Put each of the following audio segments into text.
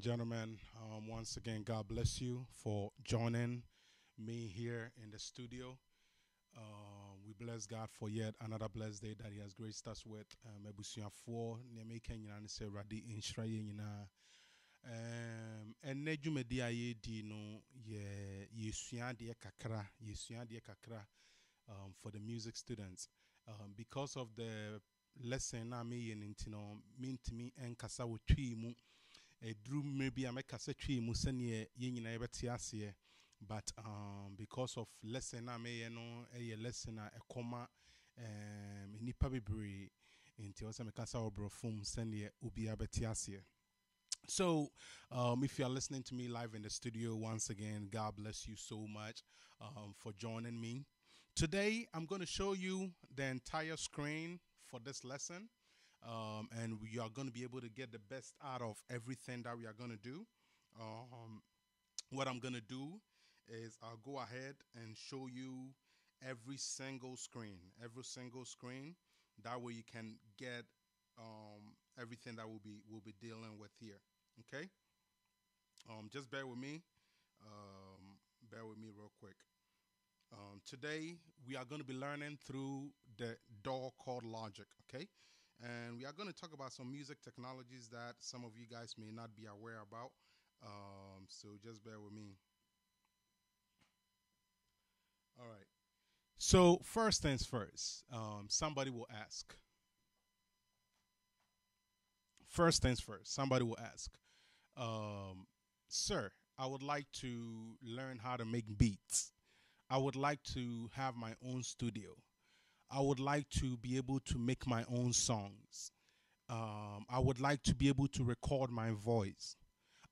Gentlemen, um, once again, God bless you for joining me here in the studio. Uh, we bless God for yet another blessed day that He has graced us with. Um, Ebusuafoɔ nneɛma ka nyinaa ne sɛ Awurade nhyira yɛn nyinaa. Um, ɛnɛ dwumadi a yɛredi no yɛ yɛsua kakra yɛsua adeɛ kakra um, for the music students um, because of the lesson na meyɛ no nti no mentumi nkasa ɛduru mmerɛ bi a mɛkasa twii mu sɛneɛ yɛn nyinaa yɛbɛte but um, because of lesson na meyɛ no ɛyɛ lesson a ɛkɔma um, nnipa bebree nti ɛwɔ sɛ mekasa wɔ borɔfo mu sɛneɛ obiara bɛte aseɛ so, um, if you are listening to me live in the studio, once again, God bless you so much um, for joining me. Today, I'm going to show you the entire screen for this lesson, um, and we are going to be able to get the best out of everything that we are going to do. Um, what I'm going to do is I'll go ahead and show you every single screen, every single screen. That way, you can get um, everything that we'll be we'll be dealing with here. Okay. Um, just bear with me. Um, bear with me real quick. Um, today we are going to be learning through the DAW called Logic. Okay. And we are going to talk about some music technologies that some of you guys may not be aware about. Um, so just bear with me. All right. So first things first. Um, somebody will ask. First things first. Somebody will ask, um, "Sir, I would like to learn how to make beats. I would like to have my own studio. I would like to be able to make my own songs. Um, I would like to be able to record my voice.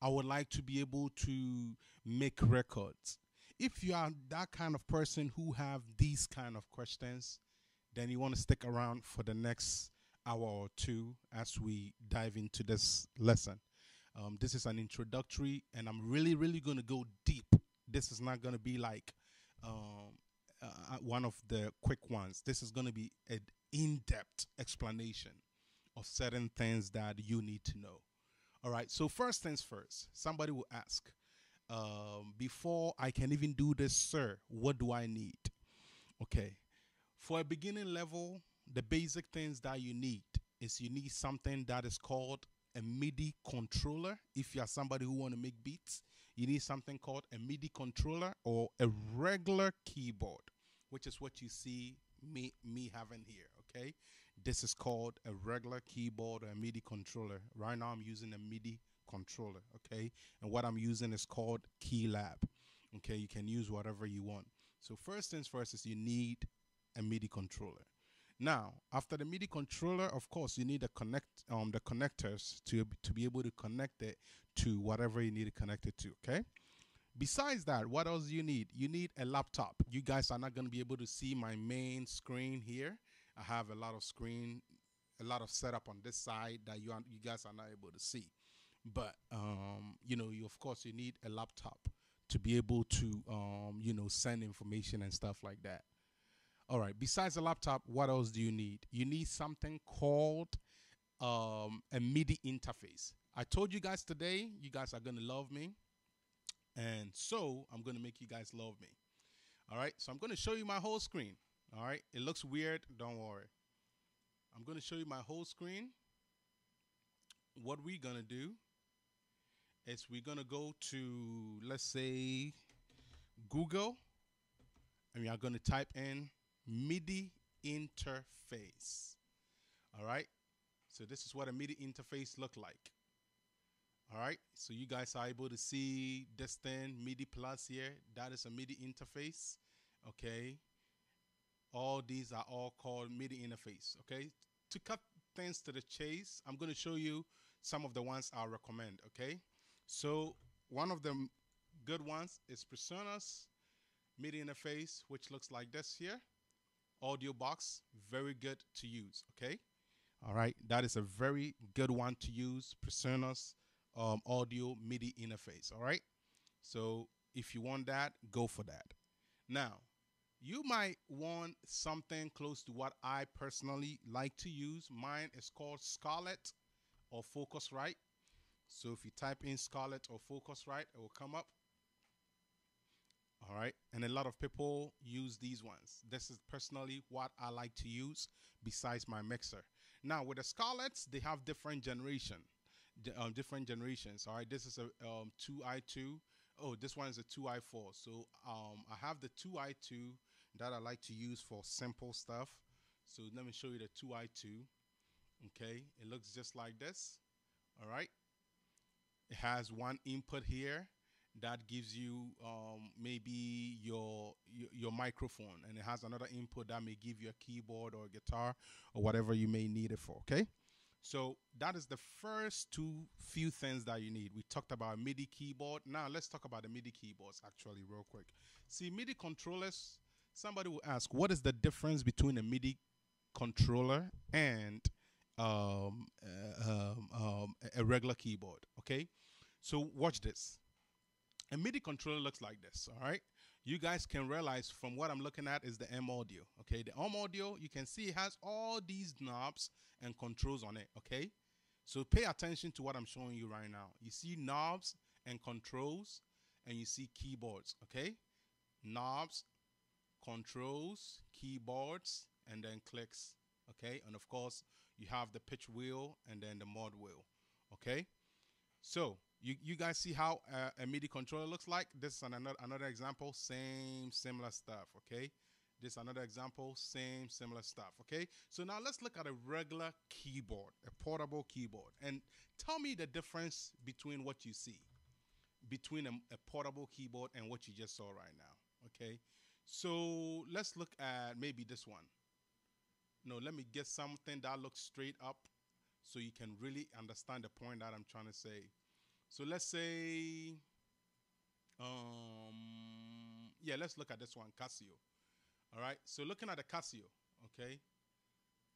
I would like to be able to make records. If you are that kind of person who have these kind of questions, then you want to stick around for the next hour or two as we dive into this lesson. Um, this is an introductory, and I'm really, really going to go deep. This is not going to be like um, uh, one of the quick ones. This is going to be an in depth explanation of certain things that you need to know. All right, so first things first, somebody will ask, um, before I can even do this, sir, what do I need? Okay, for a beginning level, the basic things that you need is you need something that is called a MIDI controller. If you are somebody who want to make beats, you need something called a MIDI controller or a regular keyboard, which is what you see me me having here. Okay, this is called a regular keyboard or a MIDI controller. Right now, I'm using a MIDI controller. Okay, and what I'm using is called Keylab. Okay, you can use whatever you want. So first things first is you need a MIDI controller. Now, after the MIDI controller, of course, you need the connect um, the connectors to to be able to connect it to whatever you need to connect it to. Okay. Besides that, what else do you need? You need a laptop. You guys are not going to be able to see my main screen here. I have a lot of screen, a lot of setup on this side that you are, you guys are not able to see. But um, you know, you of course you need a laptop to be able to um, you know send information and stuff like that. All right. Besides a laptop, what else do you need? You need something called um, a MIDI interface. I told you guys today, you guys are going to love me. And so I'm going to make you guys love me. All right. So I'm going to show you my whole screen. All right. It looks weird. Don't worry. I'm going to show you my whole screen. What we're going to do is we're going to go to, let's say, Google. And we are going to type in MIDI interface. All right. So this is what a MIDI interface look like. All right. So you guys are able to see this thing MIDI plus here. That is a MIDI interface. Okay. All these are all called MIDI interface. Okay. To cut things to the chase, I'm going to show you some of the ones I recommend. Okay. So one of the good ones is Presonus MIDI interface, which looks like this here audio box very good to use okay? All right that is a very good one to use Presonus um, audio midi interface all right? So if you want that go for that. Now you might want something close to what i personally like to use. Mine is called scarlett or focusrite. So if you type in Scarlett or Focusrite, it will come up. All right. And a lot of people use these ones. This is personally what I like to use besides my mixer. Now with the Scarletts, they have different generation, um, different generations. All right. This is a um, 2i2. Oh, this one is a 2i4. So um, I have the 2i2 that I like to use for simple stuff. So let me show you the 2i2. Okay. It looks just like this. All right. It has one input here that gives you um, maybe your, your, microphone, and it has another input that may give you a keyboard or a guitar or whatever you may need it for. Okay, so that is the first two few things that you need. We talked about MIDI keyboard. Now let's talk about the MIDI keyboards actually real quick. See MIDI controllers. Somebody will ask, what is the difference between a MIDI controller and um, uh, um, um, a regular keyboard? Okay, so watch this. A MIDI controller looks like this, all right? You guys can realize from what I'm looking at is the M audio, okay? The M audio, you can see it has all these knobs and controls on it, okay? So pay attention to what I'm showing you right now. You see knobs and controls, and you see keyboards, okay? Knobs, controls, keyboards, and then clicks, okay? And of course, you have the pitch wheel and then the mod wheel, okay? So you, you guys see how uh, a MIDI controller looks like? This is another, another example, same, similar stuff, okay? This is another example, same, similar stuff, okay? So now let's look at a regular keyboard, a portable keyboard, and tell me the difference between what you see, between a, a portable keyboard and what you just saw right now, okay? So let's look at maybe this one. No, let me get something that looks straight up so you can really understand the point that I'm trying to say. So let's say, um, yeah, let's look at this one, Casio. All right. So looking at the Casio, okay.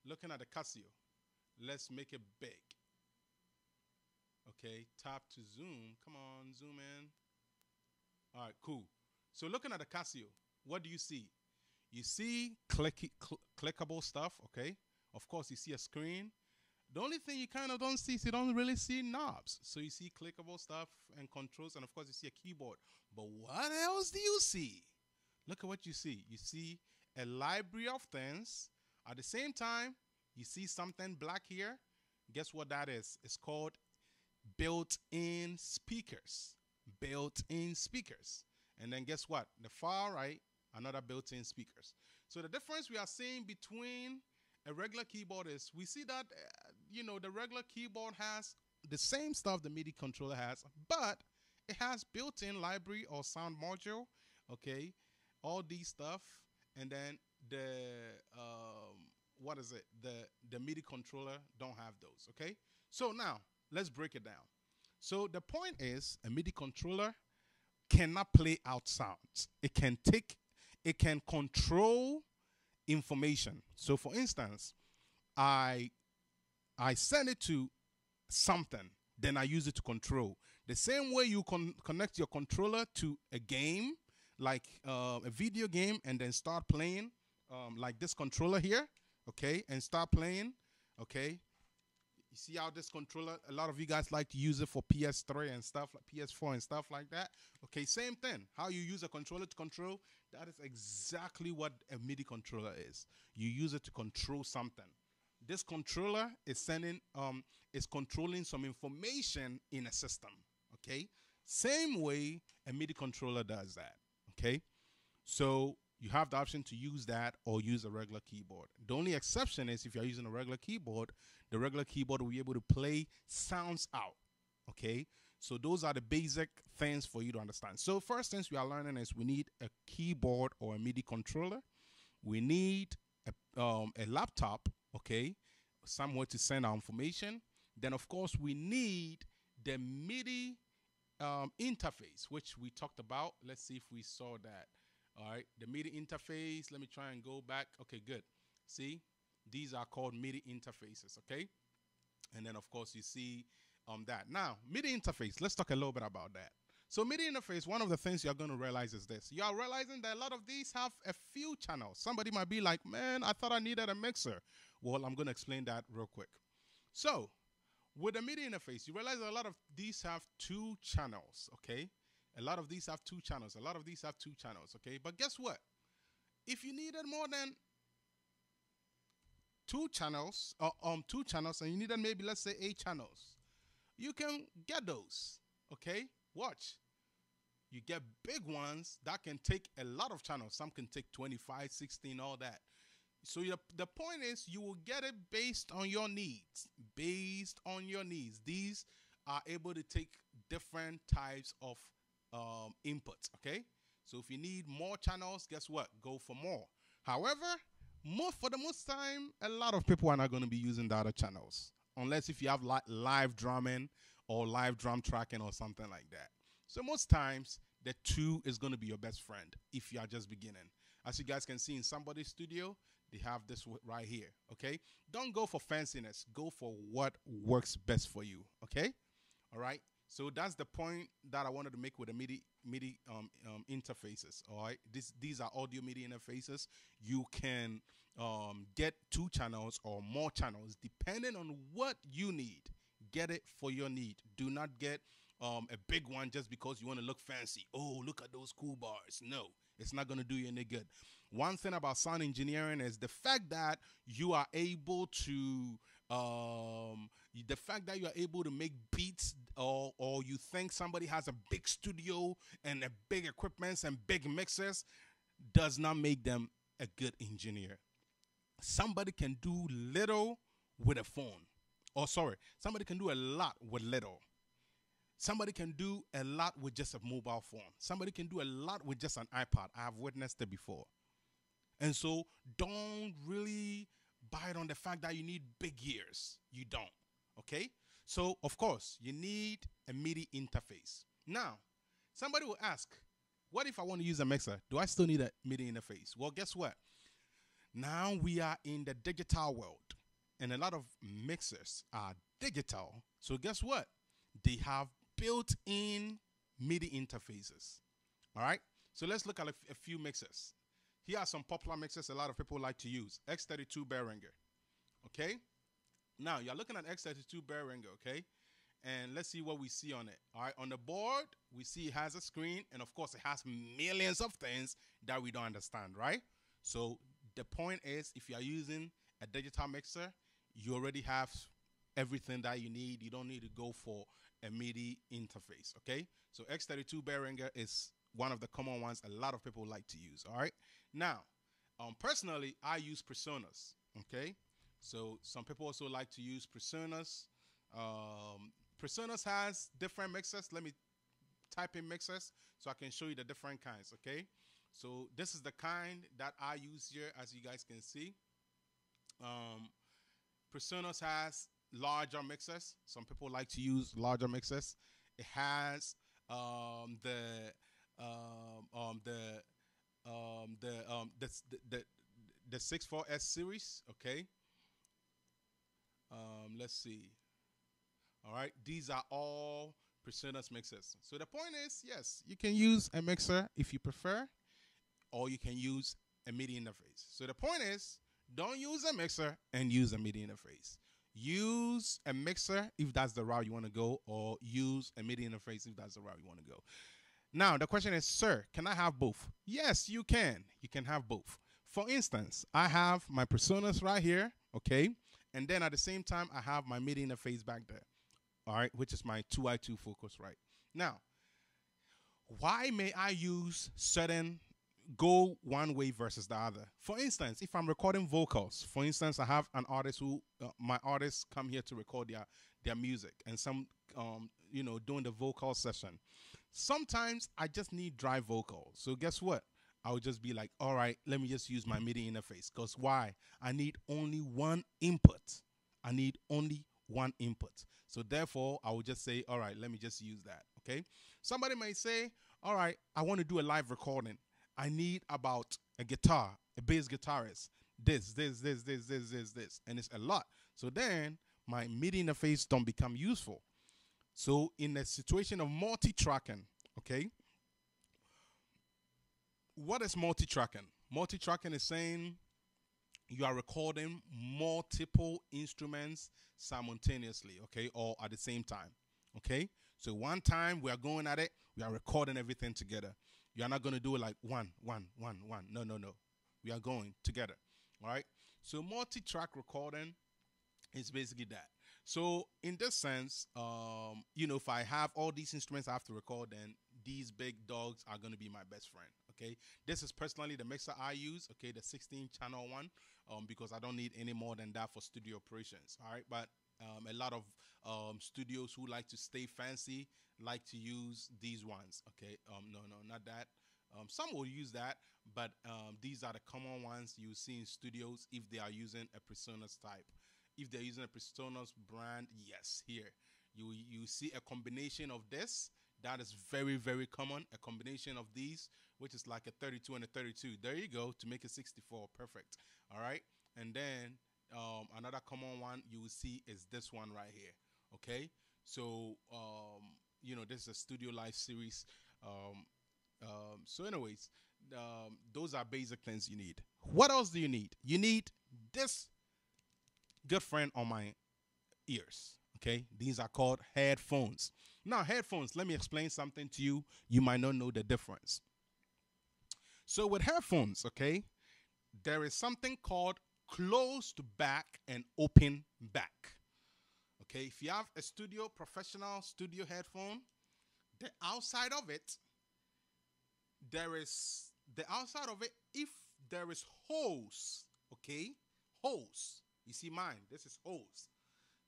Looking at the Casio, let's make it big. Okay. Tap to zoom. Come on, zoom in. All right, cool. So looking at the Casio, what do you see? You see clicky, cl clickable stuff, okay? Of course, you see a screen. The only thing you kind of don't see is you don't really see knobs. So you see clickable stuff and controls, and of course you see a keyboard. But what else do you see? Look at what you see. You see a library of things. At the same time, you see something black here. Guess what that is? It's called built-in speakers. Built-in speakers. And then guess what? The far right, another built-in speakers. So the difference we are seeing between a regular keyboard is we see that you know the regular keyboard has the same stuff the MIDI controller has, but it has built-in library or sound module. Okay, all these stuff, and then the um, what is it? The the MIDI controller don't have those. Okay, so now let's break it down. So the point is, a MIDI controller cannot play out sounds. It can take, it can control information. So for instance, I I send it to something, then I use it to control. The same way you con- connect your controller to a game, like uh, a video game, and then start playing, um, like this controller here, okay, and start playing, okay. You see how this controller, a lot of you guys like to use it for PS3 and stuff, like PS4 and stuff like that. Okay, same thing. How you use a controller to control, that is exactly what a MIDI controller is. You use it to control something. This controller is sending, um, is controlling some information in a system. Okay, same way a MIDI controller does that. Okay, so you have the option to use that or use a regular keyboard. The only exception is if you're using a regular keyboard, the regular keyboard will be able to play sounds out. Okay, so those are the basic things for you to understand. So first things we are learning is we need a keyboard or a MIDI controller. We need a, um, a laptop, okay, somewhere to send our information. Then of course we need the MIDI um, interface, which we talked about. Let's see if we saw that. All right, the MIDI interface. Let me try and go back. Okay, good. See, these are called MIDI interfaces. Okay, and then of course you see um that. Now, MIDI interface. Let's talk a little bit about that. So MIDI interface, one of the things you're going to realize is this. You are realizing that a lot of these have a few channels. Somebody might be like, man, I thought I needed a mixer. Well, I'm going to explain that real quick. So with the MIDI interface, you realize a lot of these have two channels, okay? A lot of these have two channels. A lot of these have two channels, okay? But guess what? If you needed more than two channels, or uh, um, two channels, and you needed maybe let's say eight channels, you can get those, okay? Watch. You get big ones that can take a lot of channels. Some can take 25, 16, all that. So the point is you will get it based on your needs. Based on your needs. These are able to take different types of um, inputs, okay? So if you need more channels, guess what? Go for more. However, more for the most time, a lot of people are not going to be using the other channels unless if you have li live drumming or live drum tracking or something like that. So most times, the two is going to be your best friend if you are just beginning. As you guys can see in somebody's studio, they have this right here. Okay, don't go for fanciness. Go for what works best for you. Okay, all right. So that's the point that I wanted to make with the MIDI MIDI um, um, interfaces. All right, this these are audio MIDI interfaces. You can um, get two channels or more channels depending on what you need. Get it for your need. Do not get um, a big one just because you want to look fancy. Oh, look at those cool bars. No, it's not going to do you any good. One thing about sound engineering is the fact that you are able to um, the fact that you are able to make beats or or you think somebody has a big studio and a big equipment and big mixers does not make them a good engineer. Somebody can do little with a phone. Or sorry, somebody can do a lot with little. Somebody can do a lot with just a mobile phone. Somebody can do a lot with just an iPod. I have witnessed it before. And so don't really bite on the fact that you need big ears. You don't. Okay? So, of course, you need a MIDI interface. Now, somebody will ask, what if I want to use a mixer? Do I still need a MIDI interface? Well, guess what? Now we are in the digital world, and a lot of mixers are digital. So, guess what? They have built in MIDI interfaces. All right? So, let's look at a, a few mixers. Here are some popular mixes a lot of people like to use. X32 Behringer. Okay? Now, you're looking at X32 Behringer, okay? And let's see what we see on it. All right, on the board, we see it has a screen, and of course, it has millions of things that we don't understand, right? So, the point is, if you are using a digital mixer, you already have everything that you need. You don't need to go for a MIDI interface, okay? So, X32 Behringer is one of the common ones a lot of people like to use, all right? Now, um, personally, I use PreSonus. Okay, so some people also like to use PreSonus. Um, PreSonus has different mixes. Let me type in mixes so I can show you the different kinds. Okay, so this is the kind that I use here, as you guys can see. Um, PreSonus has larger mixes. Some people like to use larger mixes. It has um, the um, um, the um, the um, the the the six four S series. Okay. Um, let's see. All right, these are all PreSonus mixers. So the point is, yes, you can use a mixer if you prefer, or you can use a MIDI interface. So the point is, don't use a mixer and use a MIDI interface. Use a mixer if that's the route you want to go, or use a MIDI interface if that's the route you want to go. Now, the question is, sir, can I have both? Yes, you can. You can have both. For instance, I have my PreSonus right here, okay? And then at the same time, I have my MIDI interface back there, all right, which is my 2i2 Focusrite. Now, why may I use certain go one way versus the other? For instance, if I'm recording vocals, for instance, I have an artist who, uh, my artists come here to record their, their music, and some, um, you know, doing the vocal session. Sometimes I just need dry vocal. So guess what? I would just be like, all right, let me just use my MIDI interface. Because why? I need only one input. I need only one input. So therefore, I would just say, all right, let me just use that. Okay. Somebody may say, all right, I want to do a live recording. I need about a guitar, a bass guitarist, this, this, this, this, this, this, this, and it's a lot. So then my MIDI interface don't become useful. So in a situation of multi-tracking, okay, what is multi-tracking? Multi-tracking is saying you are recording multiple instruments simultaneously, okay, or at the same time, okay. So one time we are going at it, we are recording everything together. You are not going to do it like one, one, one, one. No, no, no. We are going together. All right. So multi-track recording is basically that. So in this sense, um, you know, if I have all these instruments I have to record, then these big dogs are going to be my best friend. Okay, this is personally the mixer I use. Okay, the 16 channel one, um, because I don't need any more than that for studio operations. All right, but um, a lot of um, studios who like to stay fancy like to use these ones. Okay, um, no, no, not that. Um, some will use that, but um, these are the common ones you see in studios if they are using a PreSonus type. If they're using a PreSonus brand, yes, here you you see a combination of this that is very very common. A combination of these, which is like a 32 and a 32. There you go to make it 64. Perfect. All right, and then um, another common one you will see is this one right here. Okay, so um, you know this is a StudioLive series. Um, um, so, anyways, um, those are basic things you need. What else do you need? You need this good friend on my ears. Okay, these are called headphones. Now, headphones, let me explain something to you. You might not know the difference. So, with headphones, okay, there is something called closed back and open back. Okay, if you have a studio professional studio headphone, the outside of it, there is the outside of it, if there is holes, okay, holes. You see mine, this is holes.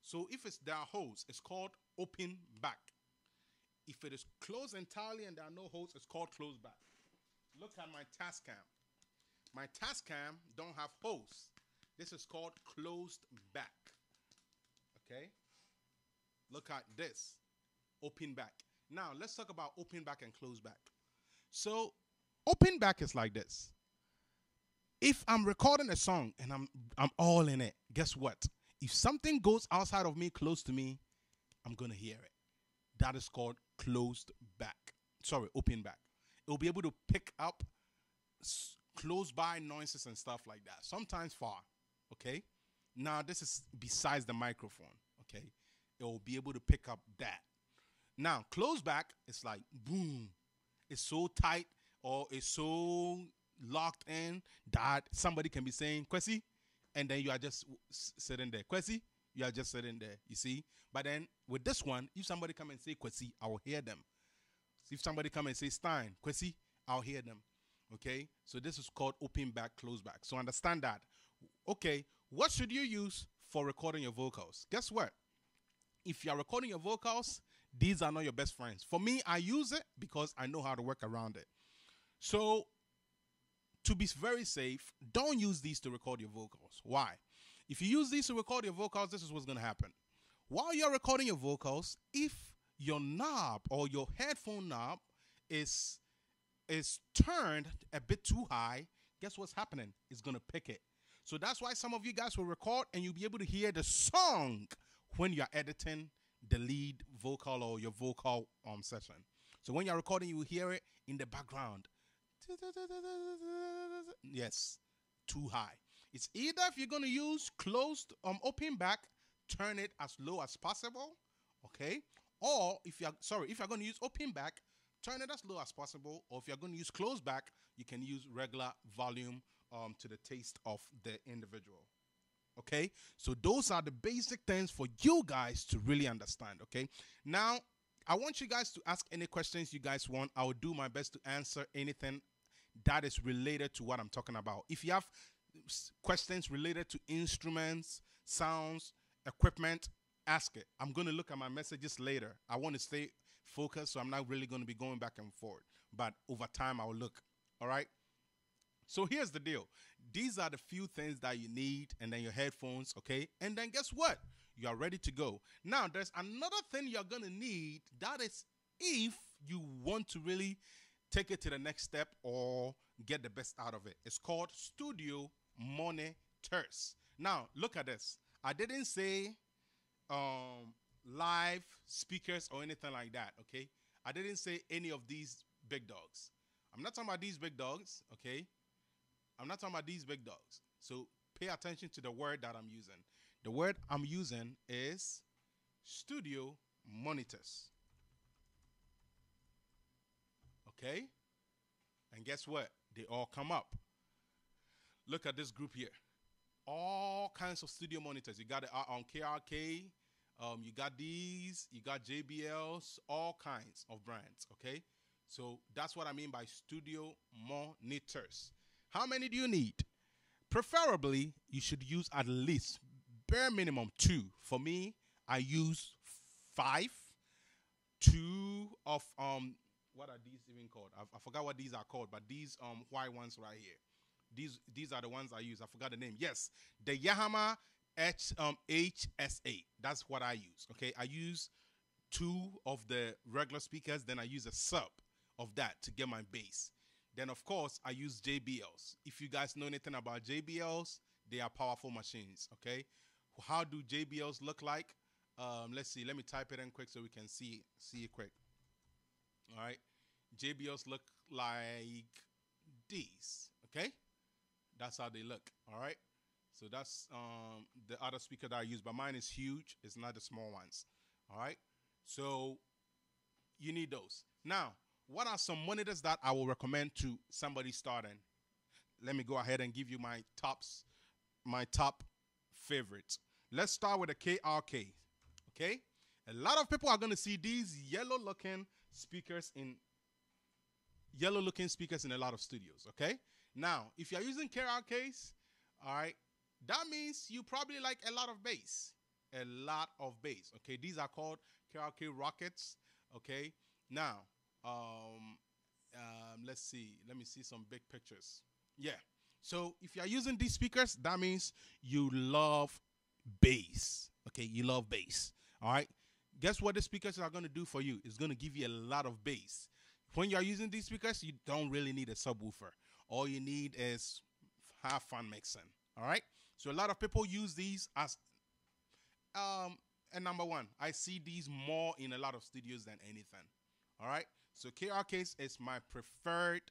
So if it's there are holes, it's called open back. If it is closed entirely and there are no holes, it's called closed back. Look at my Tascam. My Tascam don't have holes. This is called closed back. Okay? Look at this. Open back. Now, let's talk about open back and closed back. So, open back is like this. If I'm recording a song and I'm I'm all in it, guess what? If something goes outside of me close to me, I'm to hear it. That is called closed back. Sorry, open back. It'll be able to pick up close by noises and stuff like that. Sometimes far. Okay? Now, this is besides the microphone. Okay? It will be able to pick up that. Now, close back, it's like boom. It's so tight or it's so locked in that somebody can be saying, Kwesi, and then you are just sitting there. Kwesi, you are just sitting there, you see? But then with this one, if somebody come and say Kwesi, I will hear them. If somebody come and say Stein, Kwesi, I'll hear them. Okay? So this is called open back, close back. So understand that. Okay, what should you use for recording your vocals? Guess what? If you are recording your vocals, these are not your best friends. For me, I use it because I know how to work around it. So, to be very safe, don't use these to record your vocals. Why? If you use these to record your vocals, this is what's going to happen. While you're recording your vocals, if your knob or your headphone knob is is turned a bit too high, guess what's happening? It's going to pick it. So that's why some of you guys will record and you'll be able to hear the song when you're editing the lead vocal or your vocal um session. So when you're recording, you will hear it in the background. Yes, too high. It's either if you're going to use closed um open back, turn it as low as possible, okay? Or if you're sorry, if you're going to use open back, turn it as low as possible. Or if you're going to use closed back, you can use regular volume um to the taste of the individual. Okay, so those are the basic things for you guys to really understand. Okay, now I want you guys to ask any questions you guys want. I will do my best to answer anything that is related to what I'm talking about. If you have questions related to instruments, sounds, equipment, ask it. I'm going to look at my messages later. I want to stay focused, so I'm not really going to be going back and forth. But over time, I will look. All right. So here's the deal. These are the few things that you need, and then your headphones, okay? And then guess what? You are ready to go. Now, there's another thing you're gonna need. That is if you want to really take it to the next step or get the best out of it. It's called Studio Monitors. Now, look at this. I didn't say um, live speakers or anything like that, okay? I didn't say any of these big dogs. I'm not talking about these big dogs, okay? I'm not talking about these big dogs. So pay attention to the word that I'm using. The word I'm using is studio monitors. Okay? And guess what? They all come up. Look at this group here. All kinds of studio monitors. You got it on KRK. Um, you got these. You got JBLs. All kinds of brands. Okay. So that's what I mean by studio monitors. How many do you need? Preferably, you should use at least bare minimum two. For me, I use five. Two of um what are these even called? I, I forgot what these are called, but these um white ones right here. These these are the ones I use. I forgot the name. Yes, the Yamaha H um HS8. That's what I use. Okay, I use two of the regular speakers, then I use a sub of that to get my bass. Then of course I use JBLs. If you guys know anything about JBLs, they are powerful machines. Okay, how do JBLs look like? Um, let's see. Let me type it in quick so we can see see it quick. All right. JBLs look like these. Okay. That's how they look. All right. So that's um, the other speaker that I use, but mine is huge. It's not the small ones. All right. So you need those. Now, what are some monitors that I will recommend to somebody starting? Let me go ahead and give you my tops, my top favorites. Let's start with the KRK. Okay. A lot of people are going to see these yellow looking speakers in yellow looking speakers in a lot of studios. Okay. Now, if you're using KRKs, all right, that means you probably like a lot of bass. A lot of bass. Okay. These are called KRK Rockets. Okay. Now, um, um, let's see. Let me see some big pictures. Yeah. So if you're using these speakers, that means you love bass. Okay. You love bass. All right guess what the speakers are going to do for you? It's going to give you a lot of bass. When you're using these speakers, you don't really need a subwoofer. All you need is have fun mixing. All right. So a lot of people use these as um and number one, I see these more in a lot of studios than anything. All right. So KRKs is my preferred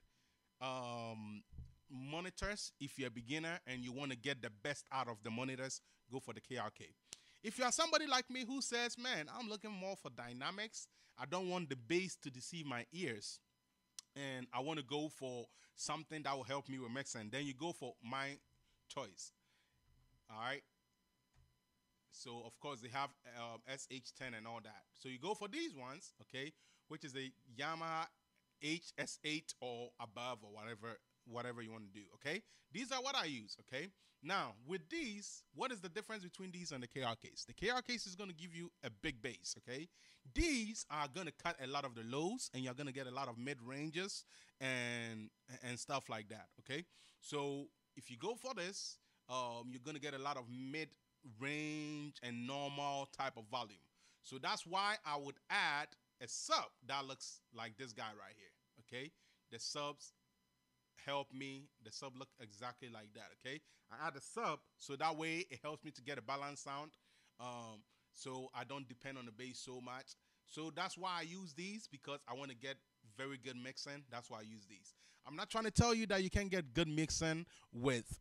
um monitors. If you're a beginner and you want to get the best out of the monitors, go for the KRK. If you are somebody like me who says, man, I'm looking more for dynamics, I don't want the bass to deceive my ears, and I want to go for something that will help me with mixing, then you go for my choice. All right. So of course they have um, SH10 and all that. So you go for these ones, okay, which is the Yamaha HS8 or above or whatever whatever you want to do. Okay, these are what I use. Okay, now with these, what is the difference between these and the KRKs? The KRKs is going to give you a big bass. Okay, these are going to cut a lot of the lows, and you're going to get a lot of mid ranges and and stuff like that. Okay, so if you go for this, um, you're going to get a lot of mid range and normal type of volume. So that's why I would add a sub that looks like this guy right here. Okay, the subs help me. The sub look exactly like that. Okay, I add a sub so that way it helps me to get a balanced sound. Um, so I don't depend on the bass so much. So that's why I use these because I want to get very good mixing. That's why I use these. I'm not trying to tell you that you can get good mixing with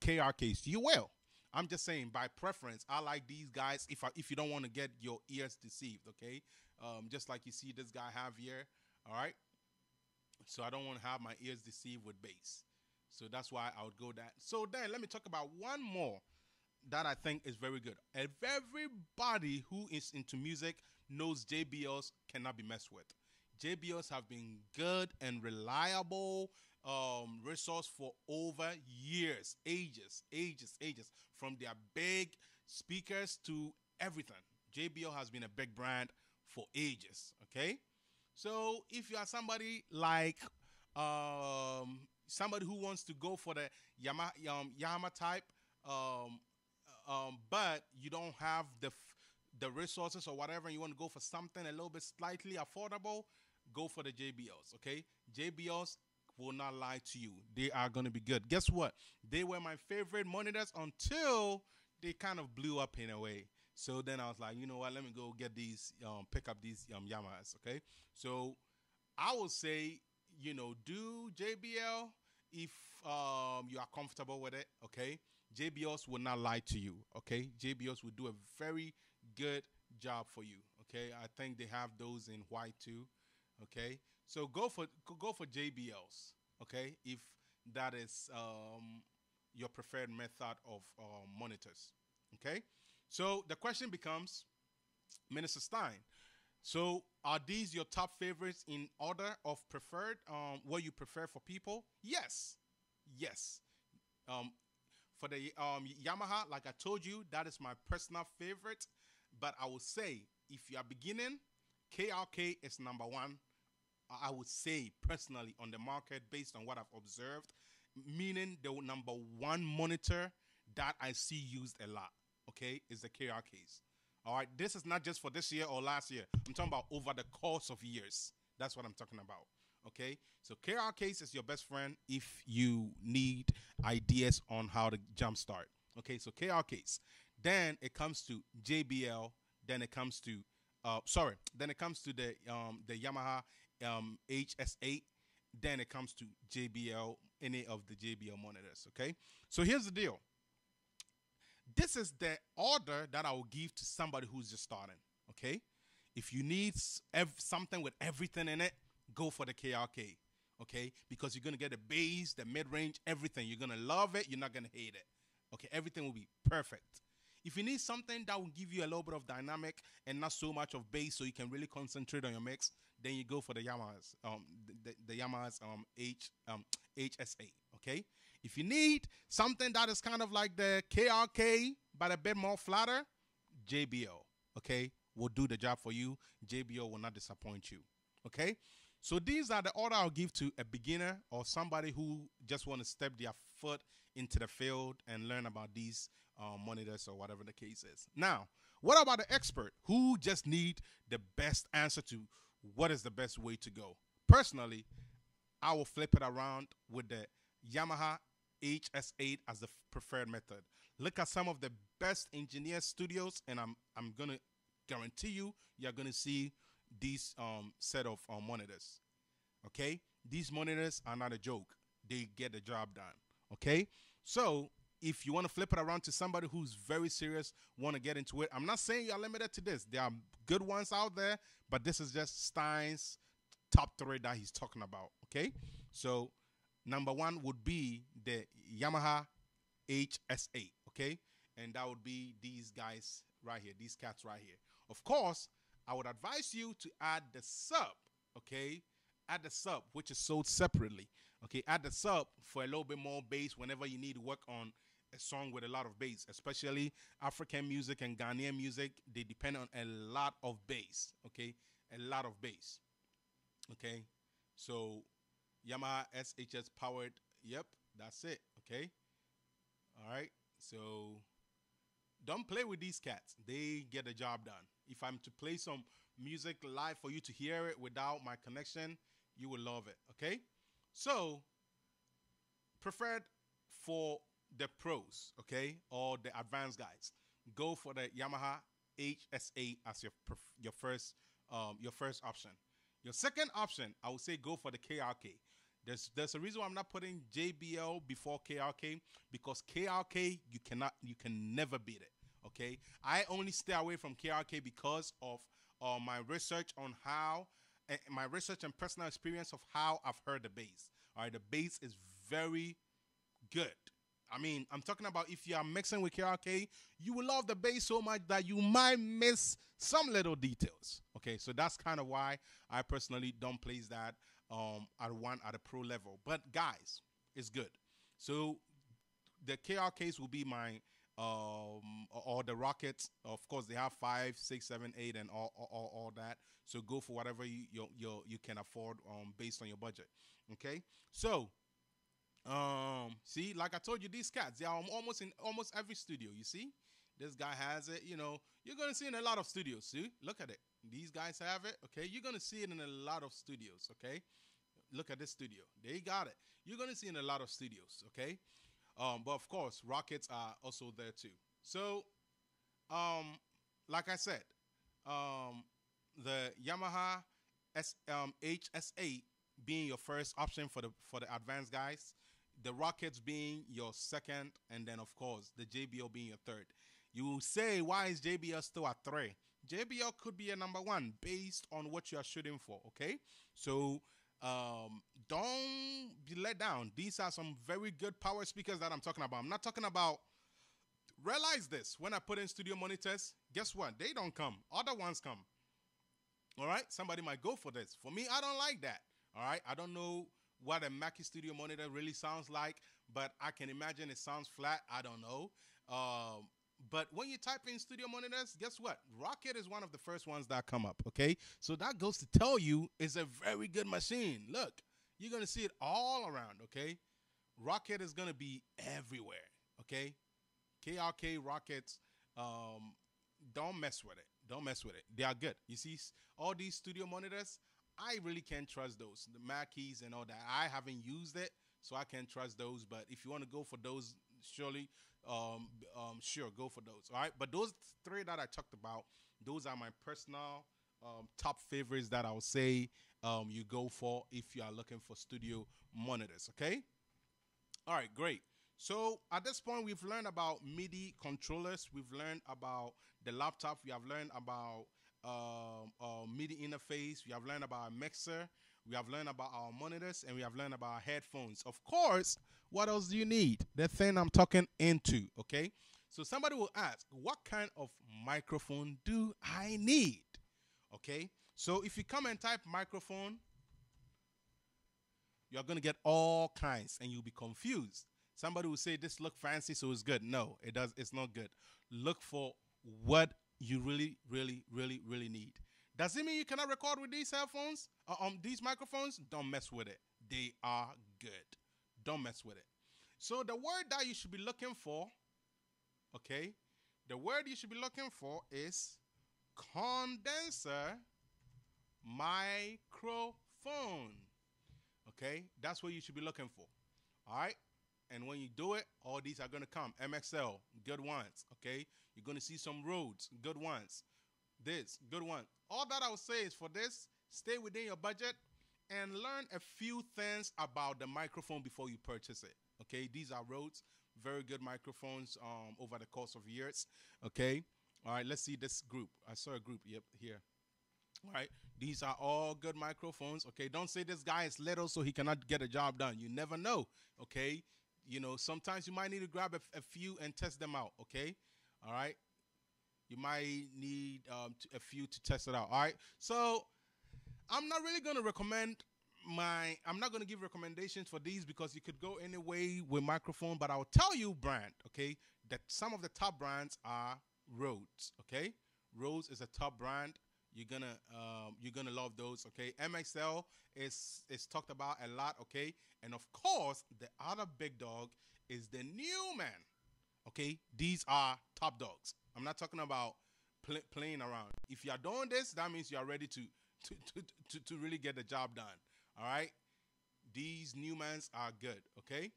KRKs. You will. I'm just saying by preference, I like these guys. If I, if you don't want to get your ears deceived, okay, um, just like you see this guy have here. All right, so I don't want to have my ears deceived with bass. So that's why I would go that. So then let me talk about one more that I think is very good. Everybody who is into music knows JBLs cannot be messed with. JBLs have been good and reliable um, resource for over years, ages, ages, ages. From their big speakers to everything, JBL has been a big brand for ages. Okay, so if you are somebody like um, somebody who wants to go for the Yamaha, um, Yamaha type, um, um, but you don't have the the resources or whatever, you want to go for something a little bit slightly affordable, go for the JBLs. Okay, JBLs will not lie to you; they are going to be good. Guess what? They were my favorite monitors until they kind of blew up in a way. So then I was like, you know what? Let me go get these, um, pick up these um, Yamahas. Okay. So I would say, you know, do JBL if um, you are comfortable with it. Okay. JBLs will not lie to you. Okay, JBLs will do a very good job for you. Okay, I think they have those in white too. Okay, so go for go for JBLs. Okay, if that is um, your preferred method of uh, monitors. Okay, so the question becomes, Minister Stein. So are these your top favorites in order of preferred? Um, what you prefer for people? Yes, yes. Um, for the um, Yamaha, like I told you, that is my personal favorite. But I would say if you are beginning, KRK is number one. I would say personally on the market based on what I've observed, meaning the number one monitor that I see used a lot, okay, is the KRKs. All right, this is not just for this year or last year. I'm talking about over the course of years. That's what I'm talking about. Okay, so KRKs is your best friend if you need ideas on how to jumpstart. Okay, so KRKs. Then it comes to JBL. Then it comes to, uh, sorry. Then it comes to the um, the Yamaha um, HS8. Then it comes to JBL, any of the JBL monitors. Okay, so here's the deal. This is the order that I will give to somebody who's just starting. Okay, if you need ev- something with everything in it, go for the KRK. Okay, because you're gonna get the bass, the mid range, everything. You're gonna love it. You're not gonna hate it. Okay, everything will be perfect. If you need something that will give you a little bit of dynamic and not so much of bass, so you can really concentrate on your mix, then you go for the Yamahas, um, the, the, the Yamahas um, H um, HS8. Okay. If you need something that is kind of like the KRK but a bit more flatter, JBL. Okay, will do the job for you. JBL will not disappoint you. Okay. So these are the order I'll give to a beginner or somebody who just want to step their foot into the field and learn about these uh, monitors or whatever the case is. Now, what about the expert who just need the best answer to what is the best way to go? Personally, I will flip it around with the Yamaha HS8 as the preferred method. Look at some of the best engineer studios, and I'm I'm gonna guarantee you you're gonna see these um, set of uh, monitors. Okay, these monitors are not a joke. They get the job done. Okay, so if you want to flip it around to somebody who's very serious, want to get into it, I'm not saying you're limited to this. There are good ones out there, but this is just Stein's top three that he's talking about. Okay, so number one would be the Yamaha HS8. Okay, and that would be these guys right here, these cats right here. Of course, I would advise you to add the sub, okay? Add the sub, which is sold separately. Okay, add the sub for a little bit more bass whenever you need to work on a song with a lot of bass, especially African music and Ghanaian music. They depend on a lot of bass, okay? A lot of bass, okay? So, Yamaha SHS powered, yep, that's it, okay? All right, so don't play with these cats. They get the job done. If I'm to play some music live for you to hear it without my connection, you will love it. Okay? So, preferred for the pros, okay, or the advanced guys, go for the Yamaha HS8 as your your first um, your first option. Your second option, I would say, go for the KRK. There's there's a reason why I'm not putting JBL before KRK because KRK you cannot you can never beat it. Okay, I only stay away from KRK because of uh, my research on how, uh, my research and personal experience of how I've heard the bass. All right, the bass is very good. I mean, I'm talking about if you are mixing with KRK, you will love the bass so much that you might miss some little details. Okay, so that's kind of why I personally don't place that um, at one at a pro level. But guys, it's good. So the KRKs will be my um, or the Rokits. Of course, they have five, six, seven, eight, and all, all, all that. So go for whatever you you you, you can afford um, based on your budget. Okay, so um, see, like I told you, these cats they are almost in almost every studio. You see, this guy has it. You know, you're gonna see in a lot of studios. See, look at it. These guys have it. Okay, you're gonna see it in a lot of studios. Okay, look at this studio. They got it. You're gonna see in a lot of studios. Okay. Um, but of course, Rokits are also there too. So, um, like I said, um, the Yamaha S, um, HS8 being your first option for the for the advanced guys, the Rokits being your second, and then of course the JBL being your third. You will say, why is JBL still at three? JBL could be a number one based on what you are shooting for. Okay, so um, don't be let down. These are some very good power speakers that I'm talking about. I'm not talking about. Realize this when I put in studio monitors, guess what? They don't come. Other ones come. All right, somebody might go for this. For me, I don't like that. All right, I don't know what a Mackie Studio monitor really sounds like, but I can imagine it sounds flat. I don't know. Um, but when you type in studio monitors, guess what? Rokit is one of the first ones that come up. Okay, so that goes to tell you it's a very good machine. Look, you're gonna see it all around. Okay, Rokit is gonna be everywhere. Okay, KRK Rokits. Um, don't mess with it. Don't mess with it. They are good. You see, all these studio monitors. I really can't trust those. The Mackies and all that. I haven't used it, so I can't trust those. But if you want to go for those, surely um, um, sure, go for those. All right, but those three that I talked about, those are my personal um, top favorites that I would say um, you go for if you are looking for studio monitors. Okay. All right, great. So at this point, we've learned about MIDI controllers. We've learned about the laptop. We have learned about um, uh, MIDI interface. We have learned about a mixer. We have learned about our monitors and we have learned about our headphones. Of course, what else do you need? The thing I'm talking into, okay? So somebody will ask, what kind of microphone do I need? Okay? So if you come and type microphone, you're going to get all kinds and you'll be confused. Somebody will say this look fancy so it's good. No, it does it's not good. Look for what you really really really really need. Does it mean you cannot record with these headphones? Uh, um, these microphones? Don't mess with it. They are good. Don't mess with it. So the word that you should be looking for, okay, the word you should be looking for is condenser microphone. Okay, that's what you should be looking for. All right, and when you do it, all these are to come. MXL, good ones. Okay, you're to see some Rodes, good ones. This, good one. All that I would say is for this, stay within your budget and learn a few things about the microphone before you purchase it. Okay, these are Rodes, very good microphones um, over the course of years. Okay, all right, let's see this group. I saw a group, yep, here. All right, these are all good microphones. Okay, don't say this guy is little so he cannot get a job done. You never know. Okay, you know, sometimes you might need to grab a, a few and test them out. Okay, all right, you might need um, a few to test it out. All right. So I'm not really going to recommend my. I'm not going to give recommendations for these because you could go any way with microphone. But I'll tell you, brand. Okay, that some of the top brands are Rodes. Okay, Rodes is a top brand. You're gonna um, you're gonna love those. Okay, MXL is is talked about a lot. Okay, and of course the other big dog is the Neumann. Okay, these are top dogs. I'm not talking about pl- playing around. If you are doing this, that means you are ready to to, to, to, to really get the job done. All right. These Neumanns are good. Okay.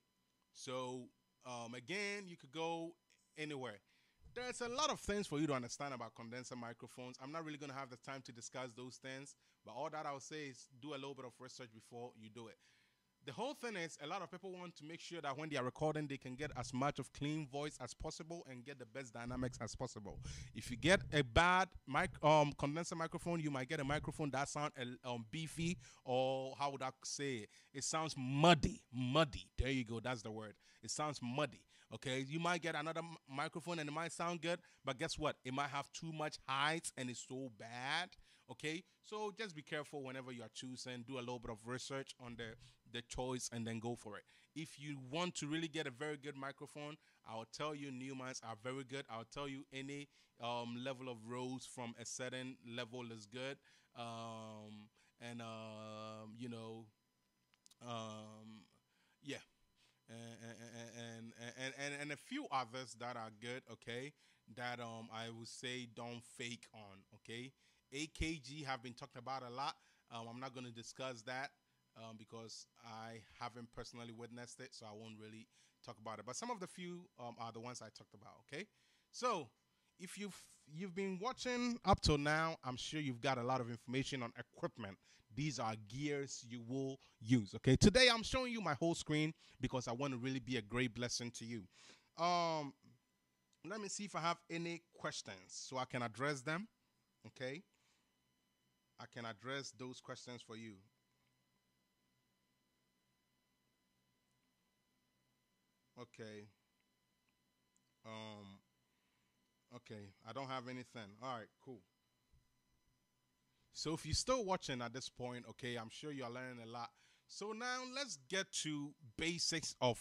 So um, again, you could go anywhere. There's a lot of things for you to understand about condenser microphones. I'm not really going to have the time to discuss those things, but all that I'll say is do a little bit of research before you do it the whole thing is a lot of people want to make sure that when they are recording they can get as much of clean voice as possible and get the best dynamics as possible. If you get a bad mic um condenser microphone you might get a microphone that sounds um, beefy or how would i say it? It sounds muddy muddy. There you go that's the word. It sounds muddy okay? You might get another microphone and it might sound good but guess what? It might have too much height and it's so bad okay? So just be careful whenever you are choosing do a little bit of research on the the choice and then go for it. If you want to really get a very good microphone, I'll tell you Neumanns are very good. I'll tell you any um, level of rose from a certain level is good. Um, and, um, you know, um, yeah. And and, and, and, and a few others that are good, okay, that um, I would say don't fake on, okay. AKG have been talked about a lot. Um, I'm not going to discuss that um, because I haven't personally witnessed it, so I won't really talk about it. But some of the few um, are the ones I talked about. Okay, so if you've you've been watching up till now, I'm sure you've got a lot of information on equipment. these are gears you will use. Okay, today I'm showing you my whole screen because I want to really be a great blessing to you. Um, let me see if I have any questions so I can address them. Okay, I can address those questions for you. Okay. Um, okay, I don't have anything. All right, cool. So if you're still watching at this point, okay, I'm sure you're learning a lot. So now let's get to basics of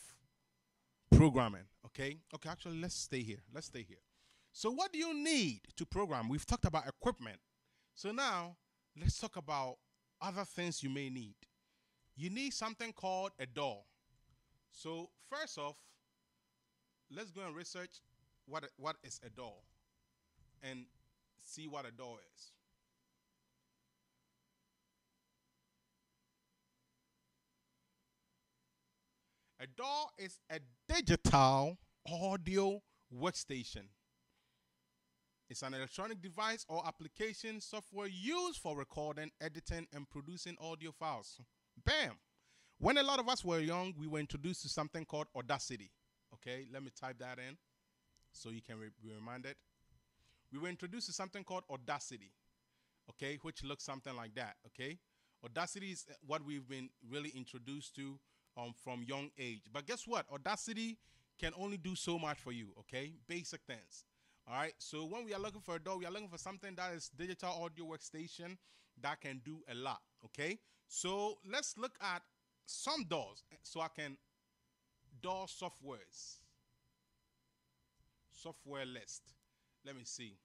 programming, okay? Okay, actually, let's stay here. Let's stay here. So what do you need to program? We've talked about equipment. So now let's talk about other things you may need. You need something called a DAW. So first off, let's go and research what what is a DAW and see what a DAW is. A DAW is a digital audio workstation. It's an electronic device or application software used for recording, editing, and producing audio files. Bam! When a lot of us were young, we were introduced to something called Audacity. Okay, let me type that in so you can re- be reminded. We were introduced to something called Audacity, okay, which looks something like that. Okay, Audacity is what we've been really introduced to um, from young age. But guess what? Audacity can only do so much for you. Okay, basic things. All right. So when we are looking for a DAW, we are looking for something that is digital audio workstation that can do a lot. Okay. So let's look at some DAWs so I can DAW softwares. Software list. Let me see.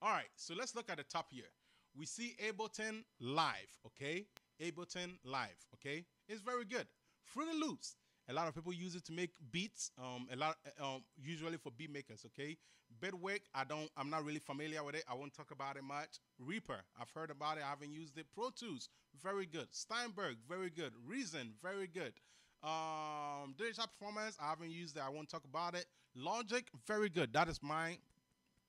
All right, so let's look at the top here. We see Ableton Live, okay? Ableton Live, okay? It's very good. Fruity Loops. A lot of people use it to make beats. Um, a lot, um, usually for beat makers. Okay, Bitwig. I don't. I'm not really familiar with it. I won't talk about it much. Reaper. I've heard about it. I haven't used it. Pro Tools. Very good. Steinberg. Very good. Reason. Very good. Um, digital performance, I haven't used it. I won't talk about it. Logic, very good. That is my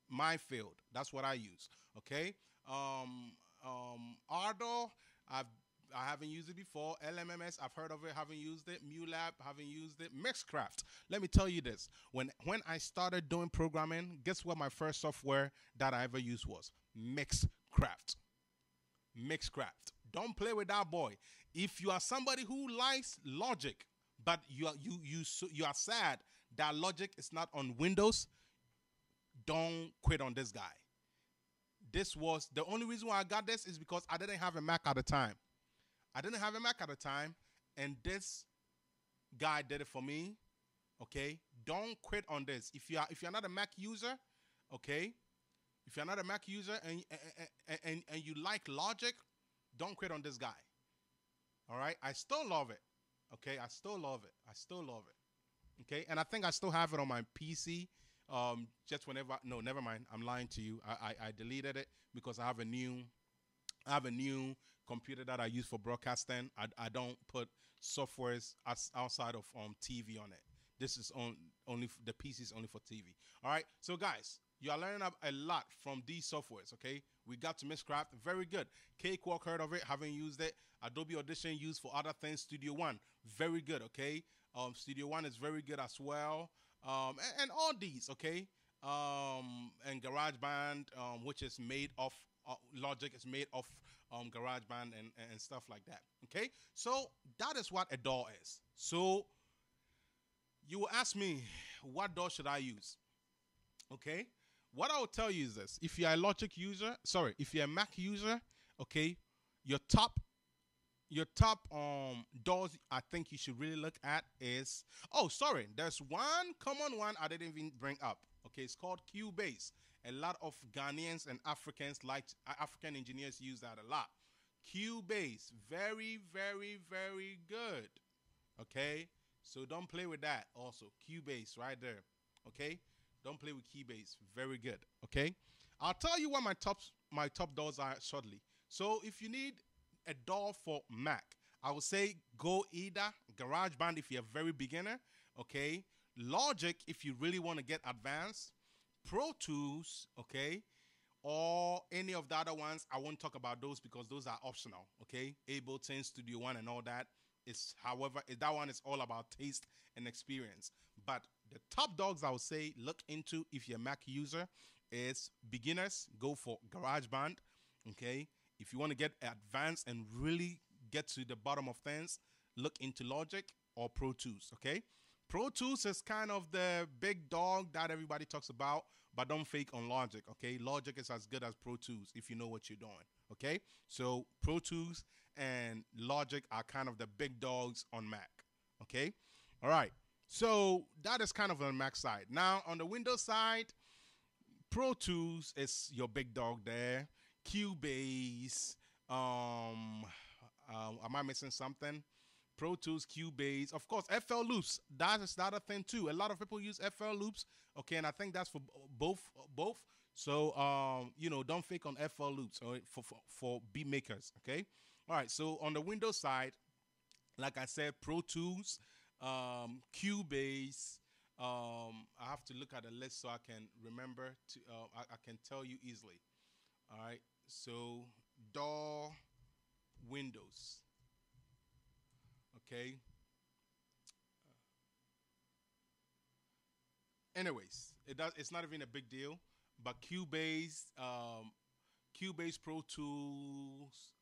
my field. That's what I use. Okay. Um, um, Ardour, I've I haven't used it before. LMMS, I've heard of it, haven't used it. MuLab, haven't used it. Mixcraft. Let me tell you this: when when I started doing programming, guess what? My first software that I ever used was Mixcraft. Mixcraft. Don't play with that boy. If you are somebody who likes Logic, but you are you you you are sad that Logic is not on Windows, don't quit on this guy. This was the only reason why I got this is because I didn't have a Mac at the time. I didn't have a Mac at the time, and this guy did it for me. Okay, don't quit on this. If you are if you're not a Mac user, okay, if you're not a Mac user and and, and, and you like Logic, don't quit on this guy. All right. I still love it. Okay. I still love it. I still love it. Okay. And I think I still have it on my PC. Um, just whenever. No, never mind. I'm lying to you. I, I, I deleted it because I have a new. I have a new computer that I use for broadcasting. I, I don't put softwares outside of um, TV on it. This is on only the PC is only for TV. All right. So guys, you are learning a lot from these softwares, okay? We got to Mixcraft, very good. Cakewalk heard of it, haven't used it. Adobe Audition used for other things. Studio One, very good, okay? Um, Studio One is very good as well. Um, and, and all these, okay? Um, and GarageBand, um, which is made of uh, Logic, is made of um, GarageBand and, and stuff like that, okay? So that is what a DAW is. So you will ask me, what DAW should I use? Okay? What I will tell you is this: if you're a Logic user, sorry, if you're a Mac user, okay, your top your top um DAWs I think you should really look at is oh sorry, there's one common one I didn't even bring up. Okay, it's called Cubase. A lot of Ghanaians and Africans like uh, African engineers use that a lot. Cubase, very, very, very good. Okay, so don't play with that. Also, Cubase right there. Okay, don't play with Cubase. Very good. Okay. I'll tell you what my top my top DAWs are shortly. So if you need a DAW for Mac, I would say go either GarageBand if you're a very beginner. Okay. Logic if you really want to get advanced. Pro Tools. Okay. or any of the other ones, I won't talk about those because those are optional. Okay, Ableton Studio One and all that is, however, that one is all about taste and experience. But the top dogs I would say look into if you're a Mac user is beginners go for GarageBand. Okay, if you want to get advanced and really get to the bottom of things, look into Logic or Pro Tools. Okay, Pro Tools is kind of the big dog that everybody talks about, but don't fake on Logic. Okay, Logic is as good as Pro Tools if you know what you're doing. Okay, so Pro Tools and Logic are kind of the big dogs on Mac. Okay, all right. So that is kind of on Mac side. Now on the Windows side, Pro Tools is your big dog there. Cubase. Um, uh, am I missing something? Pro Tools, Cubase, of course, FL Loops. That is not a thing too. A lot of people use FL Loops. Okay, and I think that's for both. Both. So, um, you know, don't fake on FL Loops or for, for for beat makers. Okay. All right. So on the Windows side, like I said, Pro Tools, um, Cubase. Um, I have to look at the list so I can remember. To uh, I, I can tell you easily. All right. So DAW, Windows. Okay. Anyways, it does. It's not even a big deal. But Cubase, um, Cubase Pro Tools,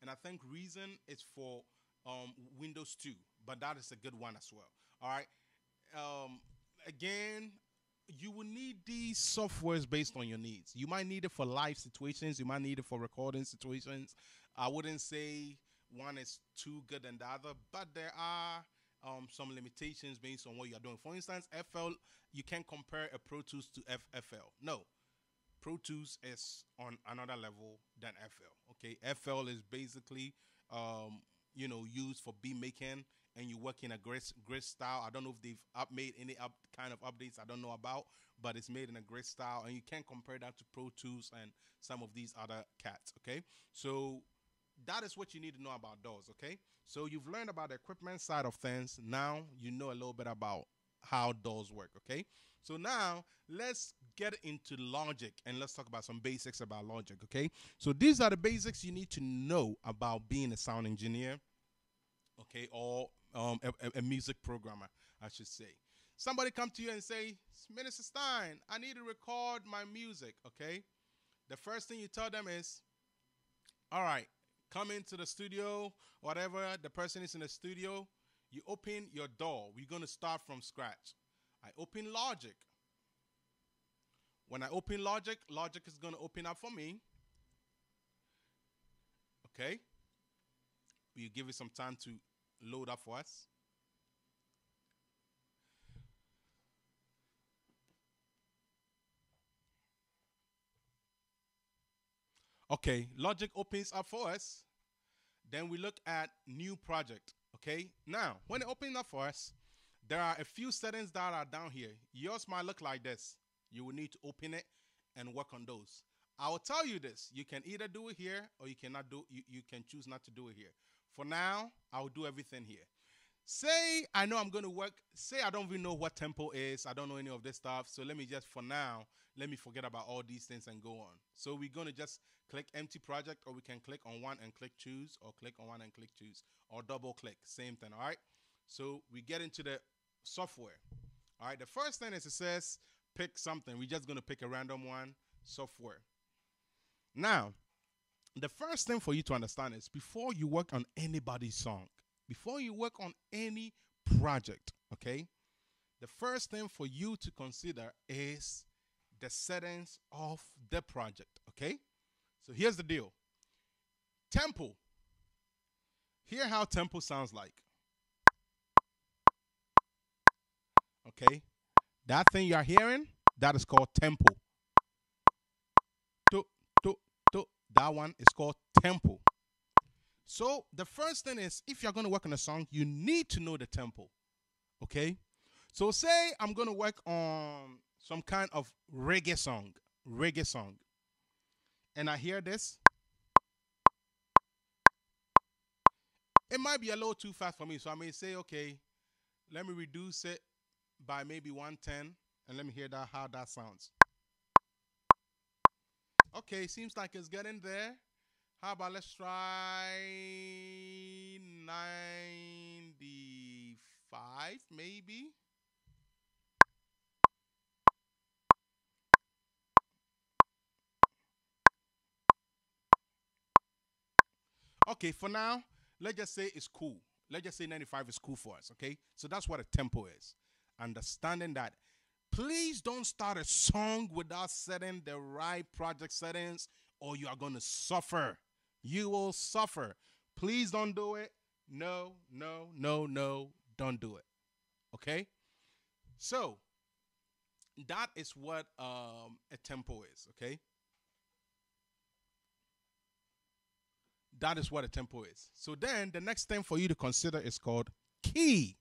and I think Reason is for um, Windows too, but that is a good one as well. All right. Um, again, you will need these softwares based on your needs. You might need it for live situations. You might need it for recording situations. I wouldn't say one is too good than the other, but there are um, some limitations based on what you're doing. For instance, FL, you can't compare a Pro Tools to FL. No, Pro Tools is on another level than FL. Okay, FL is basically um, you know used for beat making, and you work in a grid grid style. I don't know if they've up made any up kind of updates. I don't know about, but it's made in a grid style, and you can't compare that to Pro Tools and some of these other cats. Okay, so that is what you need to know about DAWs. Okay, so you've learned about the equipment side of things. Now you know a little bit about how DAWs work. Okay, so now let's get into logic and let's talk about some basics about logic. Okay, so these are the basics you need to know about being a sound engineer. Okay, or um, a, a music programmer, I should say. Somebody come to you and say, Minister Stein, I need to record my music. Okay, the first thing you tell them is, all right, come into the studio, whatever the person is in the studio, you open your DAW. We're going to start from scratch. I open Logic. When I open Logic, Logic is going to open up for me. Okay. You give it some time to load up for us. Okay, Logic opens up for us. Then we look at new project. Okay, now when it opens up for us, there are a few settings that are down here. Yours might look like this. You will need to open it and work on those. I will tell you this. You can either do it here or you cannot do you, you can choose not to do it here. For now, I will do everything here. Say I know I'm going to work. Say I don't even know what tempo is. I don't know any of this stuff. So let me just for now, let me forget about all these things and go on. So we're going to just click empty project or we can click on one and click choose or click on one and click choose or double click. Same thing. All right. So we get into the software. All right. The first thing is it says pick something. We're just going to pick a random one software. Now, the first thing for you to understand is before you work on anybody's song, before you work on any project, okay, the first thing for you to consider is the settings of the project, okay? So here's the deal tempo. Hear how tempo sounds like. Okay? That thing you're hearing, that is called tempo. That one is called tempo. So the first thing is if you're going to work on a song, you need to know the tempo. Okay? So say I'm going to work on some kind of reggae song, reggae song. And I hear this. It might be a little too fast for me. So I may say, okay, let me reduce it by maybe 110 and let me hear that how that sounds. Okay, seems like it's getting there. How about let's try 95 maybe? Okay, for now, let's just say it's cool. Let's just say 95 is cool for us, okay? So that's what a tempo is. Understanding that please don't start a song without setting the right project settings or you are going to suffer. You will suffer. Please don't do it. No, no, no, no, don't do it. Okay? So, that is what um, a tempo is, okay? That is what a tempo is. So then the next thing for you to consider is called key.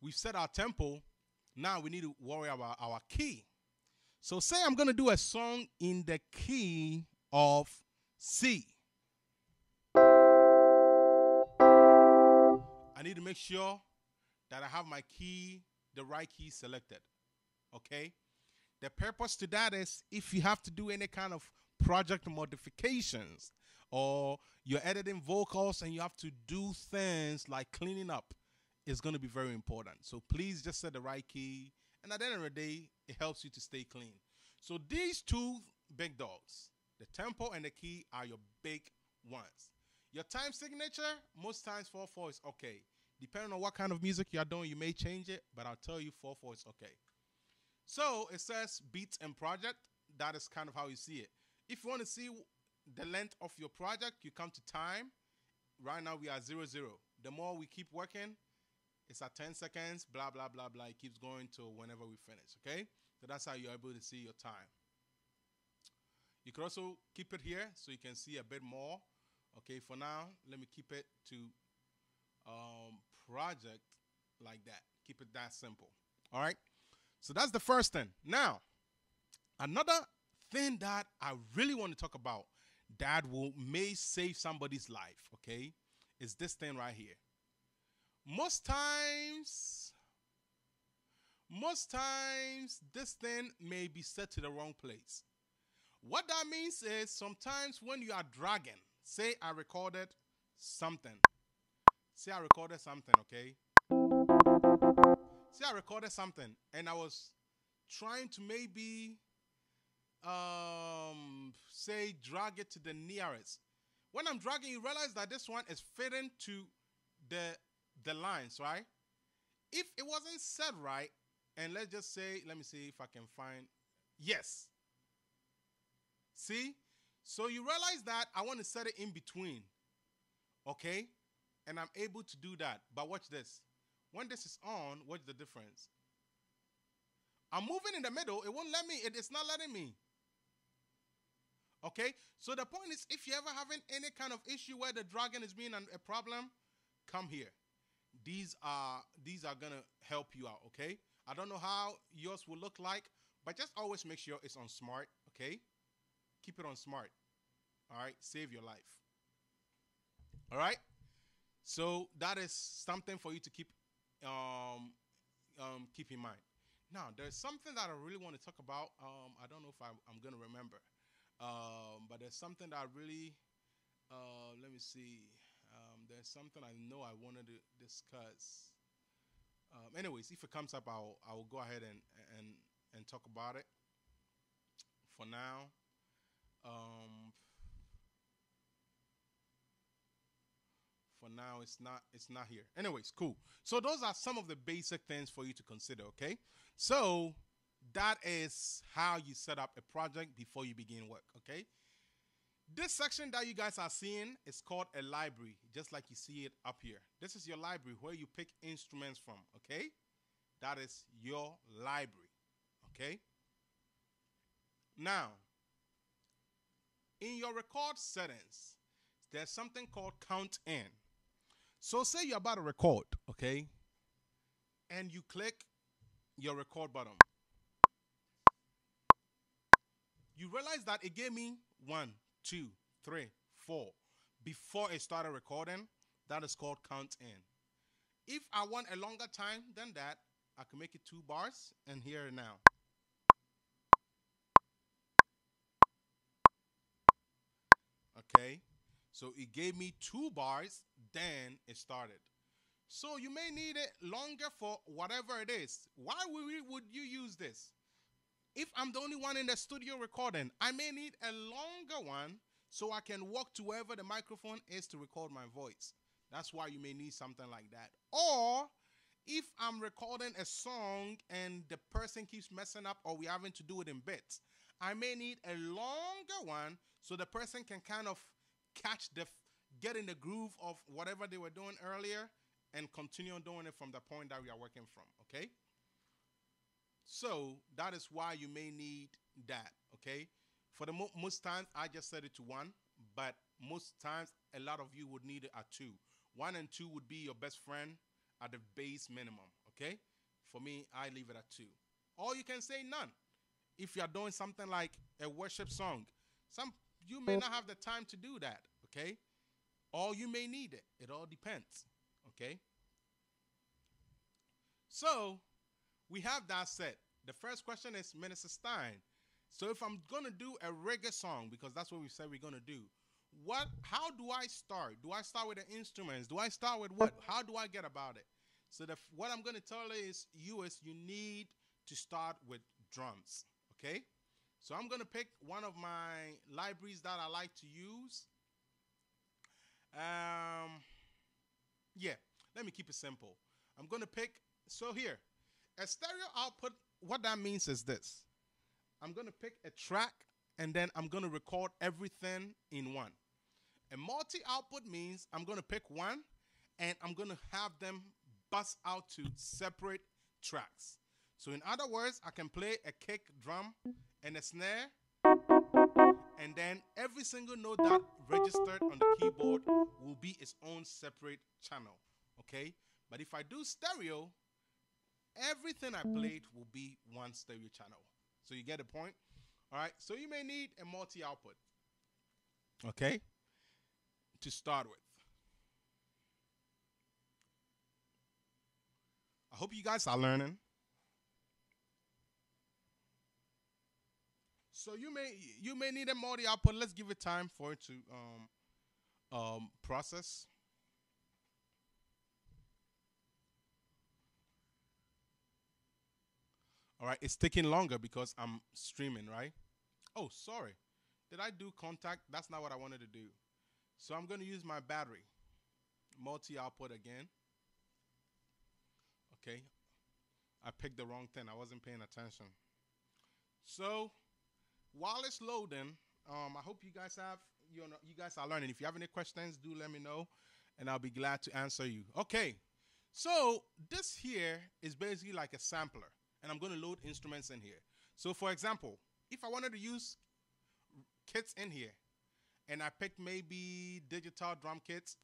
We've set our tempo. Now we need to worry about our key. So say I'm going to do a song in the key of C. I need to make sure that I have my key, the right key selected. Okay? The purpose to that is if you have to do any kind of project modifications, or you're editing vocals and you have to do things like cleaning up is going to be very important. So please just set the right key. And at the end of the day, it helps you to stay clean. So these two big dogs, the tempo and the key, are your big ones. Your time signature, most times 4 4 is okay. Depending on what kind of music you're doing, you may change it, but I'll tell you 4 4 is okay. So it says beats and project. That is kind of how you see it. If you want to see the length of your project, you come to time. Right now we are zero zero. The more we keep working, it's at 10 seconds, blah, blah, blah, blah. It keeps going to whenever we finish, okay? So that's how you're able to see your time. You can also keep it here so you can see a bit more. Okay, for now, let me keep it to um, project like that. Keep it that simple. All right, so that's the first thing. Now, another thing that I really want to talk about that will may save somebody's life, okay, is this thing right here. Most times, most times this thing may be set to the wrong place. What that means is sometimes when you are dragging, say I recorded something. Say I recorded something, okay? Say I recorded something and I was trying to maybe um, say drag it to the nearest. When I'm dragging, you realize that this one is fitting to the the lines, right? If it wasn't set right, and let's just say, let me see if I can find, yes. See? So you realize that I want to set it in between, okay? And I'm able to do that. But watch this. When this is on, what's the difference. I'm moving in the middle. It won't let me. It, it's not letting me. Okay? So the point is, if you're ever having any kind of issue where the dragon is being a problem, come here. These are these are gonna help you out, okay? I don't know how yours will look like, but just always make sure it's on smart, okay? Keep it on smart. All right, save your life. All right. So that is something for you to keep um, um, keep in mind. Now, there's something that I really want to talk about. Um, I don't know if I, I'm going to remember. Um, but there's something that I really, uh, let me see. There's something I know I wanted to discuss. Um, anyways, if it comes up, I'll I will go ahead and and and talk about it. For now, um, for now it's not it's not here. Anyways, cool. So those are some of the basic things for you to consider. Okay, so that is how you set up a project before you begin work, okay? This section that you guys are seeing is called a library, just like you see it up here. This is your library where you pick instruments from, okay? That is your library, okay? Now, in your record settings, there's something called count in. So say you're about to record, okay? And you click your record button you realize that it gave me one, two, three, four before it started recording. That is called count in. If I want a longer time than that, I can make it two bars and hear it now. Okay, so it gave me two bars, then it started. So you may need it longer for whatever it is. Why would you use this? If I'm the only one in the studio recording, I may need a longer one so I can walk to wherever the microphone is to record my voice. That's why you may need something like that. Or if I'm recording a song and the person keeps messing up or we're having to do it in bits, I may need a longer one so the person can kind of catch the get in the groove of whatever they were doing earlier and continue doing it from the point that we are working from, okay? So that is why you may need that, okay? For the mo most times, I just set it to one, but most times, a lot of you would need it at two. One and two would be your best friend at the base minimum, okay? For me, I leave it at two. Or you can say none. If you're doing something like a worship song, some you may not have the time to do that, okay? Or you may need it. It all depends, okay? So, we have that set. The first question is Minister Stein. So if I'm gonna do a reggae song, because that's what we said we're gonna do, what how do I start? Do I start with the instruments? Do I start with what? How do I get about it? So the, what I'm gonna tell is you is you need to start with drums. Okay? So I'm gonna pick one of my libraries that I like to use. Um yeah, let me keep it simple. I'm gonna pick so here, a stereo output, what that means is this. I'm going to pick a track and then I'm going to record everything in one. A multi output means I'm going to pick one and I'm going to have them bust out to separate tracks. So, in other words, I can play a kick drum and a snare, and then every single note that registered on the keyboard will be its own separate channel. Okay? But if I do stereo, everything I played will be one stereo channel. So you get the point? All right. So you may need a multi output. Okay. To start with. I hope you guys are learning. So you may you may need a multi output. Let's give it time for it to um, um, process. All right, it's taking longer because I'm streaming, right? Oh, sorry. Did I do Kontakt? That's not what I wanted to do. So I'm going to use my battery. Multi output again. Okay. I picked the wrong thing. I wasn't paying attention. So while it's loading, um, I hope you guys have you know you guys are learning. If you have any questions, do let me know, and I'll be glad to answer you. Okay. So this here is basically like a sampler and I'm going to load instruments in here. So for example, if I wanted to use kits in here and I picked maybe digital drum kits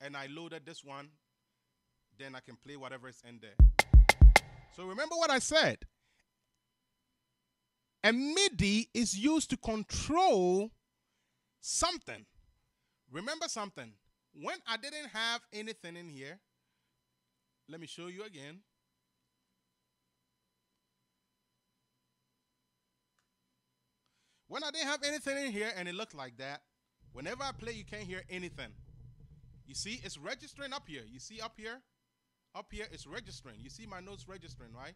and I loaded this one, then I can play whatever is in there. So remember what I said. A MIDI is used to control something. Remember something. When I didn't have anything in here, let me show you again. When I didn't have anything in here and it looked like that, whenever I play, you can't hear anything. You see, it's registering up here. You see up here? Up here, it's registering. You see my notes registering, right?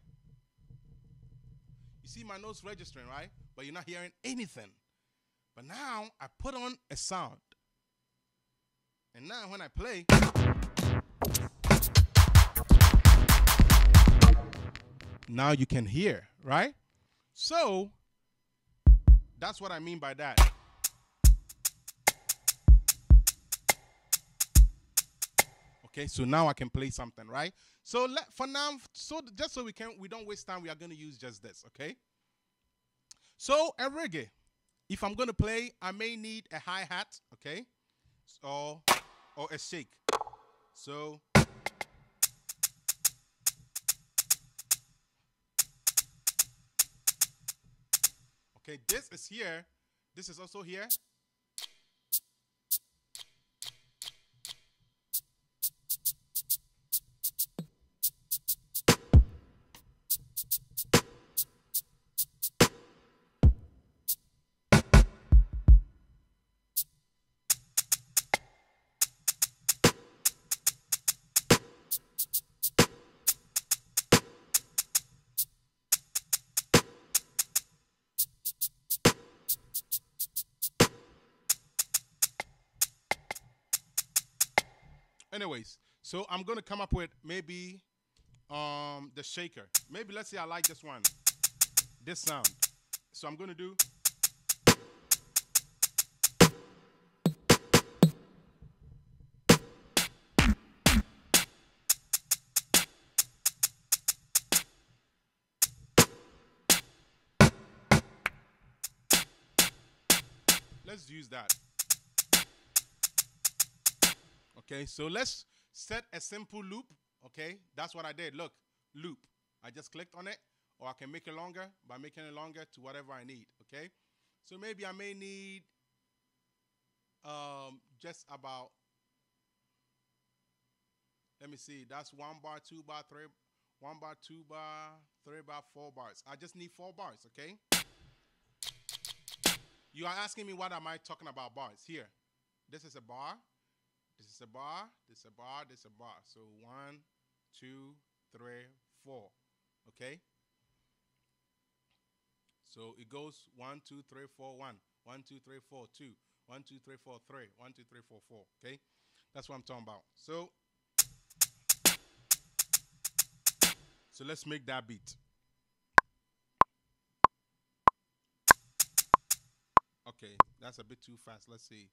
You see my notes registering, right? But you're not hearing anything. But now I put on a sound. And now when I play, now you can hear, right? So that's what I mean by that. Okay, so now I can play something, right? So let for now, so just so we can we don't waste time, we are gonna use just this, okay? So a reggae. If I'm gonna play, I may need a hi-hat, okay? or or a shake. So Okay, this is here. This is also here. So I'm gonna come up with maybe um the shaker. Maybe let's say I like this one, this sound. So I'm gonna do. Let's use that. Okay, so let's set a simple loop. Okay, that's what I did. Look, loop. I just clicked on it, or I can make it longer by making it longer to whatever I need. Okay, so maybe I may need um, just about, let me see, that's one bar, two bar, three, one bar, two bar, three bar, four bars. I just need four bars, okay? You are asking me what am I talking about bars? Here, this is a bar, this is a bar, this is a bar, this is a bar. So one, two, three, four. Okay? So it goes one, two, three, four, one. One, two, three, four, two. One, two, three, four, three. One, two, three, four, four. Okay? That's what I'm talking about. So So let's make that beat. Okay, that's a bit too fast. Let's see.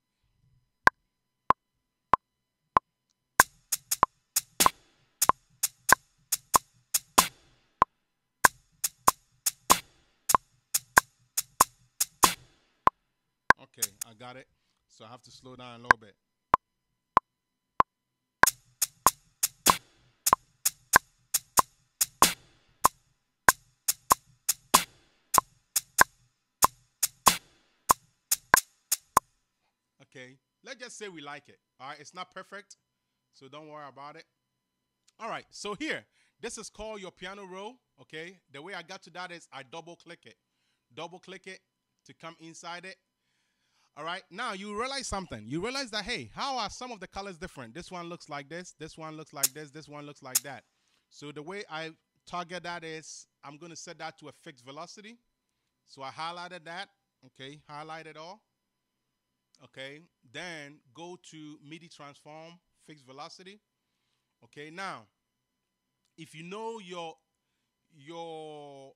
Got it. So I have to slow down a little bit. Okay, let's just say we like it. All right, it's not perfect, so don't worry about it. All right, so here, this is called your piano roll. Okay, the way I got to that is I double click it, double click it to come inside it. All right, now you realize something. You realize that, hey, how are some of the colors different? This one looks like this, this one looks like this, this one looks like that. So the way I target that is I'm going to set that to a fixed velocity. So I highlighted that, okay, highlight it all. Okay, then go to MIDI transform, fixed velocity. Okay, now, if you know your, your,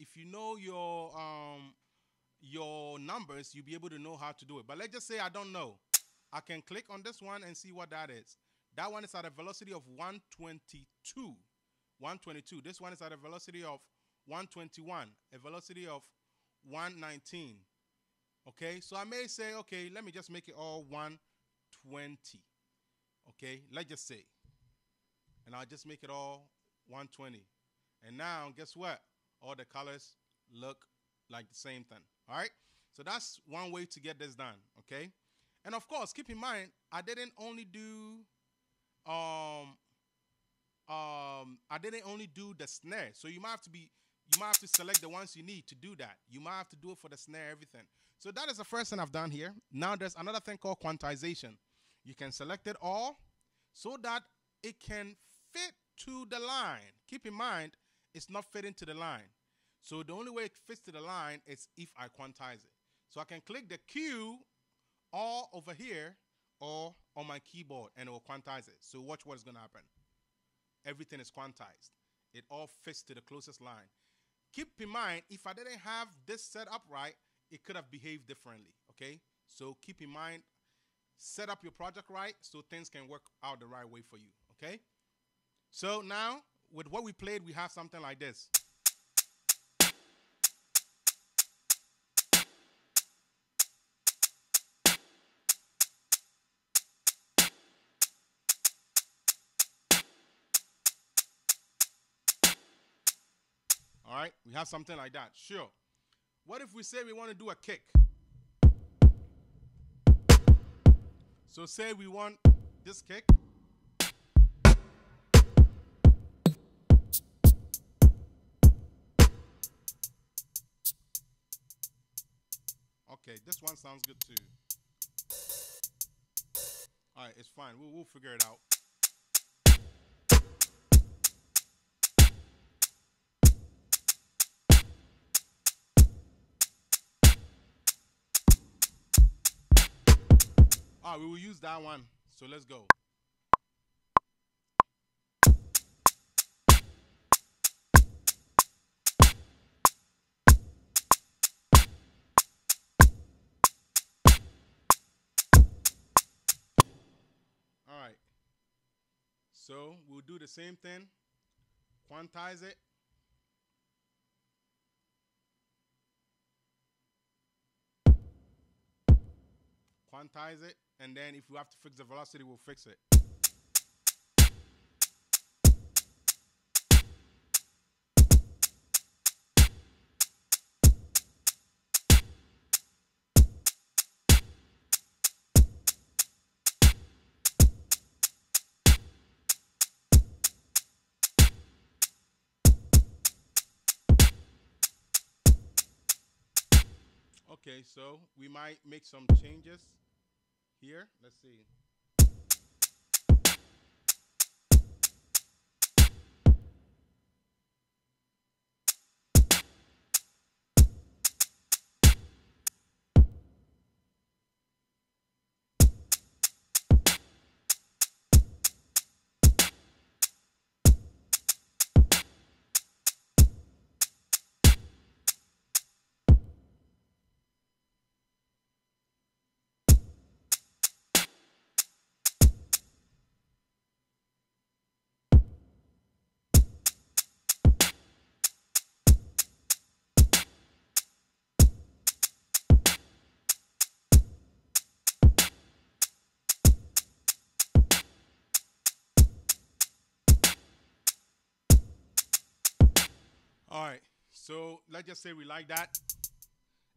if you know your, um, your numbers, you'll be able to know how to do it. But let's just say I don't know. I can click on this one and see what that is. That one is at a velocity of 122. 122. This one is at a velocity of 121, a velocity of 119. Okay, so I may say, okay, let me just make it all 120. Okay, let's just say. And I'll just make it all 120. And now, guess what? All the colors look like the same thing. All right, so that's one way to get this done. Okay, and of course, keep in mind, I didn't only do, um, um, I didn't only do the snare. So you might have to be, you might have to select the ones you need to do that. You might have to do it for the snare, everything. So that is the first thing I've done here. Now there's another thing called quantization. You can select it all so that it can fit to the line. Keep in mind, it's not fitting to the line. So the only way it fits to the line is if I quantize it. So I can click the Q all over here or on my keyboard and it will quantize it. So watch what is going to happen. Everything is quantized. It all fits to the closest line. Keep in mind, if I didn't have this set up right, it could have behaved differently. Okay, so keep in mind, set up your project right so things can work out the right way for you. Okay, so now with what we played, we have something like this. Right, we have something like that. Sure. What if we say we want to do a kick? So say we want this kick. Okay, this one sounds good too. All right, it's fine. We'll, we'll figure it out. Ah, we will use that one. So let's go. All right. So we'll do the same thing. Quantize it. quantize it and then if we have to fix the velocity, we'll fix it. Okay, so we might make some changes here. Let's see. All right. So let's just say we like that,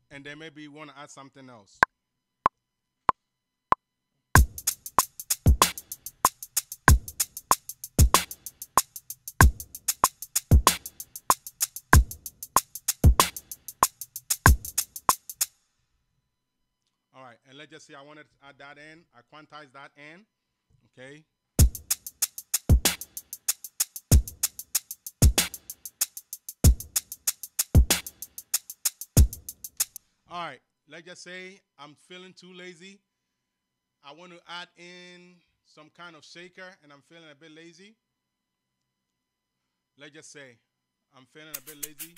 and then maybe you want to add something else. All right, and let's just say I wanted to add that in. I quantize that in, okay? All right, let's just say I'm feeling too lazy. I want to add in some kind of shaker and I'm feeling a bit lazy. Let's just say I'm feeling a bit lazy.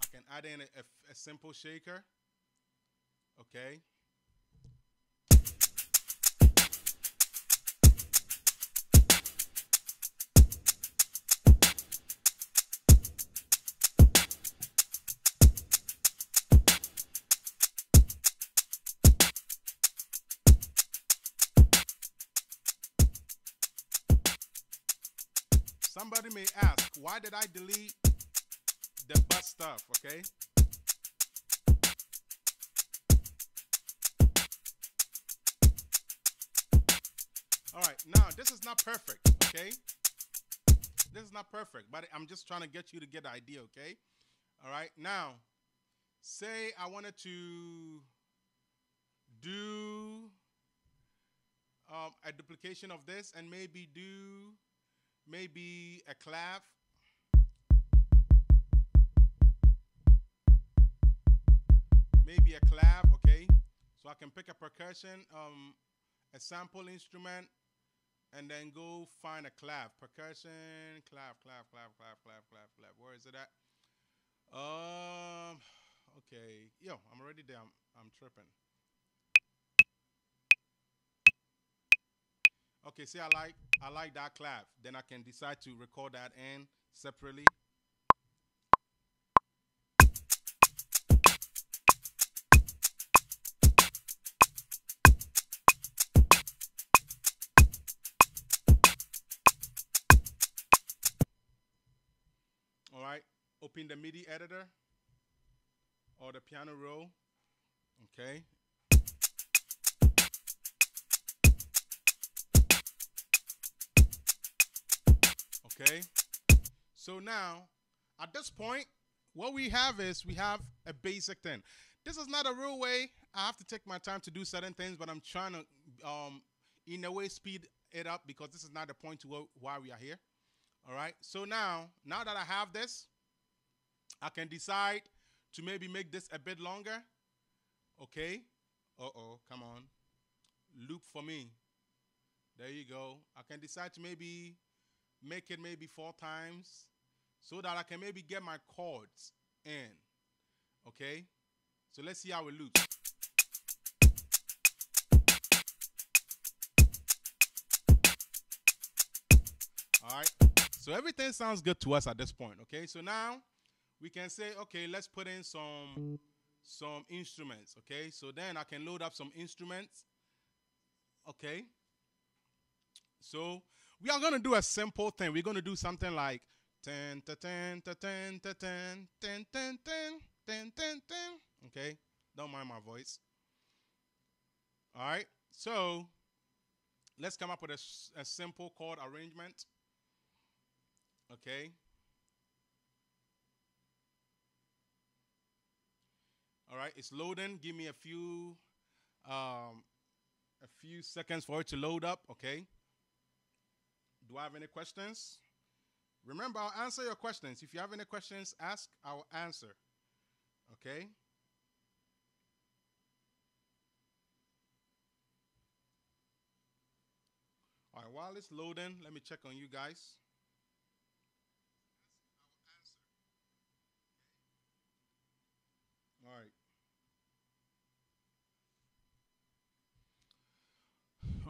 I can add in a, a, a simple shaker. Okay. Somebody may ask, why did I delete the butt stuff, okay? All right, now this is not perfect, okay? This is not perfect, but I'm just trying to get you to get the idea, okay? All right, now, say I wanted to do um, a duplication of this and maybe do maybe a clav. Maybe a clav, okay? So I can pick a percussion, um, a sample instrument, and then go find a clav. Percussion, clav, clav, clav, clav, clav, clav, clav. Where is it at? Um, okay. Yo, I'm already there. I'm, I'm tripping. Okay, see, I like I like that clap. Then I can decide to record that in separately. All right, open the MIDI editor or the piano roll. Okay, Okay. So now, at this point, what we have is we have a basic thing. This is not a real way. I have to take my time to do certain things, but I'm trying to, um, in a way, speed it up because this is not the point to why we are here. All right. So now, now that I have this, I can decide to maybe make this a bit longer. Okay. Uh oh, come on. Loop for me. There you go. I can decide to maybe make it maybe four times so that I can maybe get my chords in. Okay? So let's see how it looks. All right. So everything sounds good to us at this point. Okay. So now we can say, okay, let's put in some some instruments. Okay. So then I can load up some instruments. Okay. So we are going to do a simple thing. We're going to do something like ten, ten, ten, ten, ten, ten, ten, ten, ten, ten, ten. Okay. Don't mind my voice. All right. So let's come up with a, a simple chord arrangement. Okay. All right, it's loading. Give me a few um, a few seconds for it to load up. Okay. Do I have any questions? Remember, I'll answer your questions. If you have any questions, ask. I will answer. Okay. All right, while it's loading, let me check on you guys. All right.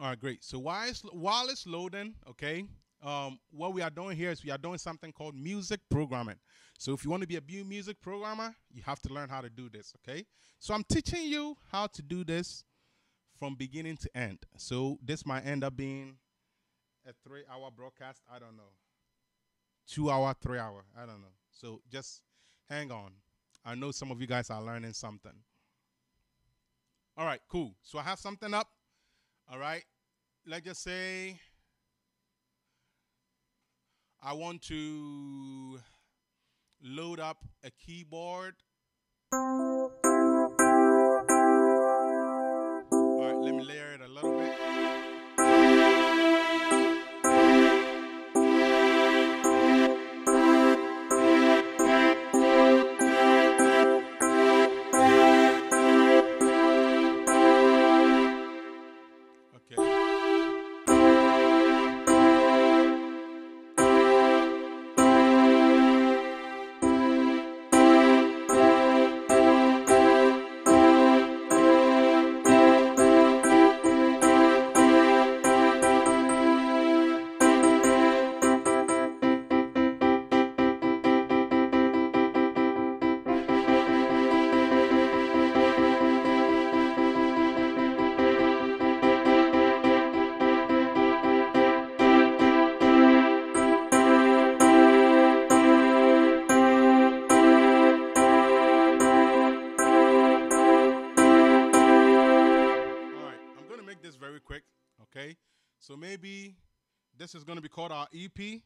All right, great. So while it's, it's loading, okay, um, what we are doing here is we are doing something called music programming. So if you want to be a music programmer, you have to learn how to do this, okay? So I'm teaching you how to do this from beginning to end. So this might end up being a three hour broadcast. I don't know. Two hour, three hour. I don't know. So just hang on. I know some of you guys are learning something. All right, cool. So I have something up. All right. Let's just say I want to load up a keyboard. All right, let me layer it a little bit. Called our EP,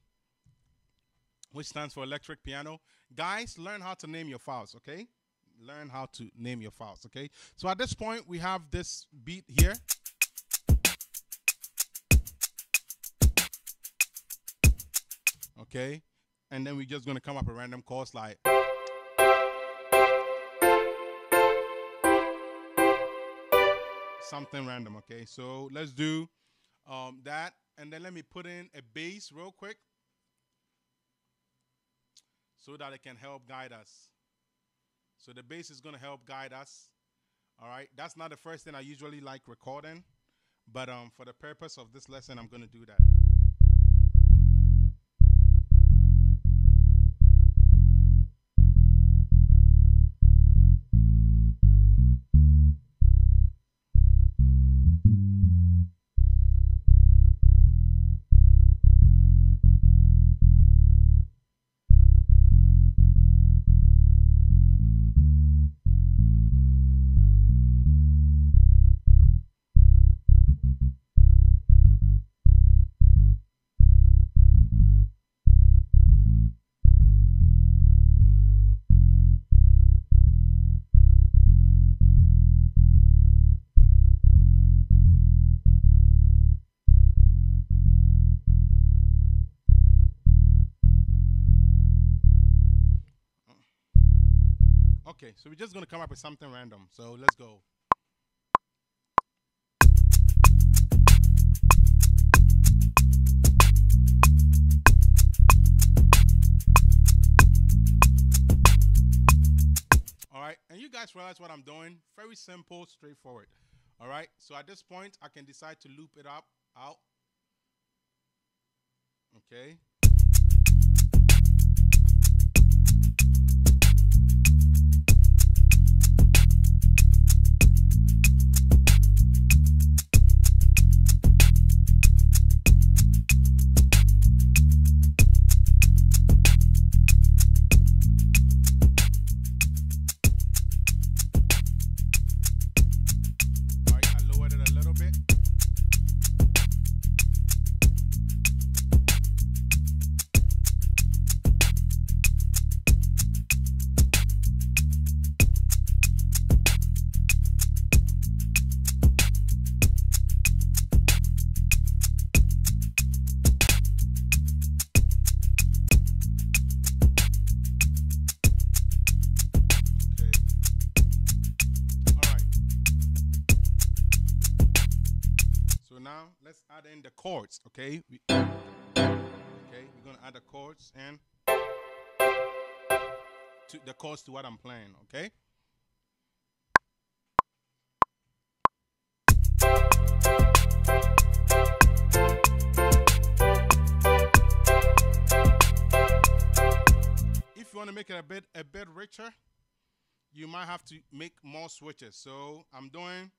which stands for electric piano. Guys, learn how to name your files, okay? Learn how to name your files, okay? So at this point, we have this beat here. Okay? And then we're just to come up a random chords like. Something random, okay? So let's do um, that, and then let me put in a bass real quick so that it can help guide us. So the bass is going to help guide us. All right, that's not the first thing I usually like recording, but um, for the purpose of this lesson, I'm going to do that. So we're just going to come up with something random. So let's go. All right, and you guys realize what I'm doing? Very simple, straightforward. All right, so at this point, I can decide to loop it up, out. Okay. Chords, okay? We, okay, we're gonna add the chords and to the chords to what I'm playing, okay? If you want to make it a bit a bit richer, you might have to make more switches. So I'm doing.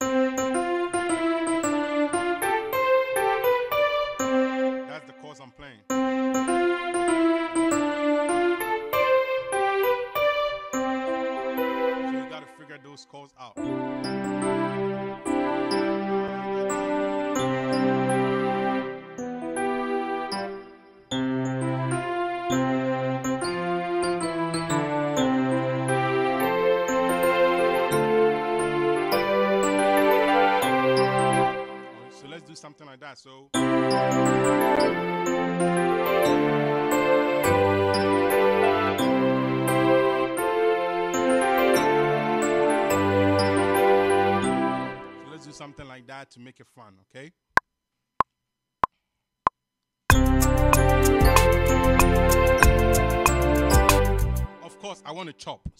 The chords I'm playing. So you gotta figure those chords out.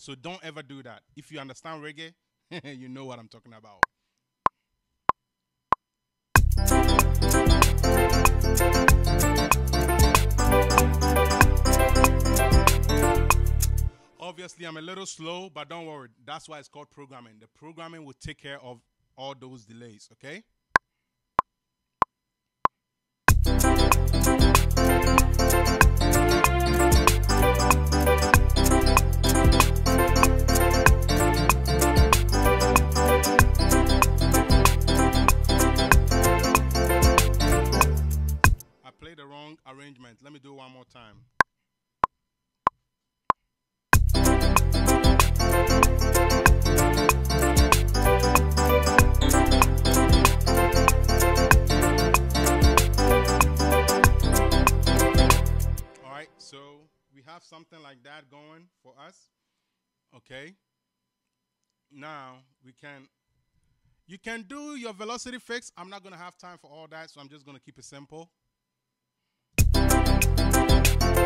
So don't ever do that. If you understand reggae, you know what I'm talking about. Obviously, I'm a little slow, but don't worry. That's why it's called programming. The programming will take care of all those delays, okay? I played the wrong arrangement. Let me do one more time. All right, so we have something like that going for us. Okay. Now we can you can do your velocity fix. I'm not gonna have time for all that, so I'm just gonna keep it simple.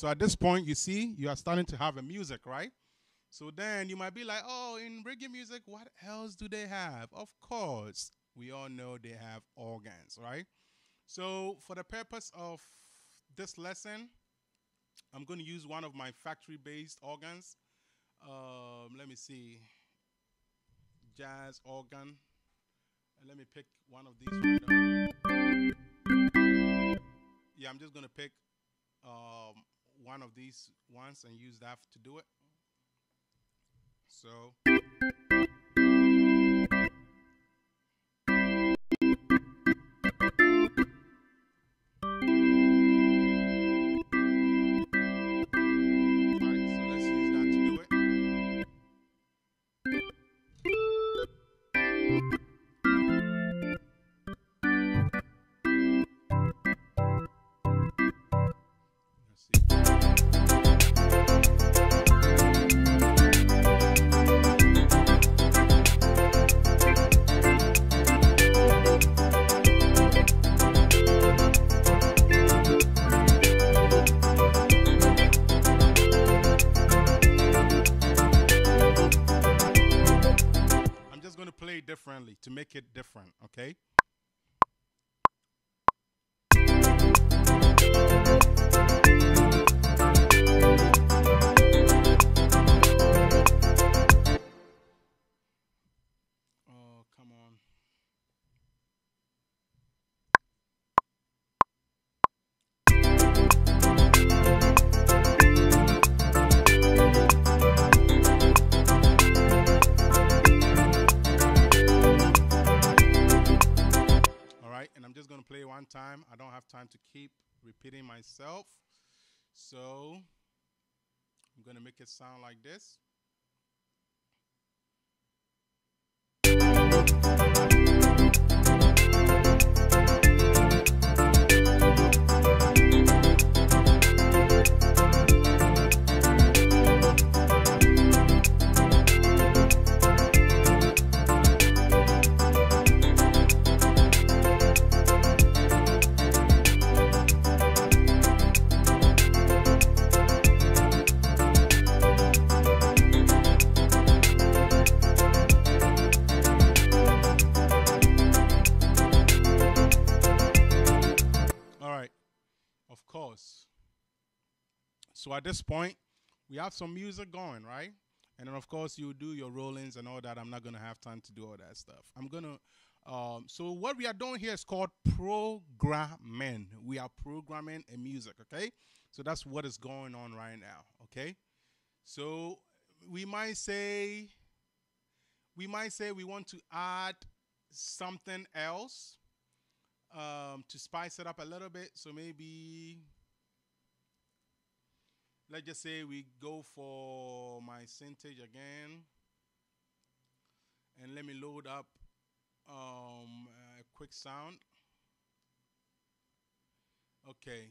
So at this point, you see, you are starting to have a music, right? So then you might be like, oh, in reggae music, what else do they have? Of course, we all know they have organs, right? So for the purpose of this lesson, I'm going to use one of my factory-based organs. Um, let me see, jazz organ. And let me pick one of these. Right. Yeah, I'm just going to pick um, one of these ones and use that to do it. So. Time to keep repeating myself. So I'm going to make it sound like this. So at this point, we have some music going, right? And then of course you do your rollings and all that. I'm not gonna have time to do all that stuff. I'm gonna um, so what we are doing here is called programming. We are programming a music, okay? So that's what is going on right now, okay? So we might say we might say we want to add something else um, to spice it up a little bit. So maybe let's just say we go for my syntage again, and let me load up um, a quick sound. Okay.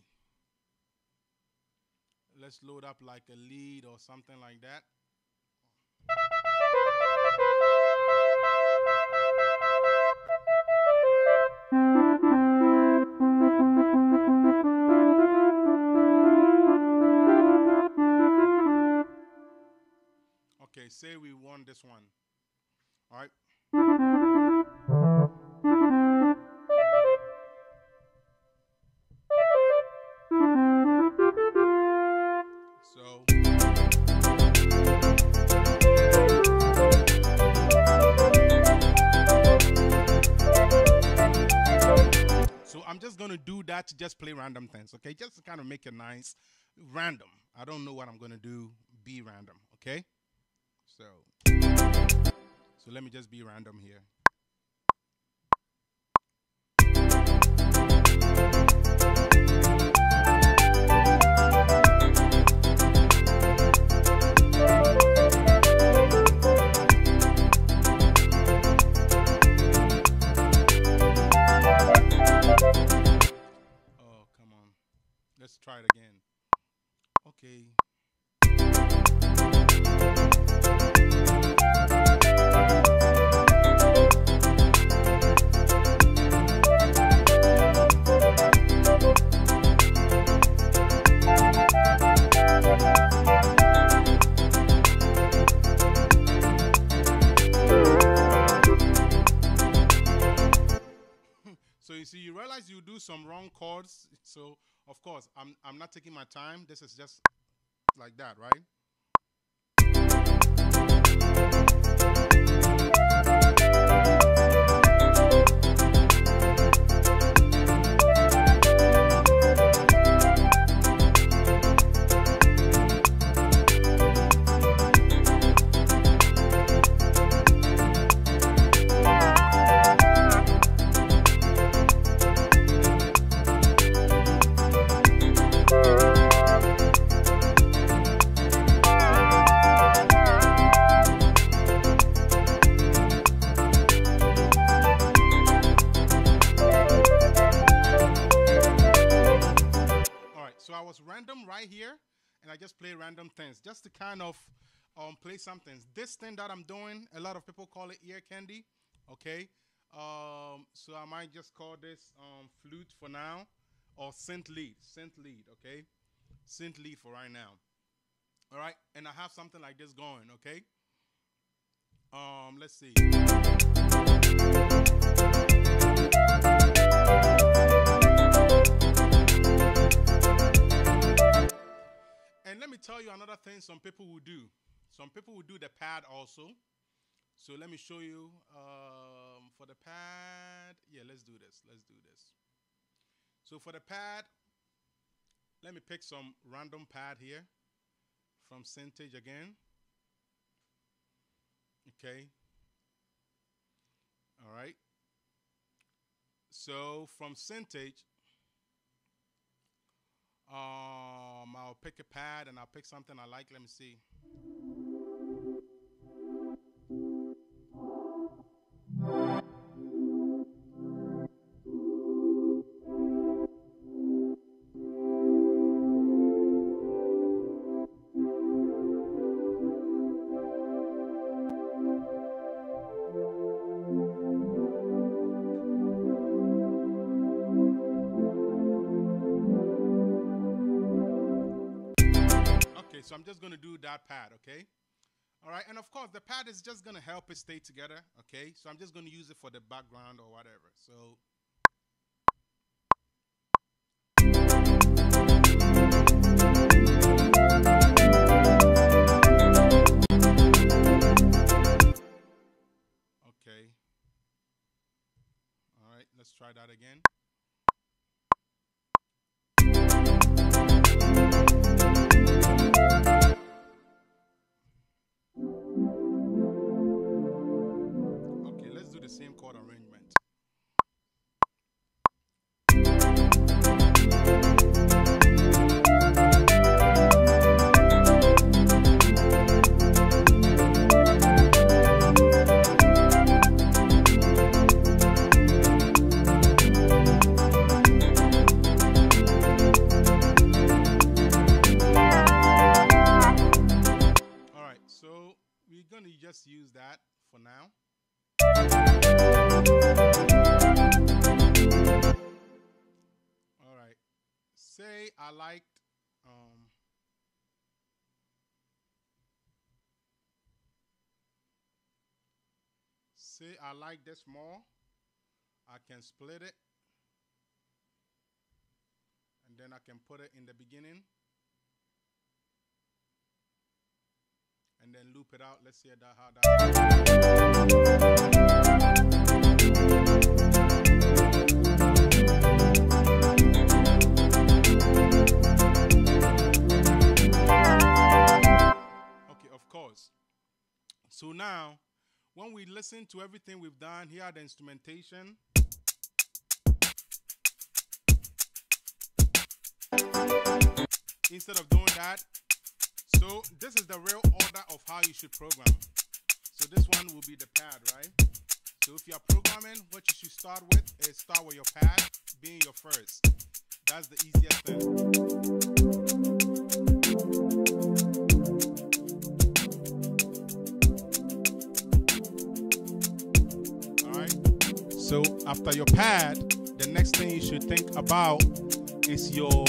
Let's load up like a lead or something like that. This one. All right. So So I'm just gonna do that to just play random things, okay? Just to kind of make it nice, random. I don't know what I'm gonna do. Be random, okay? So, so let me just be random here. Oh, come on. Let's try it again. Okay. You see, you realize you do some wrong chords. So of course, I'm I'm not taking my time. This is just like that, right? That I'm doing, a lot of people call it ear candy. Okay, um, so I might just call this um, flute for now, or synth lead, synth lead. Okay, synth lead for right now. All right, and I have something like this going. Okay, Um, let's see. And let me tell you another thing some people will do. Some people will do the pad also. So let me show you um, for the pad. Yeah, let's do this. Let's do this. So for the pad, let me pick some random pad here from Syntage again. Okay. All right. So from Syntage, um, I'll pick a pad and I'll pick something I like. Let me see. That pad, okay? All right, and of course, the pad is just to help it stay together, okay? So I'm just to use it for the background or whatever. So. Okay. All right, let's try that again. I like this more. I can split it. And then I can put it in the beginning. And then loop it out. Let's see that how that Okay, of course. So now, when we listen to everything we've done, here are the instrumentation. Instead of doing that, so this is the real order of how you should program. So this one will be the pad, right? So if you're programming, what you should start with is start with your pad being your first. That's the easiest thing. So after your pad, the next thing you should think about is your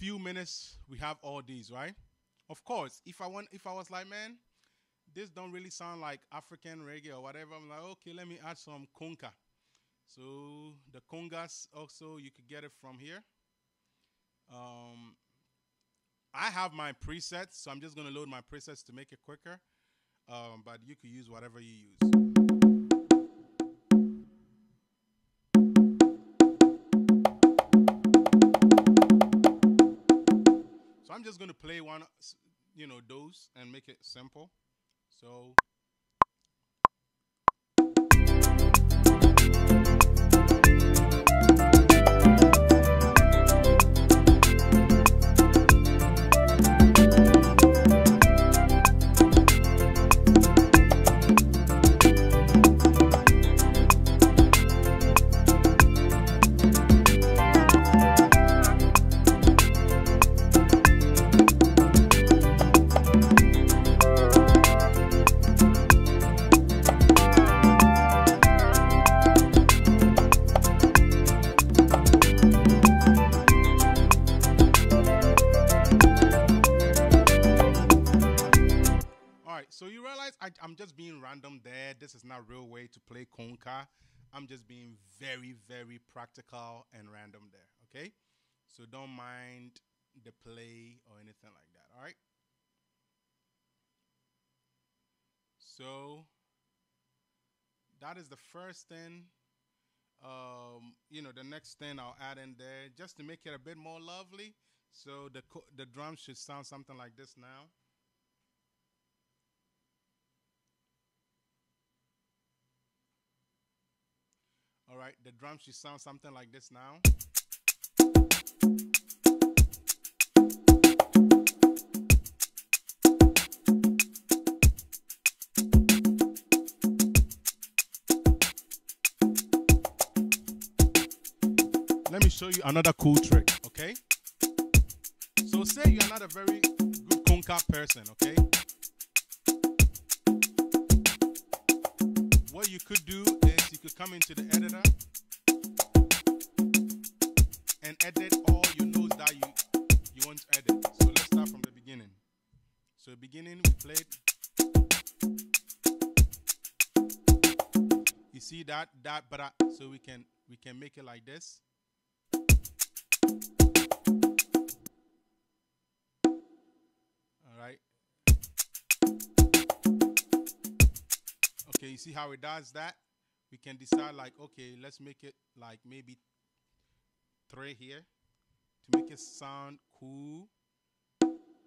few minutes, we have all these, right? Of course, if I want, if I was like, man, this don't really sound like African reggae or whatever, I'm like, okay, let me add some conga. So the congas also you could get it from here. Um, I have my presets, so I'm just going to load my presets to make it quicker. Um, but you could use whatever you use. So I'm just going to play one, you know, those and make it simple. So. To play conga. I'm just being very, very practical and random there. Okay, so don't mind the play or anything like that. All right. So that is the first thing. Um, you know, the next thing I'll add in there just to make it a bit more lovely. So the the drum should sound something like this now. All right, the drum should sound something like this now. Let me show you another cool trick, okay? So say you're not a very good conga person, okay? What you could do is could come into the editor and edit all your notes that you, you want to edit. So let's start from the beginning. So beginning we played. You see that that but uh, so we can we can make it like this. All right. Okay, you see how it does that? We can decide like, okay, let's make it like maybe three here to make it sound cool.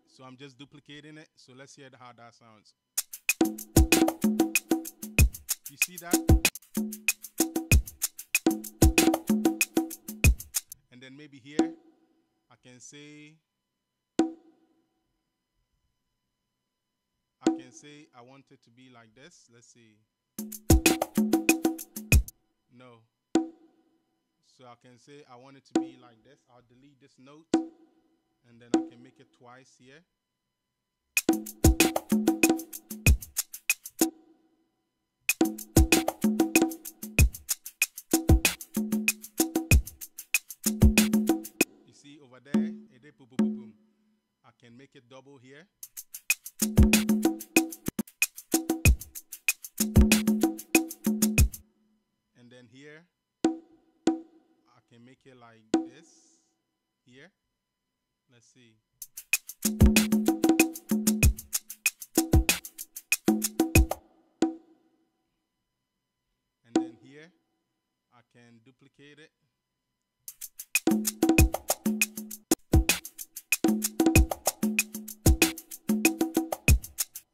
So I'm just duplicating it. So let's hear how that sounds. You see that? And then maybe here, I can say I can say I want it to be like this. Let's see. No. So I can say I want it to be like this. I'll delete this note and then I can make it twice here. You see over there, eh, boom, boom, boom. I can make it double here, like this here. Let's see. And then here, I can duplicate it.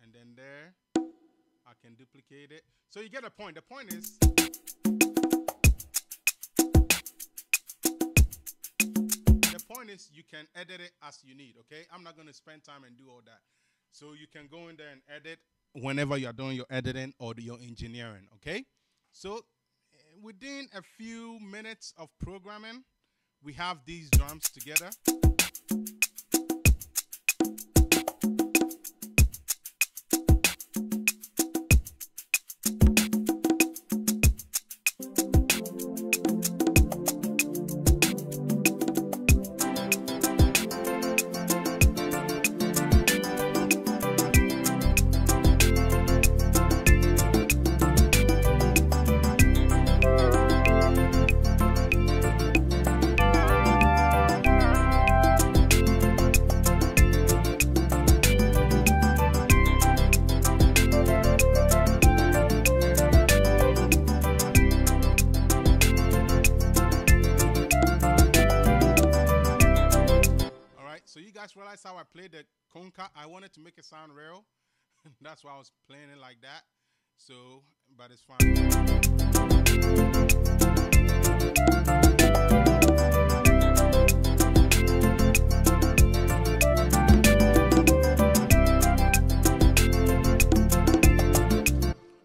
And then there, I can duplicate it. So you get a point. The point is, you can edit it as you need, okay? I'm not going to spend time and do all that. So you can go in there and edit whenever you're doing your editing or your engineering, okay? So eh, within a few minutes of programming, we have these drums together. Like that. So, but it's fine.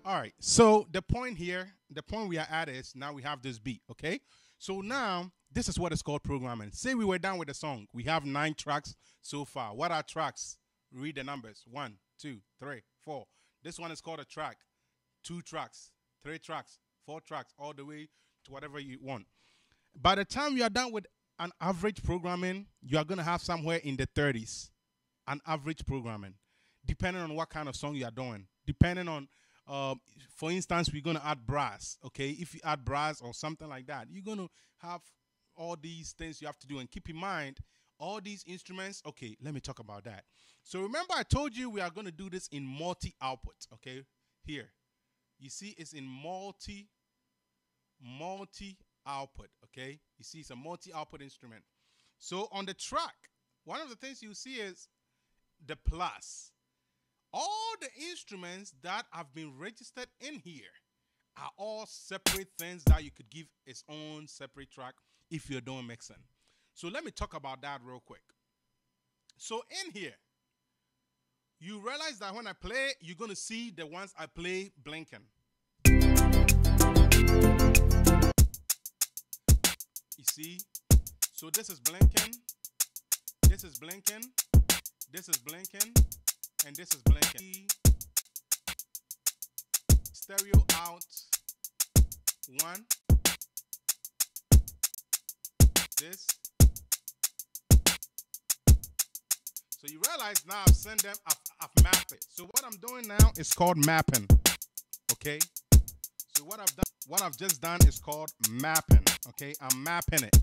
All right. So the point here, the point we are at is now we have this beat. Okay. So now this is what is called programming. Say we were done with the song. We have nine tracks so far. What are tracks? Read the numbers. One, two, three, four. This one is called a track. Two tracks, three tracks, four tracks, all the way to whatever you want. By the time you are done with an average programming, you are going to have somewhere in the 30s. An average programming, depending on what kind of song you are doing, depending on uh, for instance, we're going to add brass. Okay, if you add brass or something like that, you're going to have all these things you have to do. And keep in mind, all these instruments. Okay, let me talk about that. So remember, I told you we are going to do this in multi output. Okay, here, you see, it's in multi multi output. Okay, you see, it's a multi output instrument. So on the track, one of the things you see is the plus all the instruments that have been registered in here are all separate things that you could give its own separate track if you're doing mixing. So let me talk about that real quick. So in here, you realize that when I play, you're going to see the ones I play blinking. You see? So this is blinking. This is blinking. This is blinking and this is blinking. Stereo out. One. This. So you realize now I've sent them, I've, I've mapped it. So what I'm doing now is called mapping. Okay? So what I've done, what I've just done is called mapping. Okay? I'm mapping it.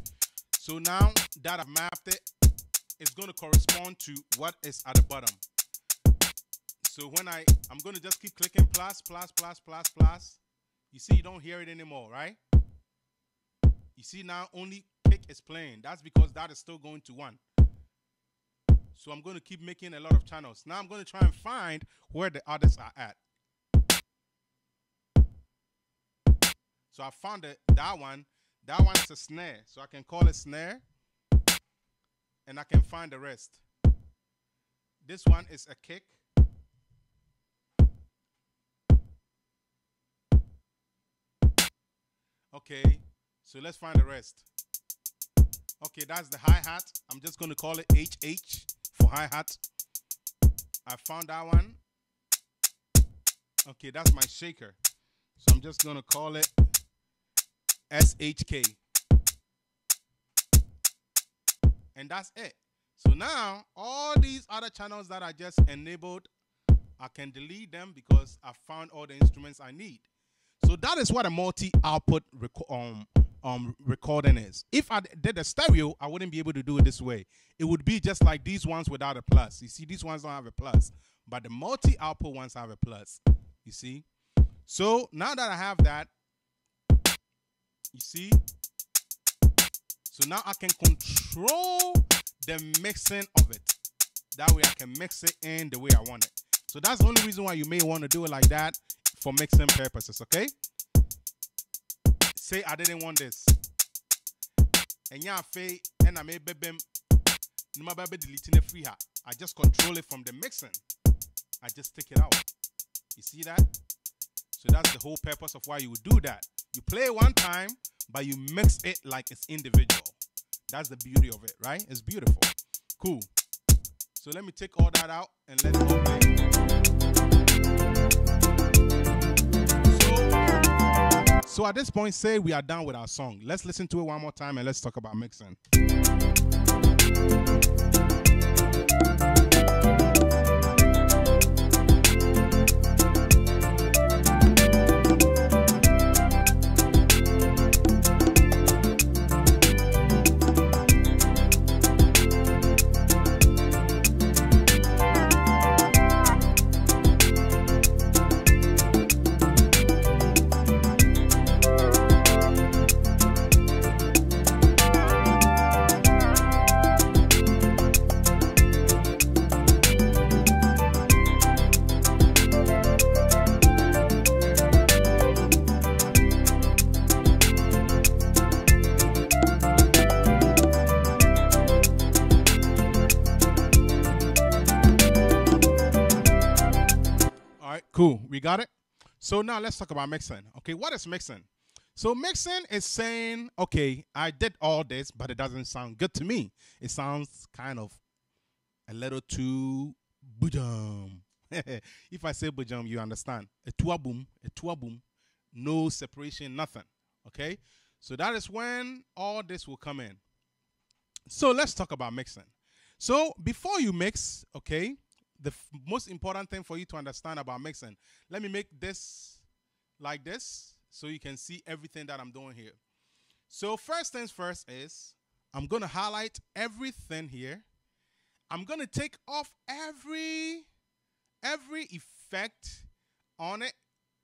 So now that I've mapped it, it's going to correspond to what is at the bottom. So when I, I'm going to just keep clicking plus, plus, plus, plus, plus. You see, you don't hear it anymore, right? You see now only kick is playing. That's because that is still going to one. So I'm going to keep making a lot of channels. Now I'm going to try and find where the others are at. So I found it, that one. That one is a snare. So I can call it snare. And I can find the rest. This one is a kick. Okay, so let's find the rest. Okay, that's the hi-hat. I'm just going to call it HH for hi-hat. I found that one. Okay, that's my shaker. So I'm just going to call it SHK. And that's it. So now, all these other channels that I just enabled, I can delete them because I found all the instruments I need. So that is what a multi-output um, um, recording is. If I did a stereo, I wouldn't be able to do it this way. It would be just like these ones without a plus. You see, these ones don't have a plus, but the multi-output ones have a plus. You see? So now that I have that, you see? So now I can control the mixing of it. That way I can mix it in the way I want it. So that's the only reason why you may want to do it like that for mixing purposes, okay? Say I didn't want this. And yeah, and I may be bem no matter deleting it free I just control it from the mixing. I just take it out. You see that? So that's the whole purpose of why you would do that. You play one time, but you mix it like it's individual. That's the beauty of it, right? It's beautiful. Cool. So let me take all that out and let's go play. So at this point, say we are done with our song. Let's listen to it one more time and let's talk about mixing. Cool. We got it. So now let's talk about mixing. Okay, what is mixing? So mixing is saying, okay, I did all this, but it doesn't sound good to me. It sounds kind of a little too bujum. if I say bujum, you understand. A tua boom, a tua boom, no separation, nothing. Okay? So that is when all this will come in. So let's talk about mixing. So before you mix, okay, the f- most important thing for you to understand about mixing, let me make this like this so you can see everything that I'm doing here. So first things first is I'm going to highlight everything here. I'm going to take off every every effect on it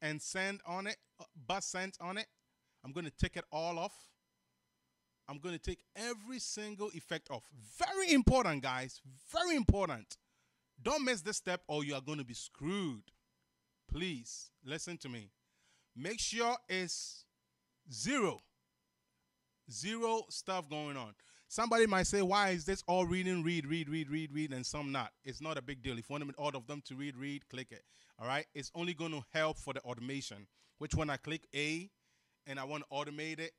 and send on it, uh, bus send on it. I'm going to take it all off. I'm going to take every single effect off. Very important, guys. Very important. Don't miss this step or you are going to be screwed. Please listen to me. Make sure it's zero. Zero stuff going on. Somebody might say, why is this all reading, read, read, read, read, read, and some not? It's not a big deal. If you want all of them to read, read, click it. All right? It's only going to help for the automation. Which when I click A and I want to automate it,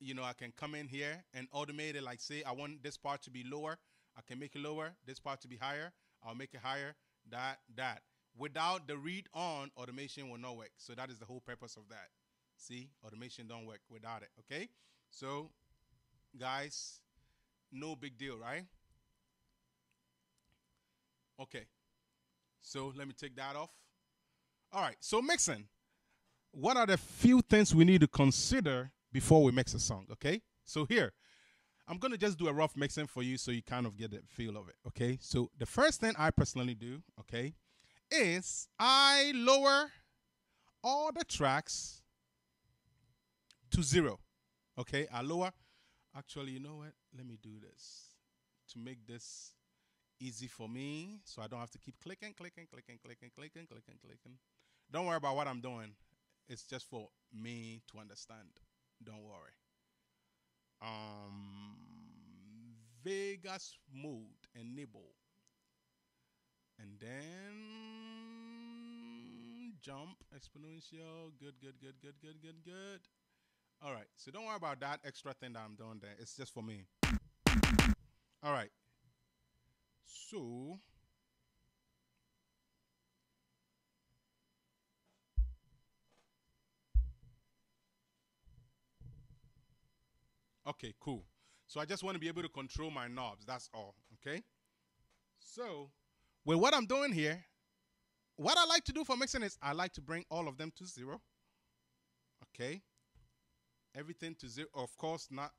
you know, I can come in here and automate it. Like say I want this part to be lower, I can make it lower. This part to be higher, I'll make it higher. That, that. Without the read on, automation will not work. So that is the whole purpose of that. See, automation don't work without it. Okay? So, guys, no big deal, right? Okay. So let me take that off. All right. So mixing. What are the few things we need to consider before we mix a song? Okay. So here, I'm gonna just do a rough mixing for you so you kind of get the feel of it. Okay. So the first thing I personally do, okay, is I lower all the tracks to zero. Okay, I lower. Actually, you know what? Let me do this to make this easy for me so I don't have to keep clicking, clicking, clicking, clicking, clicking, clicking, clicking. Don't worry about what I'm doing. It's just for me to understand. Don't worry. Um, Vegas mode enable. And then jump exponential. Good, good, good, good, good, good, good. All right. So don't worry about that extra thing that I'm doing there. It's just for me. All right. So Okay, cool. So I just want to be able to control my knobs. That's all. Okay. So with what I'm doing here, what I like to do for mixing is I like to bring all of them to zero. Okay. Everything to zero. Of course, not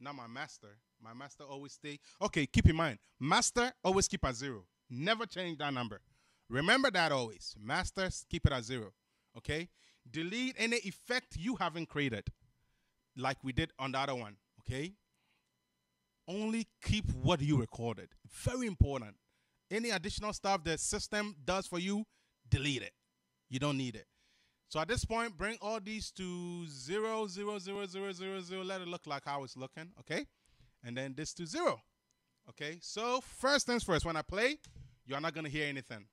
not my master. My master always stay. Okay, keep in mind, master always keep at zero. Never change that number. Remember that always. Masters keep it at zero. Okay. Delete any effect you haven't created, like we did on the other one. Okay. Only keep what you recorded. Very important. Any additional stuff the system does for you, delete it. You don't need it. So at this point, bring all these to zero, zero, zero, zero, zero, zero. Let it look like how it's looking, okay? And then this to zero, okay? So first things first, when I play, you're not gonna hear anything,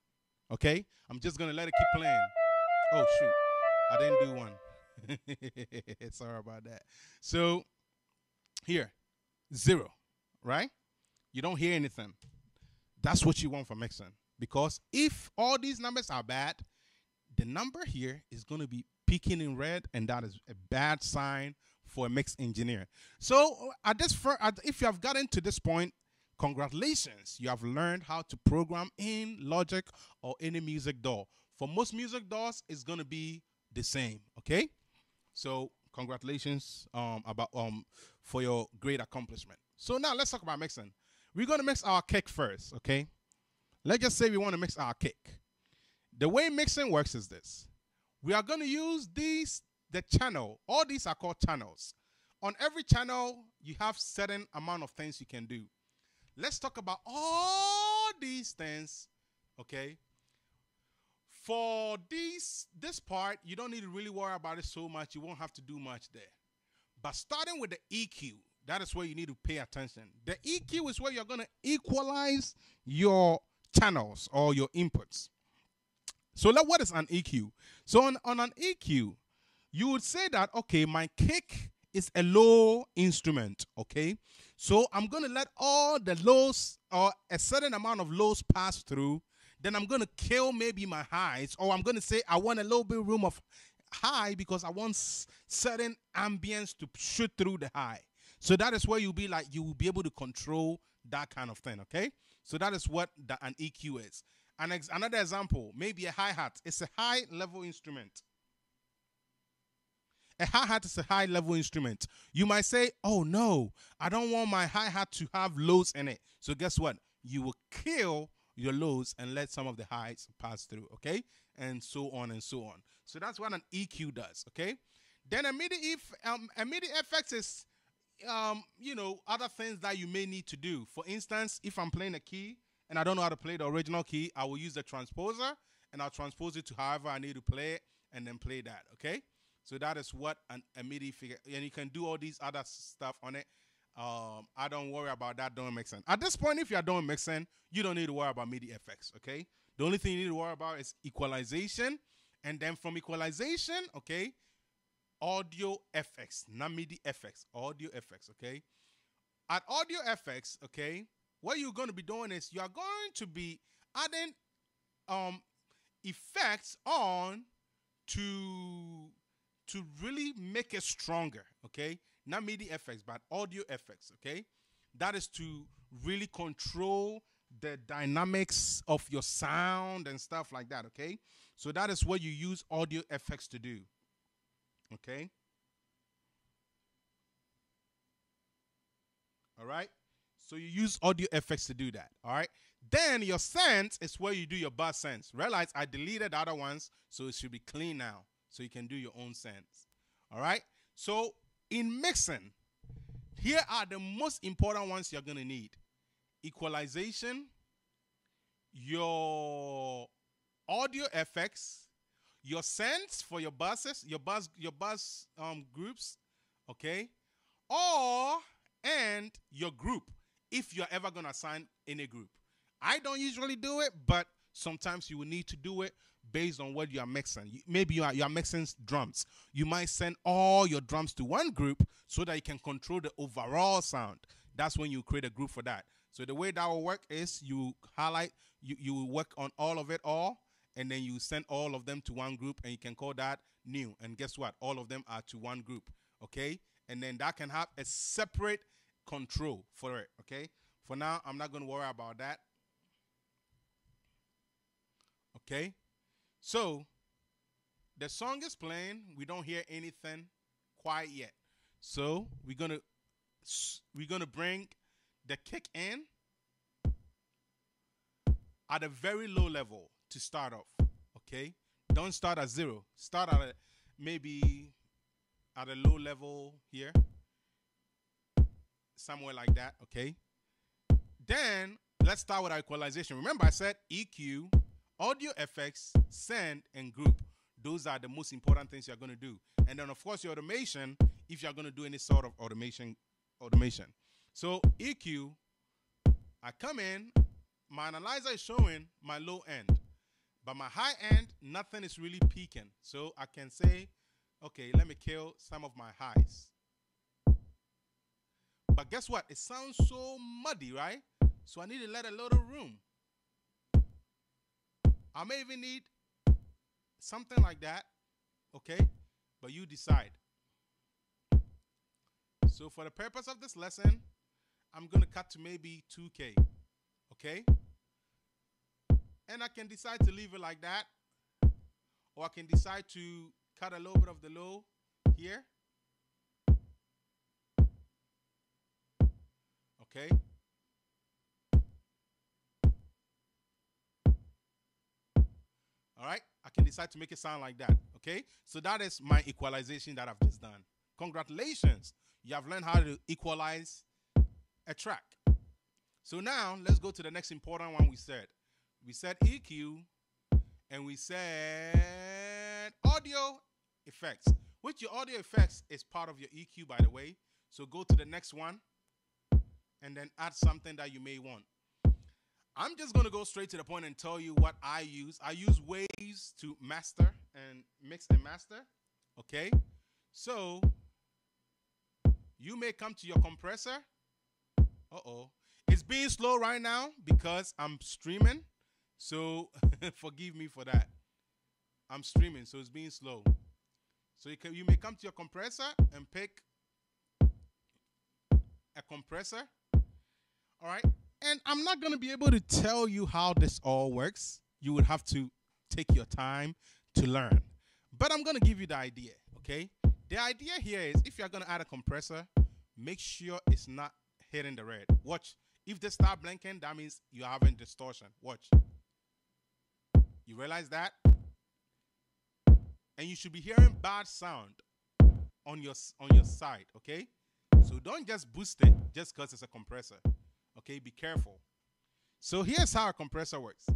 okay? I'm just gonna let it keep playing. Oh shoot, I didn't do one. Sorry about that. So here, zero, right? You don't hear anything. That's what you want for mixing. Because if all these numbers are bad, the number here is going to be peaking in red, and that is a bad sign for a mix engineer. So, uh, at this, fir- at, if you have gotten to this point, congratulations, you have learned how to program in Logic or any music DAW. For most music DAWs, it's going to be the same. Okay, so congratulations um, about um for your great accomplishment. So now let's talk about mixing. We're going to mix our kick first. Okay, let's just say we want to mix our kick. The way mixing works is this. We are going to use these, the channel. All these are called channels. On every channel, you have certain amount of things you can do. Let's talk about all these things, okay? For these, this part, you don't need to really worry about it so much. You won't have to do much there. But starting with the EQ, that is where you need to pay attention. The EQ is where you're going to equalize your channels or your inputs. So what is an EQ? So on, on an EQ, you would say that, okay, my kick is a low instrument, okay? So I'm going to let all the lows or a certain amount of lows pass through. Then I'm going to kill maybe my highs, or I'm going to say I want a little bit room of high because I want certain ambience to shoot through the high. So that is where you'll be like, you will be able to control that kind of thing, okay? So that is what the, an EQ is. An ex another example, maybe a hi-hat. It's a high level instrument. A hi-hat is a high level instrument. You might say, oh no, I don't want my hi-hat to have lows in it. So guess what? You will kill your lows and let some of the highs pass through, okay? And so on and so on. So that's what an EQ does, okay? Then a MIDI, if, um, a MIDI effects is um, you know, other things that you may need to do. For instance, if I'm playing a key and I don't know how to play the original key, I will use the transposer and I'll transpose it to however I need to play it and then play that. Okay. So that is what an, a MIDI figure, and you can do all these other stuff on it. Um, I don't worry about that doing sense. At this point, if you're doing mixing, you don't need to worry about MIDI effects. Okay. The only thing you need to worry about is equalization, and then from equalization, okay, audio effects, not MIDI effects, audio effects, okay? At audio effects, okay, what you're going to be doing is you are going to be adding um effects on to to really make it stronger, okay? Not MIDI effects, but audio effects, okay? That is to really control the dynamics of your sound and stuff like that, okay? So that is what you use audio effects to do. Okay? All right? So you use audio effects to do that. All right? Then your sends is where you do your bass sends. Realize I deleted the other ones, so it should be clean now. So you can do your own sends. All right? So in mixing, here are the most important ones you're going to need equalization, your audio effects, your sends for your buses, your bus, your bus um, groups, okay, or and your group if you're ever gonna assign in a group. I don't usually do it, but sometimes you will need to do it based on what you are mixing. Maybe you are, you are mixing drums. You might send all your drums to one group so that you can control the overall sound. That's when you create a group for that. So the way that will work is you highlight, you, you work on all of it all, and then you send all of them to one group and you can call that new. And guess what? All of them are to one group. Okay? And then that can have a separate control for it. Okay? For now, I'm not going to worry about that. Okay? So, the song is playing. We don't hear anything quite yet. So, we're to we're to bring the kick in at a very low level to start off. Okay, don't start at zero. Start at a, maybe at a low level here, somewhere like that. Okay. Then let's start with our equalization. Remember, I said EQ, audio effects, send, and group. Those are the most important things you're going to do. And then, of course, your automation, if you're going to do any sort of automation, automation. So EQ, I come in, my analyzer is showing my low end. But my high end, nothing is really peaking. So I can say, okay, let me kill some of my highs. But guess what? It sounds so muddy, right? So I need to let a little room. I may even need something like that, okay? But you decide. So for the purpose of this lesson, I'm going to cut to maybe 2K, okay? And I can decide to leave it like that. Or I can decide to cut a little bit of the low here. Okay. All right. I can decide to make it sound like that. Okay. So that is my equalization that I've just done. Congratulations. You have learned how to equalize a track. So now let's go to the next important one we said we said EQ, and we said audio effects, which your audio effects is part of your EQ, by the way. So go to the next one and then add something that you may want. I'm just gonna go straight to the point and tell you what I use. I use Waves to master and mix and master. Okay, so you may come to your compressor. Uh oh, it's being slow right now because I'm streaming. So forgive me for that. I'm streaming, so it's being slow. So you can you may come to your compressor and pick a compressor. All right. And I'm not going to be able to tell you how this all works. You would have to take your time to learn. But I'm going to give you the idea, okay? The idea here is if you're going to add a compressor, make sure it's not hitting the red. Watch. If they start blinking, that means you're having distortion. Watch. You realize that? And you should be hearing bad sound on your on your side, okay? So don't just boost it just because it's a compressor. Okay, be careful. So here's how a compressor works.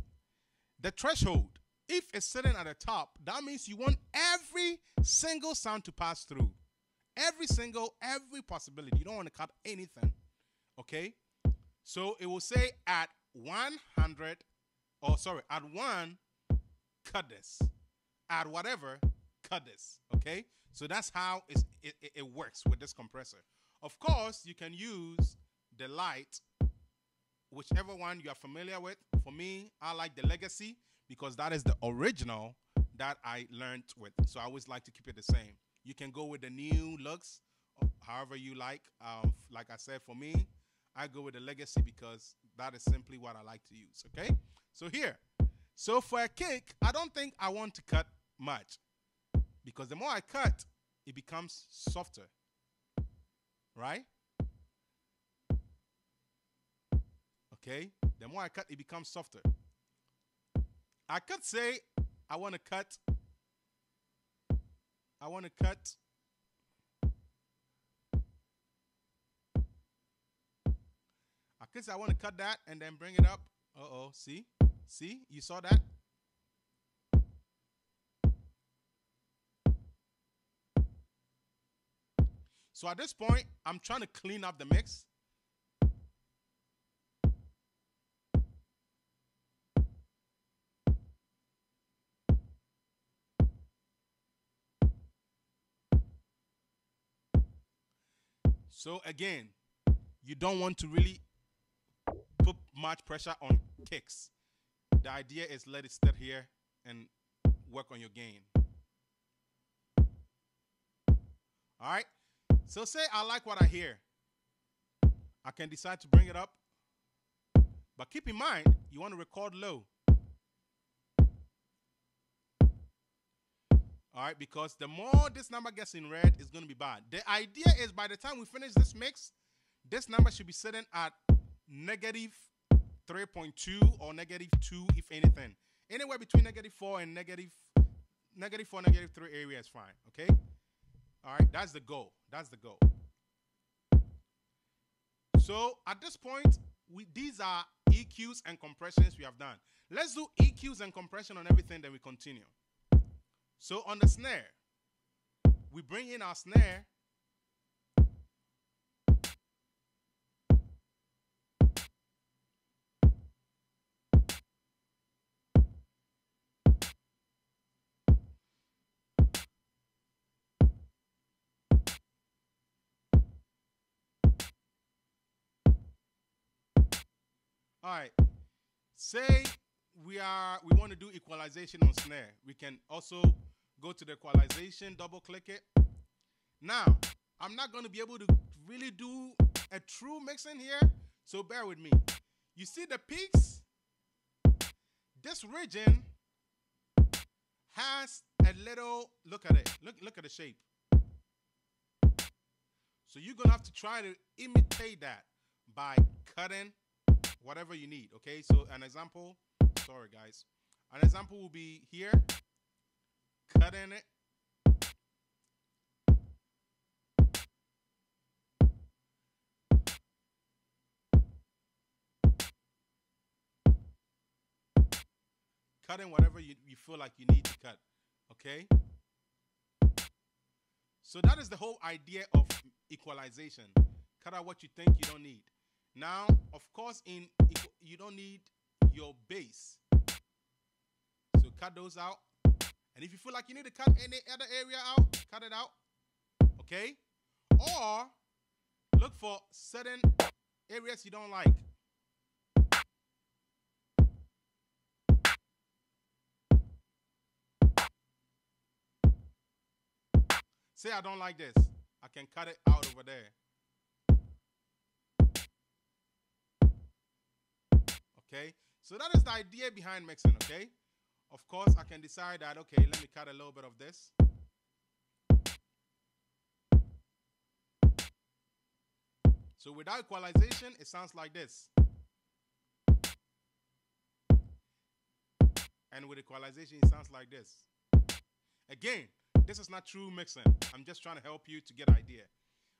The threshold, if it's sitting at the top, that means you want every single sound to pass through. Every single, every possibility. You don't want to cut anything. Okay? So it will say at 100, or sorry, at 1, cut this. At whatever, cut this. Okay? So that's how it, it, it works with this compressor. Of course, you can use the light, whichever one you are familiar with. For me, I like the Legacy because that is the original that I learned with. So I always like to keep it the same. You can go with the new looks, however you like. Um, like I said, for me, I go with the Legacy because that is simply what I like to use. Okay? So here. So for a kick, I don't think I want to cut much because the more I cut, it becomes softer right? Okay, the more I cut, it becomes softer. I could say I want to cut. I want to cut. I could say I want to cut that and then bring it up. Uh oh, see? See? You saw that? So at this point, I'm trying to clean up the mix. So again, you don't want to really put much pressure on kicks. The idea is let it sit here and work on your gain. All right. So say I like what I hear. I can decide to bring it up. But keep in mind, you want to record low. All right, because the more this number gets in red, it's going to be bad. The idea is by the time we finish this mix, this number should be sitting at negative 3.2 or negative 2, if anything. Anywhere between negative 4 and negative, negative 4, negative 3 area is fine, okay? All right, that's the goal. That's the goal. So at this point, we these are EQs and compressions we have done. Let's do EQs and compression on everything, then we continue. So on the snare, we bring in our snare All right. Say we are we want to do equalization on snare. We can also go to the equalization, double click it. Now, I'm not going to be able to really do a true mixing here, so bear with me. You see the peaks? This region has a little look at it. Look look at the shape. So you're going to have to try to imitate that by cutting whatever you need. Okay, so an example, sorry guys, an example will be here, cutting it. Cutting whatever you, you feel like you need to cut. Okay? So that is the whole idea of equalization. Cut out what you think you don't need. Now, of course, in you don't need your bass. So cut those out. And if you feel like you need to cut any other area out, cut it out. Okay? Or look for certain areas you don't like. Say I don't like this. I can cut it out over there. Okay? So that is the idea behind mixing, okay? Of course, I can decide that, okay, let me cut a little bit of this. So without equalization, it sounds like this. And with equalization, it sounds like this. Again, this is not true mixing. I'm just trying to help you to get idea.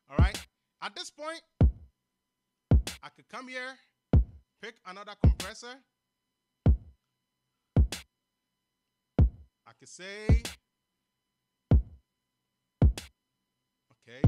All right? At this point, I could come here, pick another compressor, I could say, okay.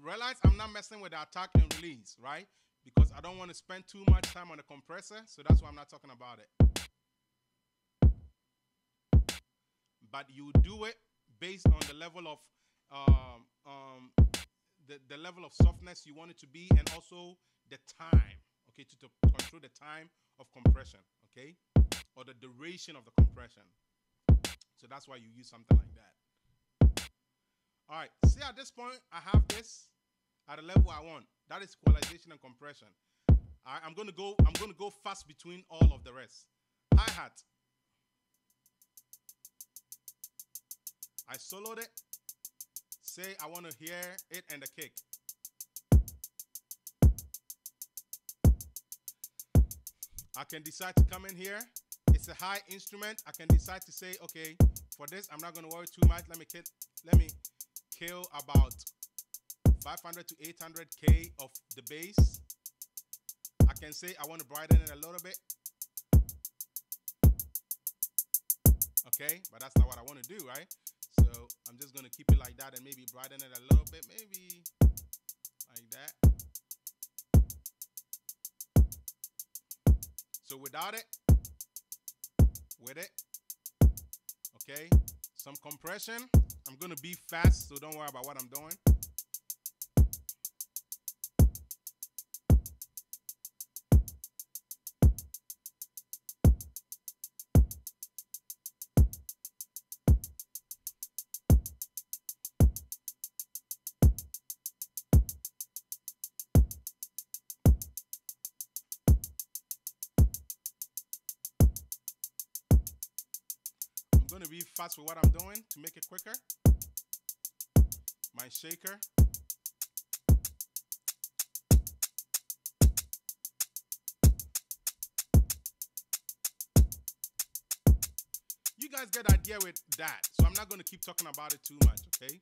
Realize I'm not messing with the attack and release, right? Because I don't want to spend too much time on the compressor, so that's why I'm not talking about it. But you do it based on the level of um, um, the, the level of softness you want it to be and also the time okay to, to control the time of compression okay or the duration of the compression. So that's why you use something like that. All right see at this point i have this at a level i want. That is equalization and compression. Right i'm gonna go i'm gonna go fast between all of the rest. Hi-hat I soloed it. Say I want to hear it and the kick. I can decide to come in here. It's a high instrument. I can decide to say, okay, for this, I'm not going to worry too much. Let me kill, let me kill about 500 to 800k of the bass. I can say I want to brighten it a little bit. Okay, but that's not what I want to do, right? I'm just gonna keep it like that and maybe brighten it a little bit, maybe like that. So without it, with it, okay, some compression. I'm gonna be fast, so don't worry about what I'm doing. Fast with what I'm doing to make it quicker. My shaker. You guys get idea with that. So I'm not going to keep talking about it too much, okay?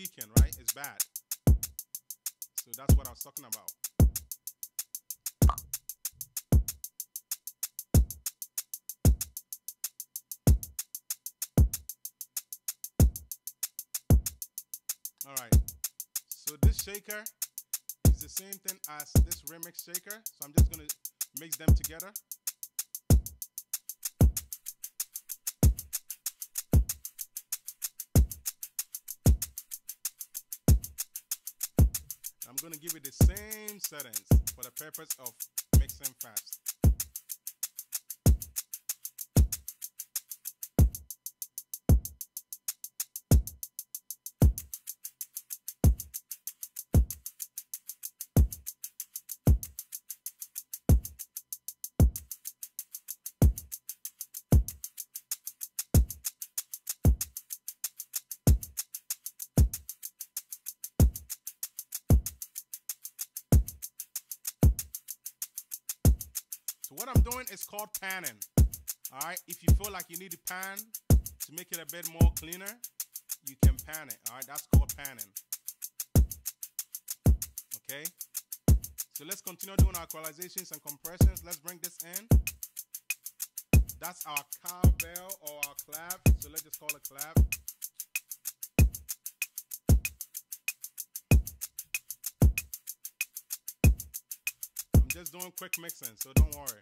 See it's peaking, right? It's bad. So that's what I was talking about. All right. So this shaker is the same thing as this remix shaker. So I'm just to mix them together. Going to give it the same settings for the purpose of mixing fast. Called panning. All right, if you feel like you need to pan to make it a bit more cleaner, you can pan it. All right, that's called panning. Okay. So let's continue doing our equalizations and compressions. Let's bring this in. That's our cowbell or our clap. So let's just call it clap. I'm just doing quick mixing, so don't worry.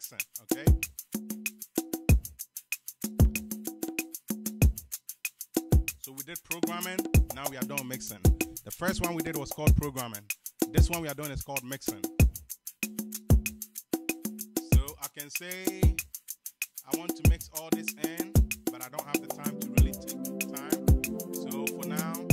Mixing, okay? So we did programming, now we are doing mixing. The first one we did was called programming. This one we are doing is called mixing. So I can say I want to mix all this in, but I don't have the time to really take time. So for now,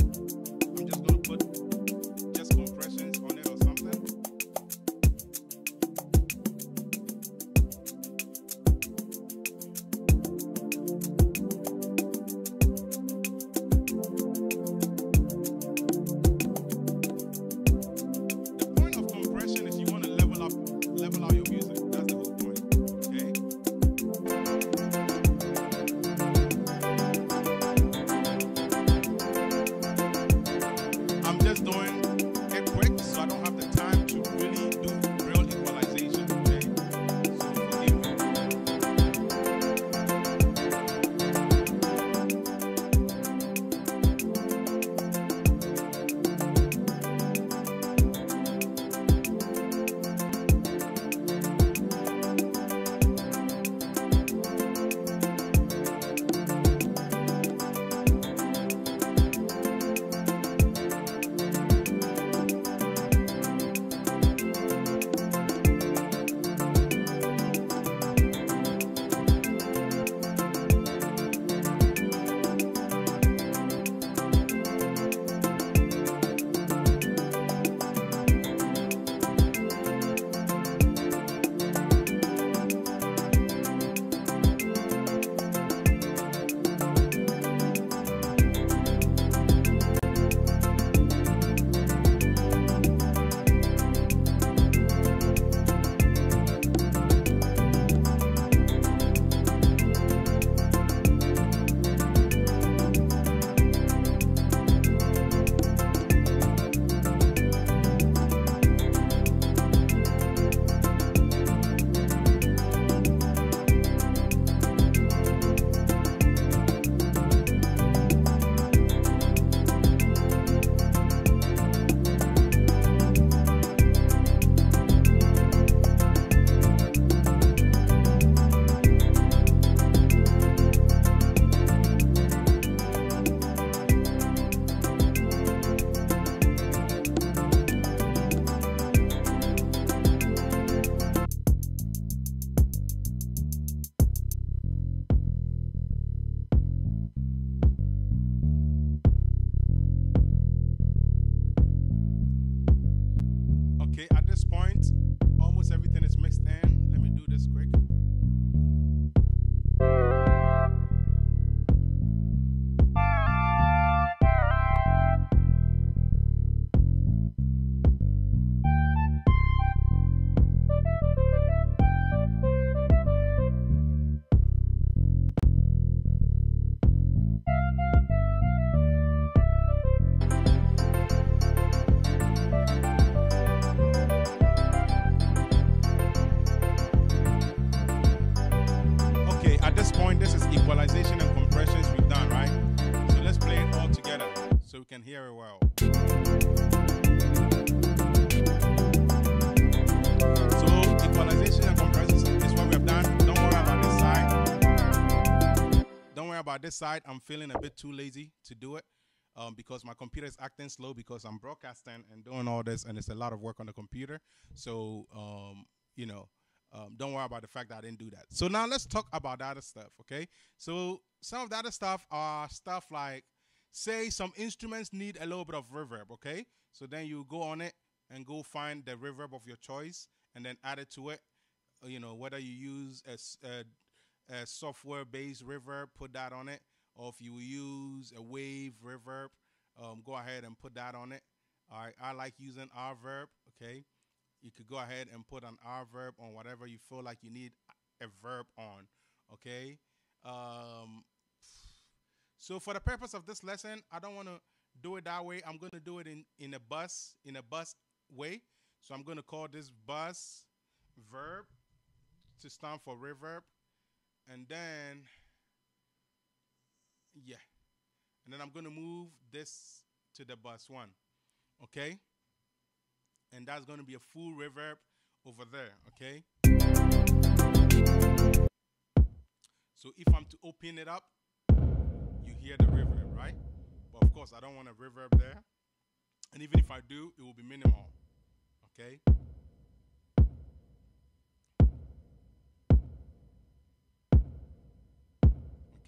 side. I'm feeling a bit too lazy to do it. Um, because my computer is acting slow because I'm broadcasting and doing all this, and it's a lot of work on the computer. So, um, you know, um, don't worry about the fact that I didn't do that. So now let's talk about other stuff, okay? So some of the other stuff are stuff like, say, some instruments need a little bit of reverb, okay? So then you go on it and go find the reverb of your choice and then add it to it. Uh, you know, whether you use a, a, a software-based reverb, put that on it, or if you use a wave reverb, um, go ahead and put that on it. All right, I like using Reverb, okay? you could go ahead and put an R verb on whatever you feel like you need a verb on. Okay. Um, so for the purpose of this lesson, I don't want to do it that way. I'm going to do it in in a bus in a bus way. So I'm going to call this bus verb to stand for reverb, and then yeah, and then I'm going to move this to the bus one. Okay and that's going to be a full reverb over there, okay? So if I'm to open it up, you hear the reverb, right? But of course, I don't want a reverb there. And even if I do, it will be minimal, okay?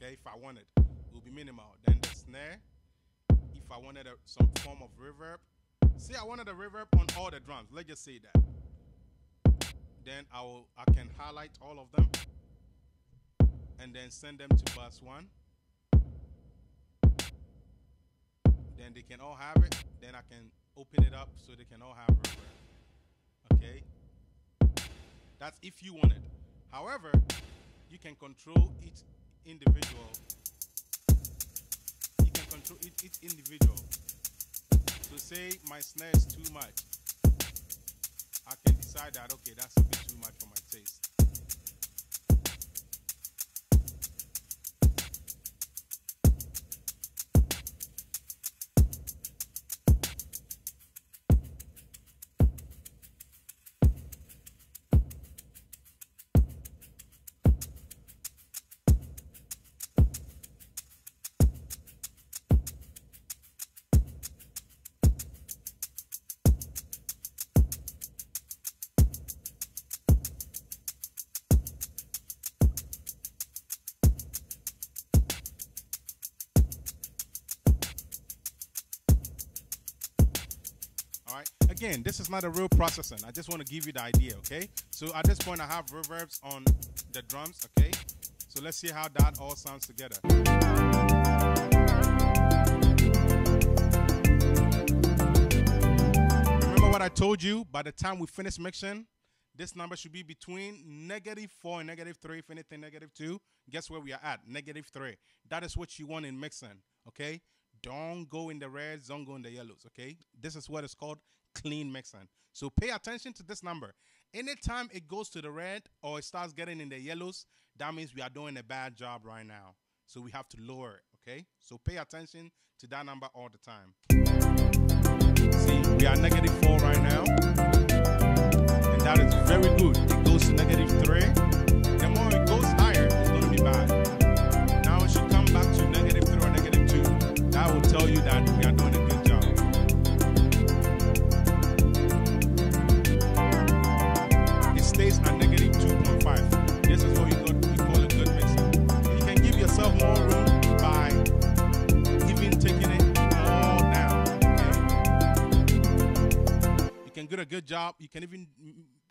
Okay, if I wanted, it will be minimal. Then the snare, if I wanted a, some form of reverb, See, I wanted a reverb on all the drums. Let's just say that. Then I will I can highlight all of them and then send them to bus one. Then they can all have it. Then I can open it up so they can all have reverb. Okay? That's if you want it. However, you can control each individual. You can control each, each individual to say my snare is too much, I can decide that, okay, that's a bit too much for my taste. Again, this is not a real processing. I just want to give you the idea, okay? So at this point, I have reverbs on the drums, okay? So let's see how that all sounds together. Remember what I told you? By the time we finish mixing, this number should be between negative 4 and negative 3, if anything, negative 2. Guess where we are at? Negative 3. That is what you want in mixing, okay? Don't go in the reds, don't go in the yellows, okay? This is what is called clean mixing. So pay attention to this number. Anytime it goes to the red or it starts getting in the yellows, that means we are doing a bad job right now. So we have to lower it, okay? So pay attention to that number all the time. See, we are negative 4 right now. And that is very good. It goes to negative 3. The more it goes higher, it's going to be bad. Can get a good job. You can even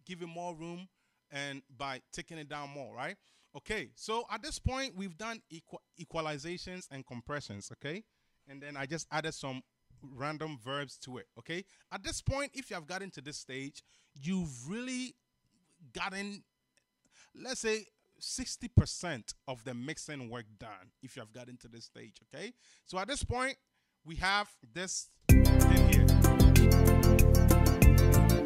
give it more room and by taking it down more, right? Okay, so at this point, we've done equal, equalizations and compressions, okay? And then I just added some random verbs to it, okay? At this point, if you have gotten to this stage, you've really gotten, let's say, 60% of the mixing work done if you have gotten to this stage, okay? So at this point, we have this thing here.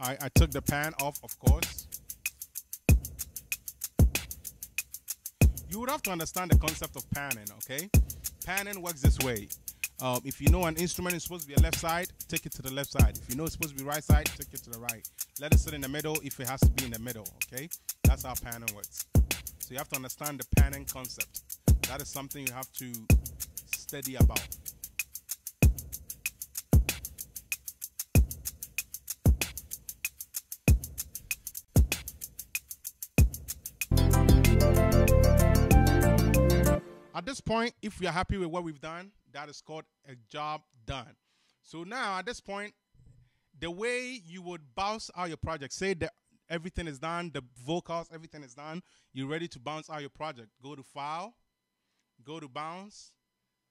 I, I took the pan off, of course. You would have to understand the concept of panning, okay? Panning works this way. Um, if you know an instrument is supposed to be a left side, take it to the left side. If you know it's supposed to be right side, take it to the right. Let it sit in the middle if it has to be in the middle, okay? That's how panning works. So you have to understand the panning concept. That is something you have to study about. Point, if we are happy with what we've done, that is called a job done. So now at this point, the way you would bounce out your project, say that everything is done, the vocals, everything is done, you're ready to bounce out your project. Go to File, go to Bounce,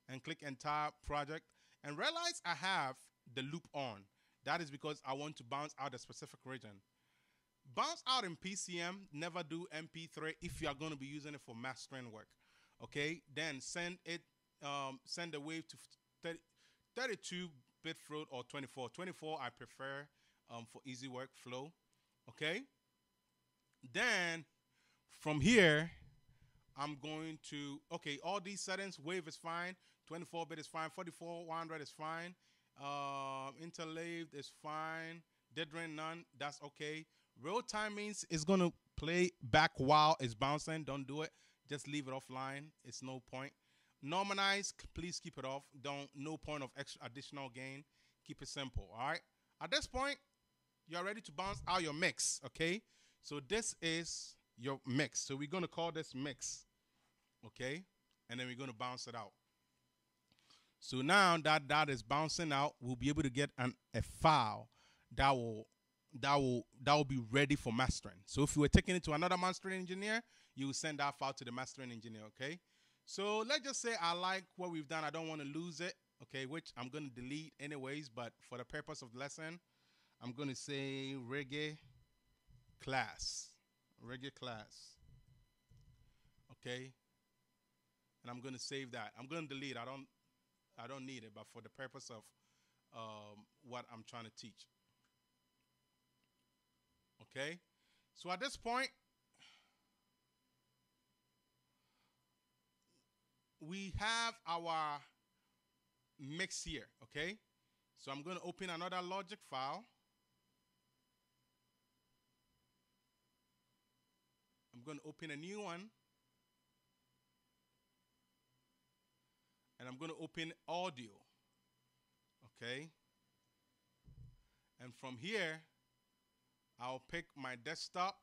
and click Entire Project, and realize I have the loop on. That is because I want to bounce out a specific region. Bounce out in PCM, never do MP3 if you are going to be using it for mastering work okay? Then send it um, send the wave to 30, 32 bit float or 24 24 i prefer um, for easy workflow okay? Then from here i'm going to okay all these settings wave is fine 24 bit is fine 44 100 is fine uh, interleaved is fine dithering none that's okay. Real time means it's gonna play back while it's bouncing don't do it just leave it offline. It's no point. Normalize, please keep it off. Don't no point of extra additional gain. Keep it simple. All right. At this point, you're ready to bounce out your mix. Okay. So this is your mix. So we're gonna call this mix. Okay. And then we're gonna bounce it out. So now that that is bouncing out, we'll be able to get an, a file that will that will that will be ready for mastering. So if you were taking it to another mastering engineer, you send that file to the mastering engineer, okay? So let's just say I like what we've done. I don't want to lose it, okay, which I'm going to delete anyways, but for the purpose of the lesson, I'm going to say reggae class, reggae class, okay? And I'm going to save that. I'm going to delete. I don't, I don't need it, but for the purpose of um, what I'm trying to teach. Okay? So at this point, we have our mix here, okay? So I'm going to open another logic file. I'm going to open a new one. And I'm going to open audio, okay? And from here, I'll pick my desktop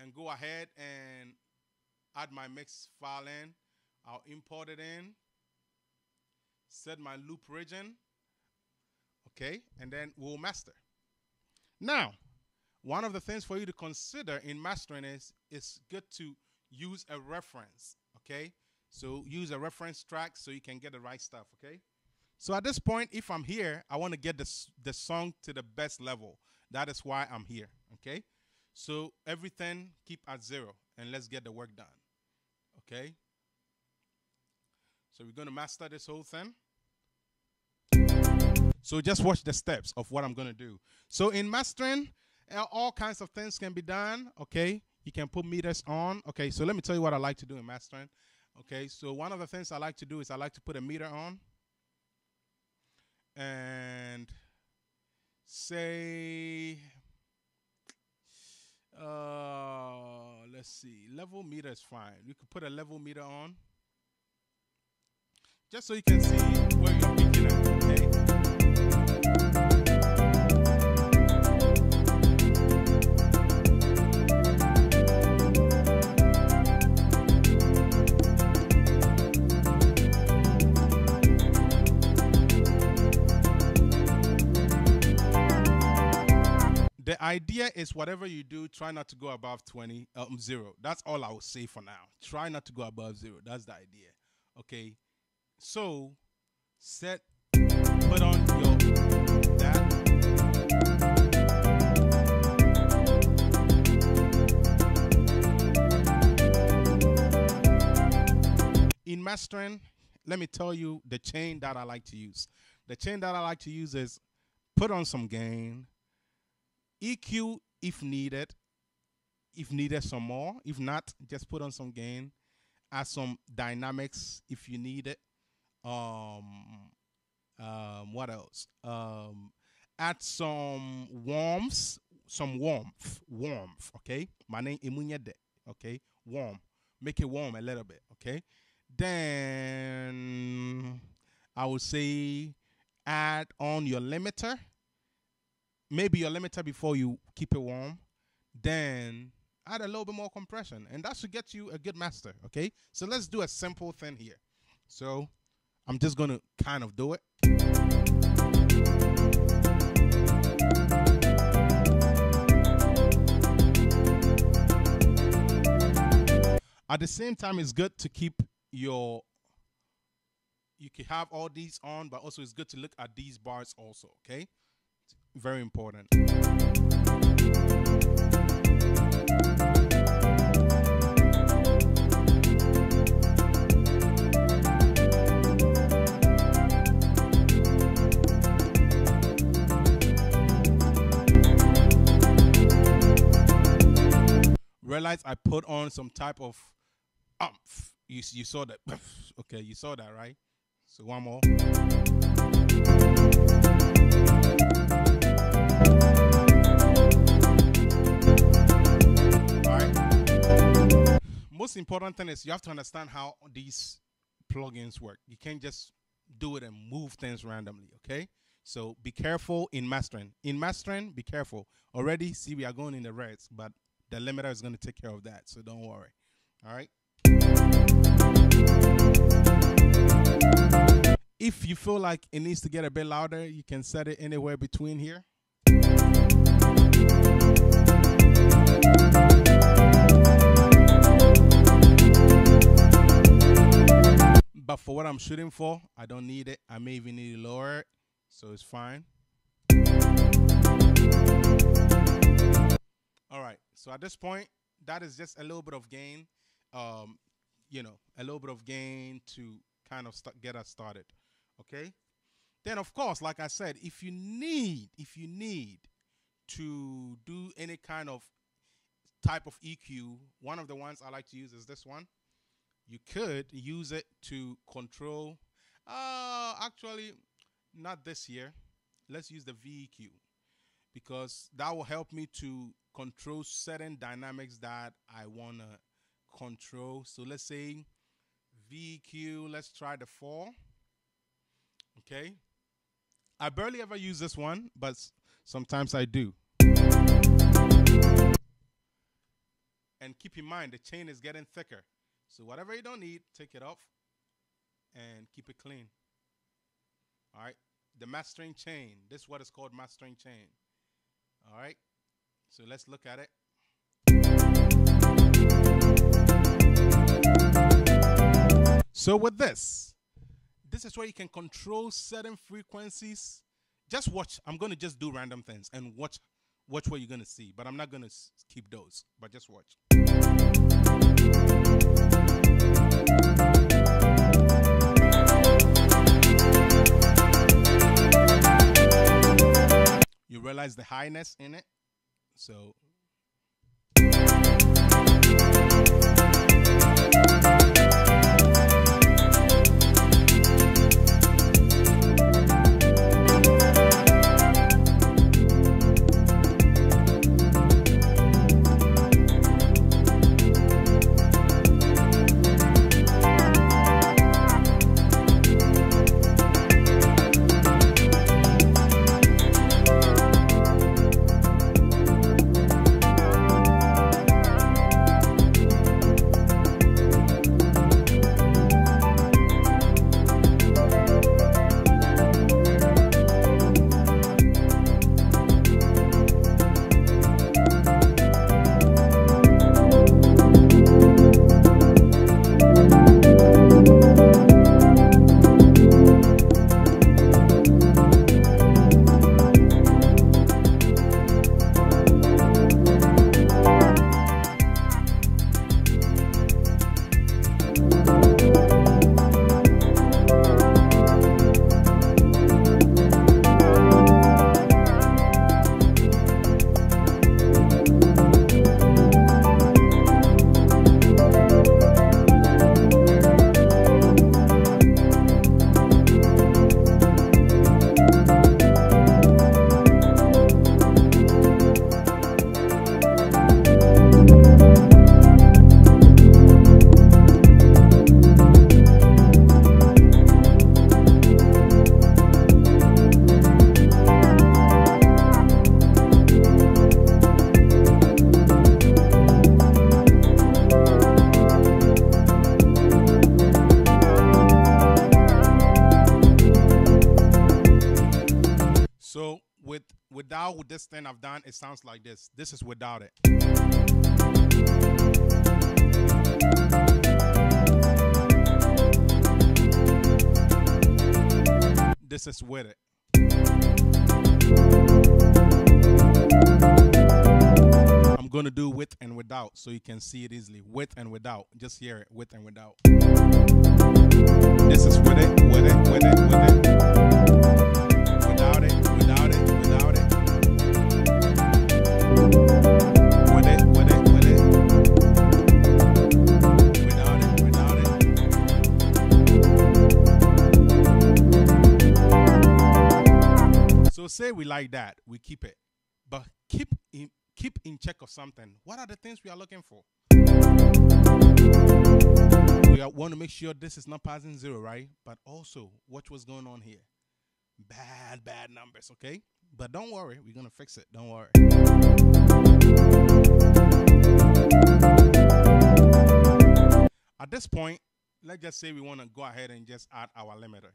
and go ahead and add my mix file in. I'll import it in, set my loop region, okay, and then we'll master. Now, one of the things for you to consider in mastering is it's good to use a reference, okay? So use a reference track so you can get the right stuff, okay? So at this point, if I'm here, I want to get the, the song to the best level. That is why I'm here, okay? So everything keep at zero and let's get the work done, okay? So we're going to master this whole thing. So just watch the steps of what I'm going to do. So in mastering, all kinds of things can be done. Okay, you can put meters on. Okay, so let me tell you what I like to do in mastering. Okay, so one of the things I like to do is I like to put a meter on and say, uh, let's see, level meter is fine. You could put a level meter on just so you can see where you're picking at, okay? The idea is whatever you do, try not to go above 20, um, zero. That's all I will say for now. Try not to go above zero. That's the idea. Okay. So set put on your that in mastering, let me tell you the chain that I like to use. The chain that I like to use is put on some gain, EQ if needed. If needed, some more. If not, just put on some gain. Add some dynamics if you need it. Um, um, what else? Um, add some warmth, some warmth, warmth. Okay, my name Imunyede. Okay, warm. Make it warm a little bit. Okay, then I would say add on your limiter. Maybe your limiter before you keep it warm. Then add a little bit more compression, and that should get you a good master. Okay, so let's do a simple thing here. So I'm just gonna kind of do it. At the same time, it's good to keep your you can have all these on, but also it's good to look at these bars also, okay? Very important. Realize I put on some type of umph. You, you saw that. okay, you saw that, right? So one more. Most important thing is you have to understand how these plugins work. You can't just do it and move things randomly, okay? So be careful in mastering. In mastering, be careful. Already, see, we are going in the reds, but the limiter is going to take care of that, so don't worry. All right. If you feel like it needs to get a bit louder, you can set it anywhere between here. But for what I'm shooting for, I don't need it. I may even need to lower it, so it's fine. All right, so at this point, that is just a little bit of gain. Um, you know, a little bit of gain to kind of get us started. Okay. Then, of course, like I said, if you need, if you need to do any kind of type of EQ, one of the ones I like to use is this one. You could use it to control. Uh, actually, not this year. Let's use the VEQ because that will help me to control certain dynamics that I want to control. So let's say VEQ, let's try the four. Okay. I barely ever use this one, but sometimes I do. And keep in mind, the chain is getting thicker. So whatever you don't need, take it off and keep it clean. All right. The mastering chain. This is what is called mastering chain. All right. So let's look at it. So with this, this is where you can control certain frequencies. Just watch. I'm going to just do random things and watch watch what you're going to see. But I'm not going to keep those. But just watch. You realize the highness in it? So without this thing I've done, it sounds like this. This is without it. This is with it. I'm going to do with and without so you can see it easily. With and without. Just hear it. With and without. This is with it, with it, with it, with it. Say we like that, we keep it. But keep in keep in check of something. What are the things we are looking for? We are, want to make sure this is not passing zero, right? But also watch what's going on here. Bad, bad numbers, okay? But don't worry, we're gonna fix it. Don't worry. At this point, let's just say we want to go ahead and just add our limiter.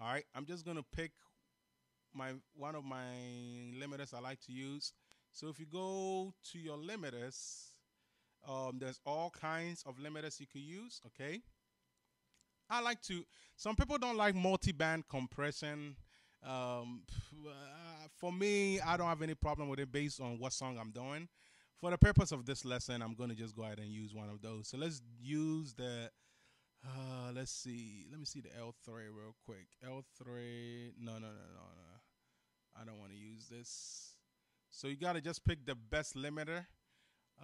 All right, I'm just gonna pick my one of my limiters I like to use. So if you go to your limiters, um, there's all kinds of limiters you could use. Okay, I like to. Some people don't like multi-band compression. Um, for me, I don't have any problem with it based on what song I'm doing. For the purpose of this lesson, I'm going to just go ahead and use one of those. So let's use the. Uh, let's see. Let me see the L3 real quick. L3. No, no, no, no, no. I don't want to use this. So you got to just pick the best limiter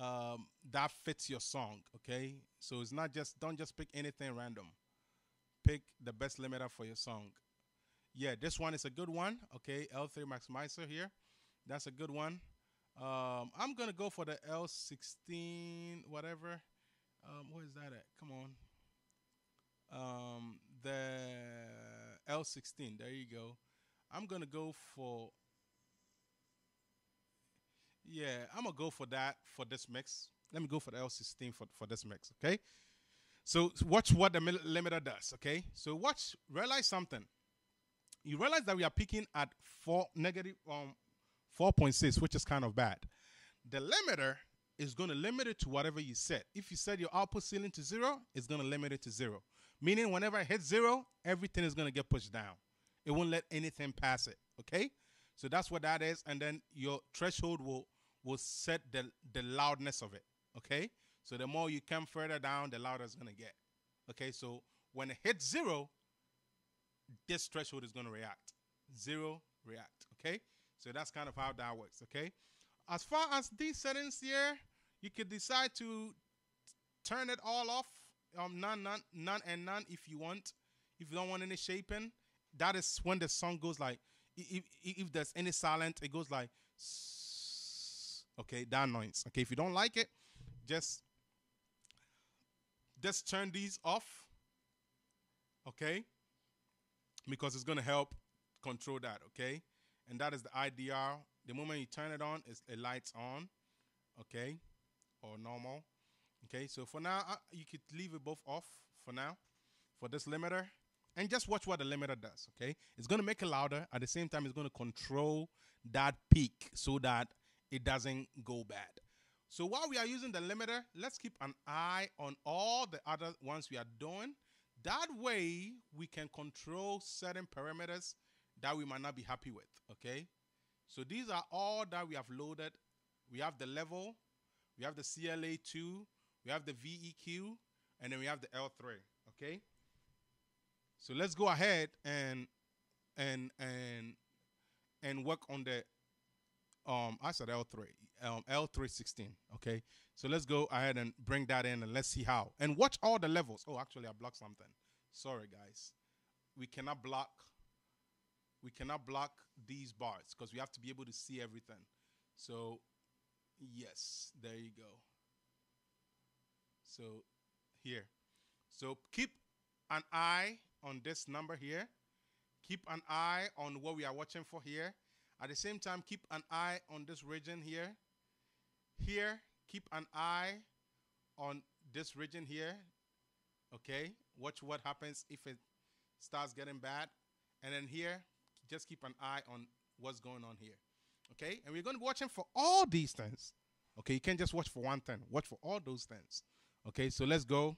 um, that fits your song. Okay. So it's not just don't just pick anything random. Pick the best limiter for your song. Yeah, this one is a good one. Okay, L3 Maximizer here. That's a good one. Um, I'm gonna go for the L16, whatever. Um, where is that at? Come on. Um, the L16. There you go. I'm gonna go for. Yeah, I'm gonna go for that for this mix. Let me go for the L16 for for this mix. Okay. So watch what the limiter does. Okay. So watch. Realize something. You realize that we are peaking at four negative um 4.6, which is kind of bad. The limiter is going to limit it to whatever you set. If you set your output ceiling to zero, it's going to limit it to zero. Meaning, whenever it hits zero, everything is going to get pushed down. It won't let anything pass it. Okay, so that's what that is, and then your threshold will will set the the loudness of it. Okay, so the more you come further down, the louder it's going to get. Okay, so when it hits zero, this threshold is going to react. Zero react. Okay. So that's kind of how that works. Okay. As far as these settings here, you could decide to turn it all off. Um, none, none, none, and none if you want. If you don't want any shaping, that is when the song goes like. If, if, there's any silent, it goes like. Okay, that noise. Okay, if you don't like it, just just turn these off. Okay because it's going to help control that, okay? And that is the IDR. The moment you turn it on, it lights on, okay? Or normal, okay? So for now, uh, you could leave it both off for now for this limiter and just watch what the limiter does, okay? It's going to make it louder. At the same time, it's going to control that peak so that it doesn't go bad. So while we are using the limiter, let's keep an eye on all the other ones we are doing. That way, we can control certain parameters that we might not be happy with. Okay, so these are all that we have loaded. We have the level, we have the CLA2, we have the VEQ, and then we have the L3. Okay, so let's go ahead and and and and work on the um I said L3 um L316 okay? So let's go ahead and bring that in and let's see how. And watch all the levels. Oh actually I blocked something. Sorry guys. We cannot block we cannot block these bars because we have to be able to see everything. So yes there you go. So here. So keep an eye on this number here. Keep an eye on what we are watching for here. At the same time, keep an eye on this region here. Here, keep an eye on this region here. Okay, watch what happens if it starts getting bad. And then here, just keep an eye on what's going on here. Okay, and we're going to be watching for all these things. Okay, you can't just watch for one thing. Watch for all those things. Okay, so let's go.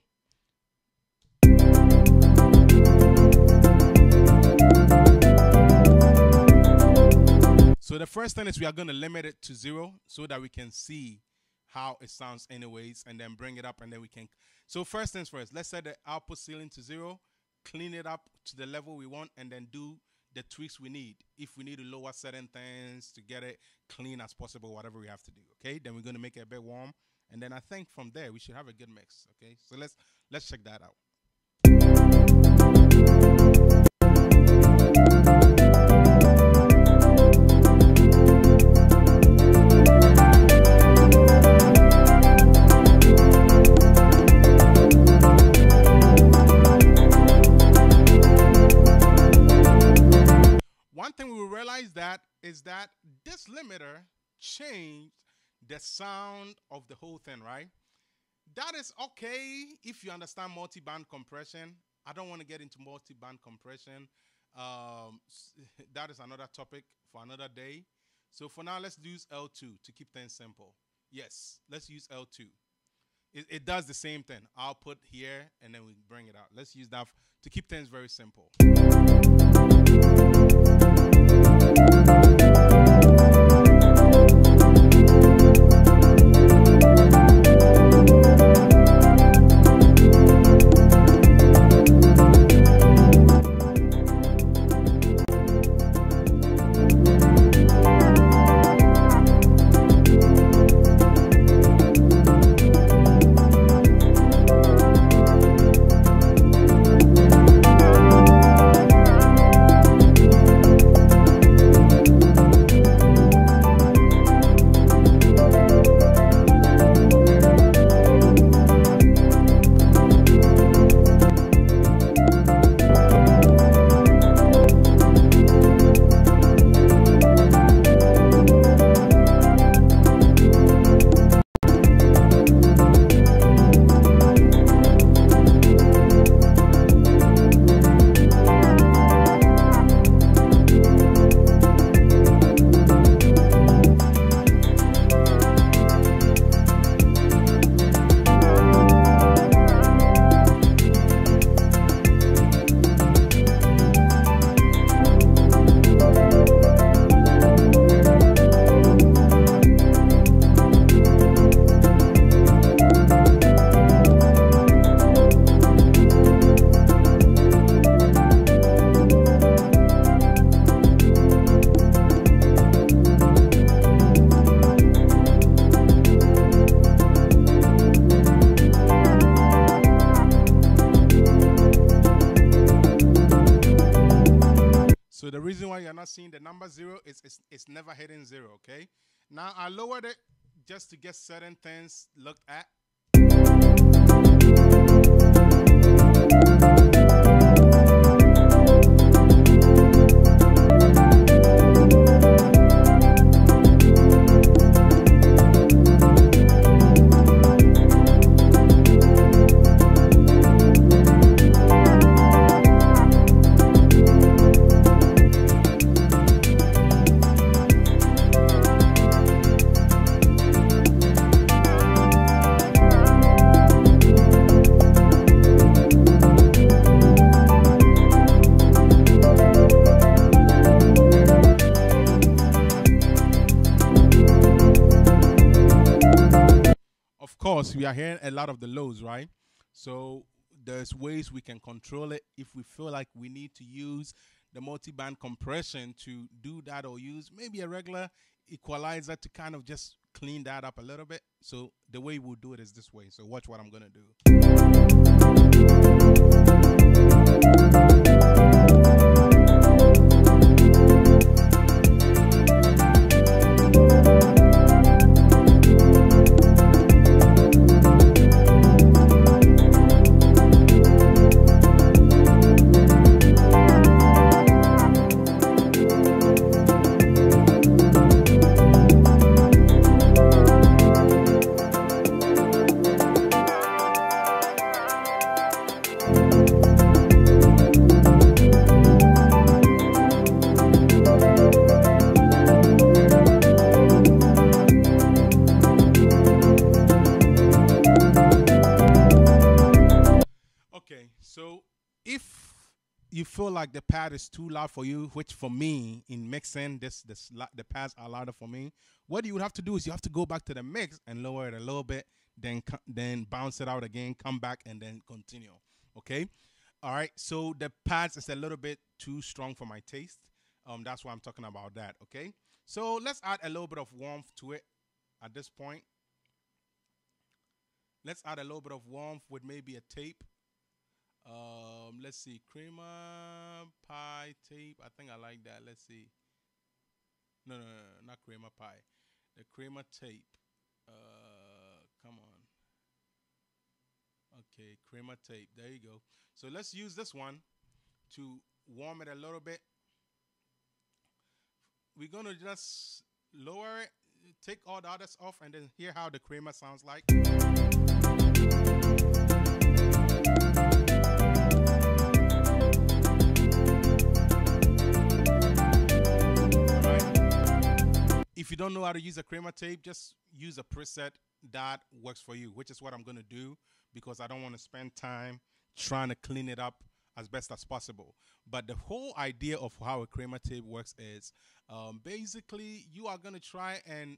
So the first thing is we are going to limit it to zero so that we can see how it sounds anyways and then bring it up and then we can. So first things first, let's set the output ceiling to zero, clean it up to the level we want and then do the tweaks we need. If we need to lower certain things to get it clean as possible, whatever we have to do. Okay, then we're going to make it a bit warm. And then I think from there we should have a good mix. Okay, so let's let's check that out. Is that this limiter changed the sound of the whole thing, right? That is okay if you understand multi-band compression. I don't want to get into multi-band compression. Um, that is another topic for another day. So for now, let's use L2 to keep things simple. Yes, let's use L2. It, it does the same thing. Output here, and then we bring it out. Let's use that to keep things very simple. I lowered it just to get certain things looked at. Of course, we are hearing a lot of the lows, right? So there's ways we can control it if we feel like we need to use the multi-band compression to do that or use maybe a regular equalizer to kind of just clean that up a little bit. So the way we'll do it is this way. So watch what I'm going to do. Feel like the pad is too loud for you, which for me in mixing this this the pads are louder for me. What you would have to do is you have to go back to the mix and lower it a little bit, then then bounce it out again, come back and then continue. Okay, all right. So the pads is a little bit too strong for my taste. Um, that's why I'm talking about that. Okay, so let's add a little bit of warmth to it at this point. Let's add a little bit of warmth with maybe a tape. Um, let's see, Kramer pie tape. I think I like that. Let's see. No, no, no, not Kramer pie. The Kramer tape. Uh, come on. Okay, Kramer tape. There you go. So let's use this one to warm it a little bit. We're gonna just lower it, take all the others off, and then hear how the Kramer sounds like. If you don't know how to use a Kramer tape, just use a preset that works for you, which is what I'm going to do because I don't want to spend time trying to clean it up as best as possible. But the whole idea of how a Kramer tape works is um, basically you are going to try and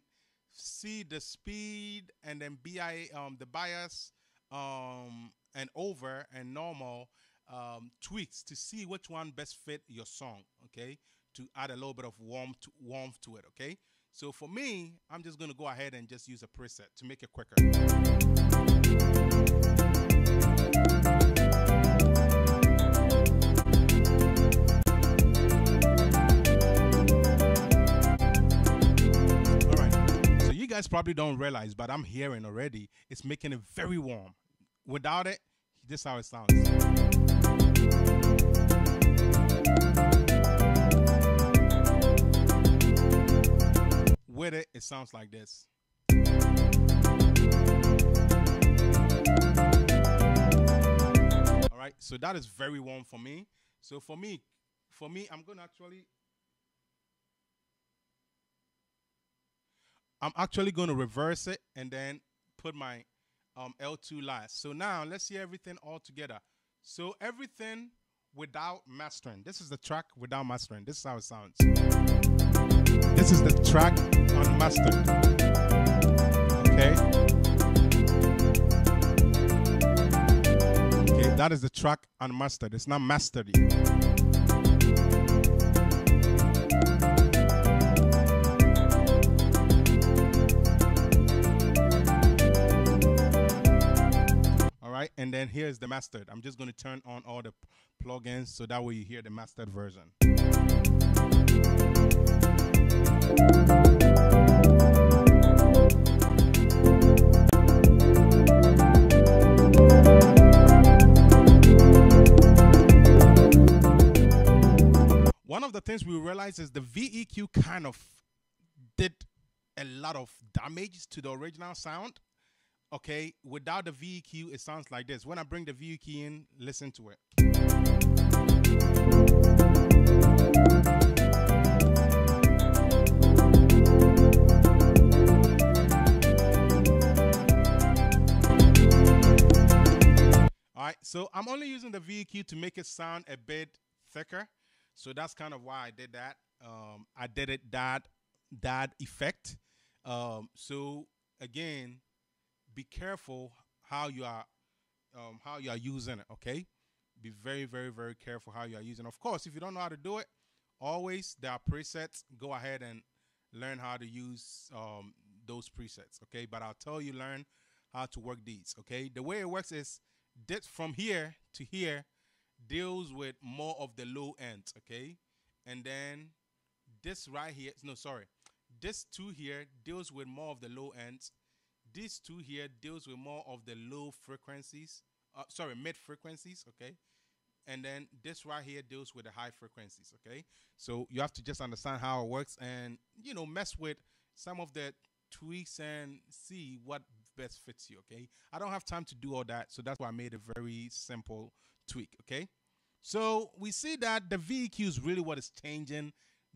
see the speed and then BI um, the bias um, and over and normal um, tweaks to see which one best fit your song. Okay, to add a little bit of warmth warmth to it. Okay. So for me, I'm just going to go ahead and just use a preset to make it quicker. All right. So you guys probably don't realize, but I'm hearing already, it's making it very warm. Without it, this is how it sounds. With it, it sounds like this. All right, so that is very warm for me. So for me, for me, I'm gonna actually, I'm actually gonna reverse it and then put my um, L2 last. So now let's see everything all together. So everything without mastering. This is the track without mastering. This is how it sounds. This is the track unmastered. Okay. Okay, that is the track unmastered. It's not mastered yet. All right, and then here's the mastered. I'm just going to turn on all the plugins so that way you hear the mastered version. Things we realized is the VEQ kind of did a lot of damage to the original sound. Okay, without the VEQ, it sounds like this. When I bring the VEQ in, listen to it. All right, so I'm only using the VEQ to make it sound a bit thicker. So that's kind of why I did that. Um, I did it that that effect. Um, so again, be careful how you are um, how you are using it. Okay, be very very very careful how you are using. It. Of course, if you don't know how to do it, always there are presets. Go ahead and learn how to use um, those presets. Okay, but I'll tell you learn how to work these. Okay, the way it works is this from here to here deals with more of the low end, okay? And then this right here, no, sorry, this two here deals with more of the low end. This two here deals with more of the low frequencies, uh, sorry, mid frequencies, okay? And then this right here deals with the high frequencies, okay? So you have to just understand how it works and, you know, mess with some of the tweaks and see what best fits you, okay? I don't have time to do all that, so that's why I made a very simple tweak, okay? So we see that the VEQ is really what is changing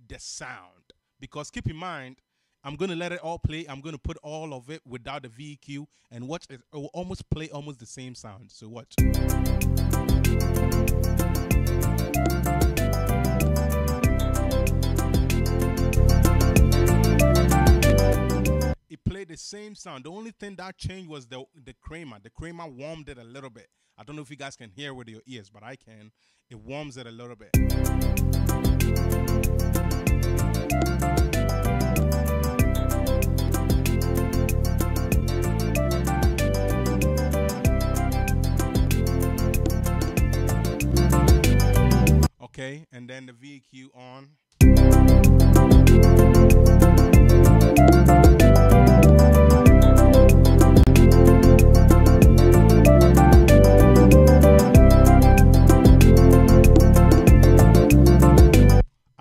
the sound. Because keep in mind, I'm gonna let it all play. I'm gonna put all of it without the VEQ and watch it. It will almost play almost the same sound. So watch. Played the same sound. The only thing that changed was the the Kramer. The Kramer warmed it a little bit. I don't know if you guys can hear with your ears, but I can. It warms it a little bit. Okay, and then the VEQ on.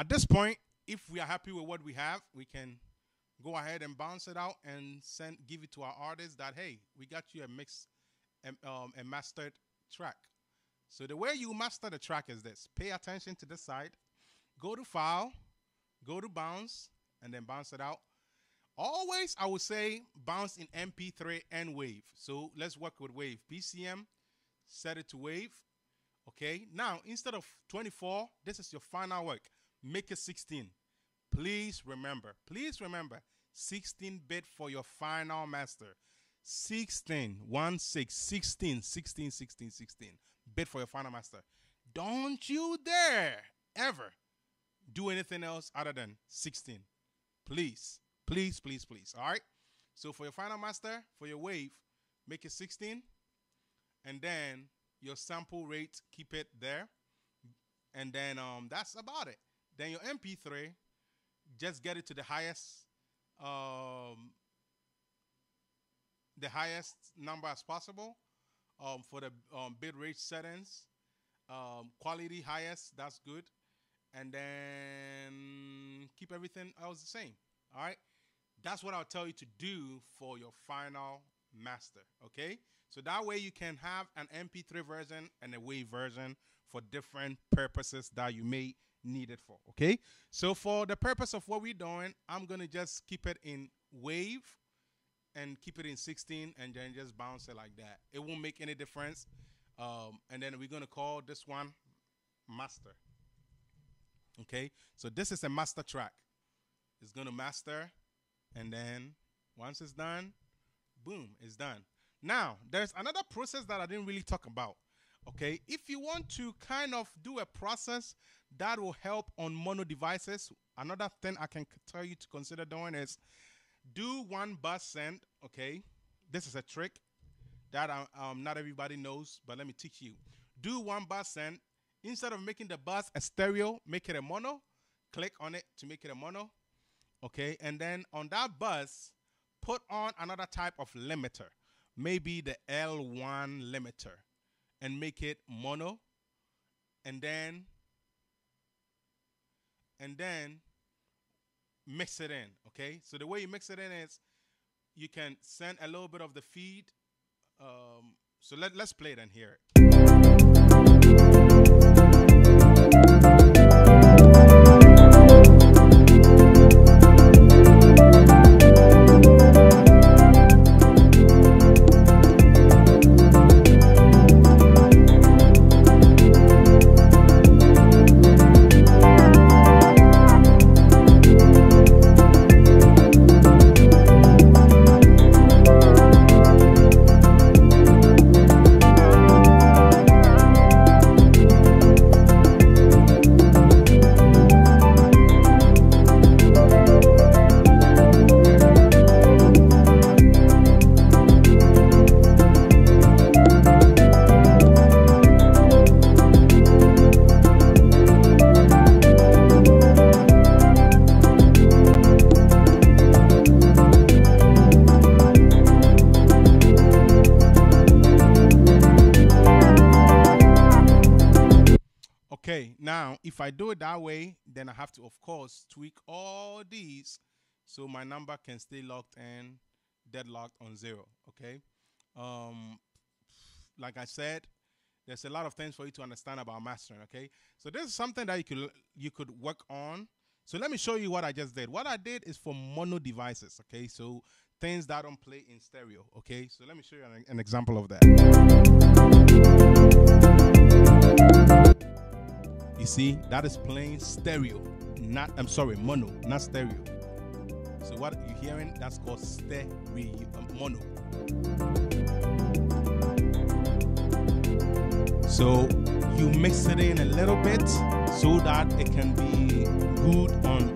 At this point, if we are happy with what we have, we can go ahead and bounce it out and send give it to our artists that hey, we got you a mix, um, um, a mastered track. So the way you master the track is this: pay attention to this side, go to file, go to bounce, and then bounce it out. Always, I would say bounce in MP3 and wave. So let's work with wave. PCM, set it to wave. Okay. Now instead of 24, this is your final work. Make it 16. Please remember. Please remember. 16 bit for your final master. 16, 1 6, 16, 16, 16, 16 bit for your final master. Don't you dare ever do anything else other than 16. Please, please, please, please. All right. So for your final master, for your wave, make it 16. And then your sample rate, keep it there. And then um, that's about it. Then your MP3, just get it to the highest, um, the highest number as possible um, for the um, bit rate settings. Um, quality highest, that's good. And then keep everything else the same. All right. That's what I'll tell you to do for your final master. Okay. So that way you can have an MP3 version and a WAV version for different purposes that you may need it for. Okay. So for the purpose of what we're doing, I'm going to just keep it in wave and keep it in 16 and then just bounce it like that. It won't make any difference. Um, and then we're going to call this one master. Okay. So this is a master track. It's going to master. And then once it's done, boom, it's done. Now, there's another process that I didn't really talk about. Okay, if you want to kind of do a process that will help on mono devices, another thing I can tell you to consider doing is do one bus send. Okay, this is a trick that um, not everybody knows, but let me teach you. Do one bus send. Instead of making the bus a stereo, make it a mono. Click on it to make it a mono. Okay, and then on that bus, put on another type of limiter, maybe the L1 limiter, and make it mono. And then, and then mix it in. Okay, so the way you mix it in is you can send a little bit of the feed. Um, so let, let's play it and hear it. Course, tweak all these so my number can stay locked and deadlocked on zero. Okay, um, like I said, there's a lot of things for you to understand about mastering. Okay, so this is something that you could you could work on So let me show you what I just did. What I did is for mono devices, okay? So things that don't play in stereo, okay? So let me show you an, an example of that. You see, that is playing stereo, not, I'm sorry, mono, not stereo. So what you're hearing, that's called stereo, uh, mono. So you mix it in a little bit so that it can be good on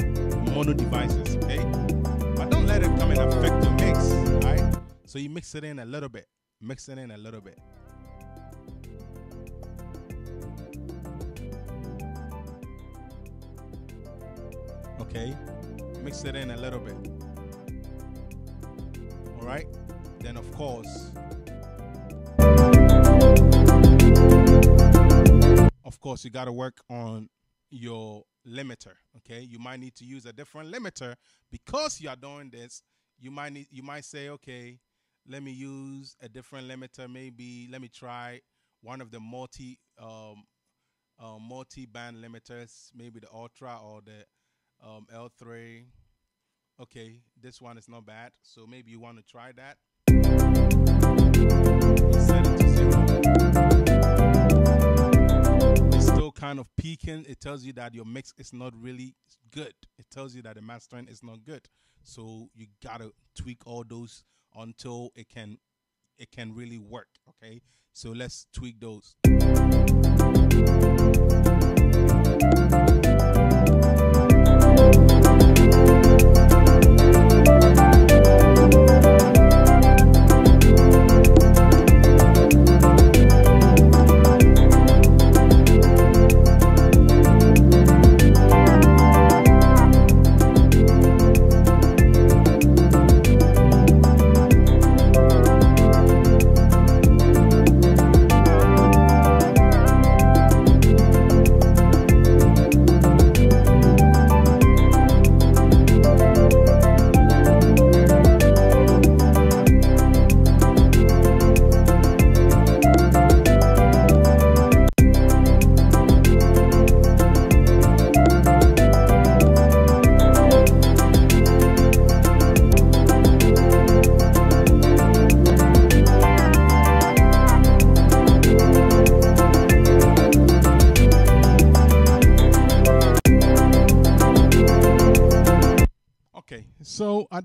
mono devices, okay? But don't let it come and affect your mix, right? So you mix it in a little bit, mix it in a little bit. Okay, mix it in a little bit. All right, then of course, of course, you got to work on your limiter. Okay, you might need to use a different limiter because you are doing this. You might need, you might say, okay, let me use a different limiter. Maybe let me try one of the multi um, uh, multi band limiters, maybe the Ultra or the um, L3. Okay, this one is not bad. So maybe you want to try that. It. It's still kind of peaking. It tells you that your mix is not really good. It tells you that the mastering is not good. So you gotta tweak all those until it can it can really work. Okay, so let's tweak those.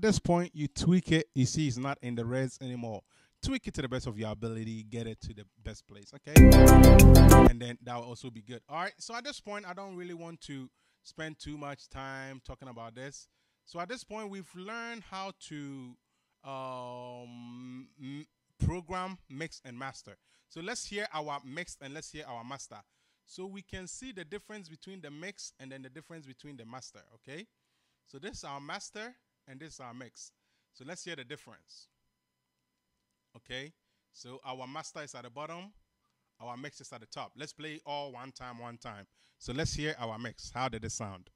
At this point, you tweak it. You see it's not in the reds anymore. Tweak it to the best of your ability. Get it to the best place. Okay. And then that will also be good. All right. So at this point, I don't really want to spend too much time talking about this. So at this point, we've learned how to um, program, mix, and master. So let's hear our mix and let's hear our master. So we can see the difference between the mix and then the difference between the master. Okay. So this is our master and this is our mix. So let's hear the difference. Okay, so our master is at the bottom, our mix is at the top. Let's play all one time, one time. So let's hear our mix. How did it sound?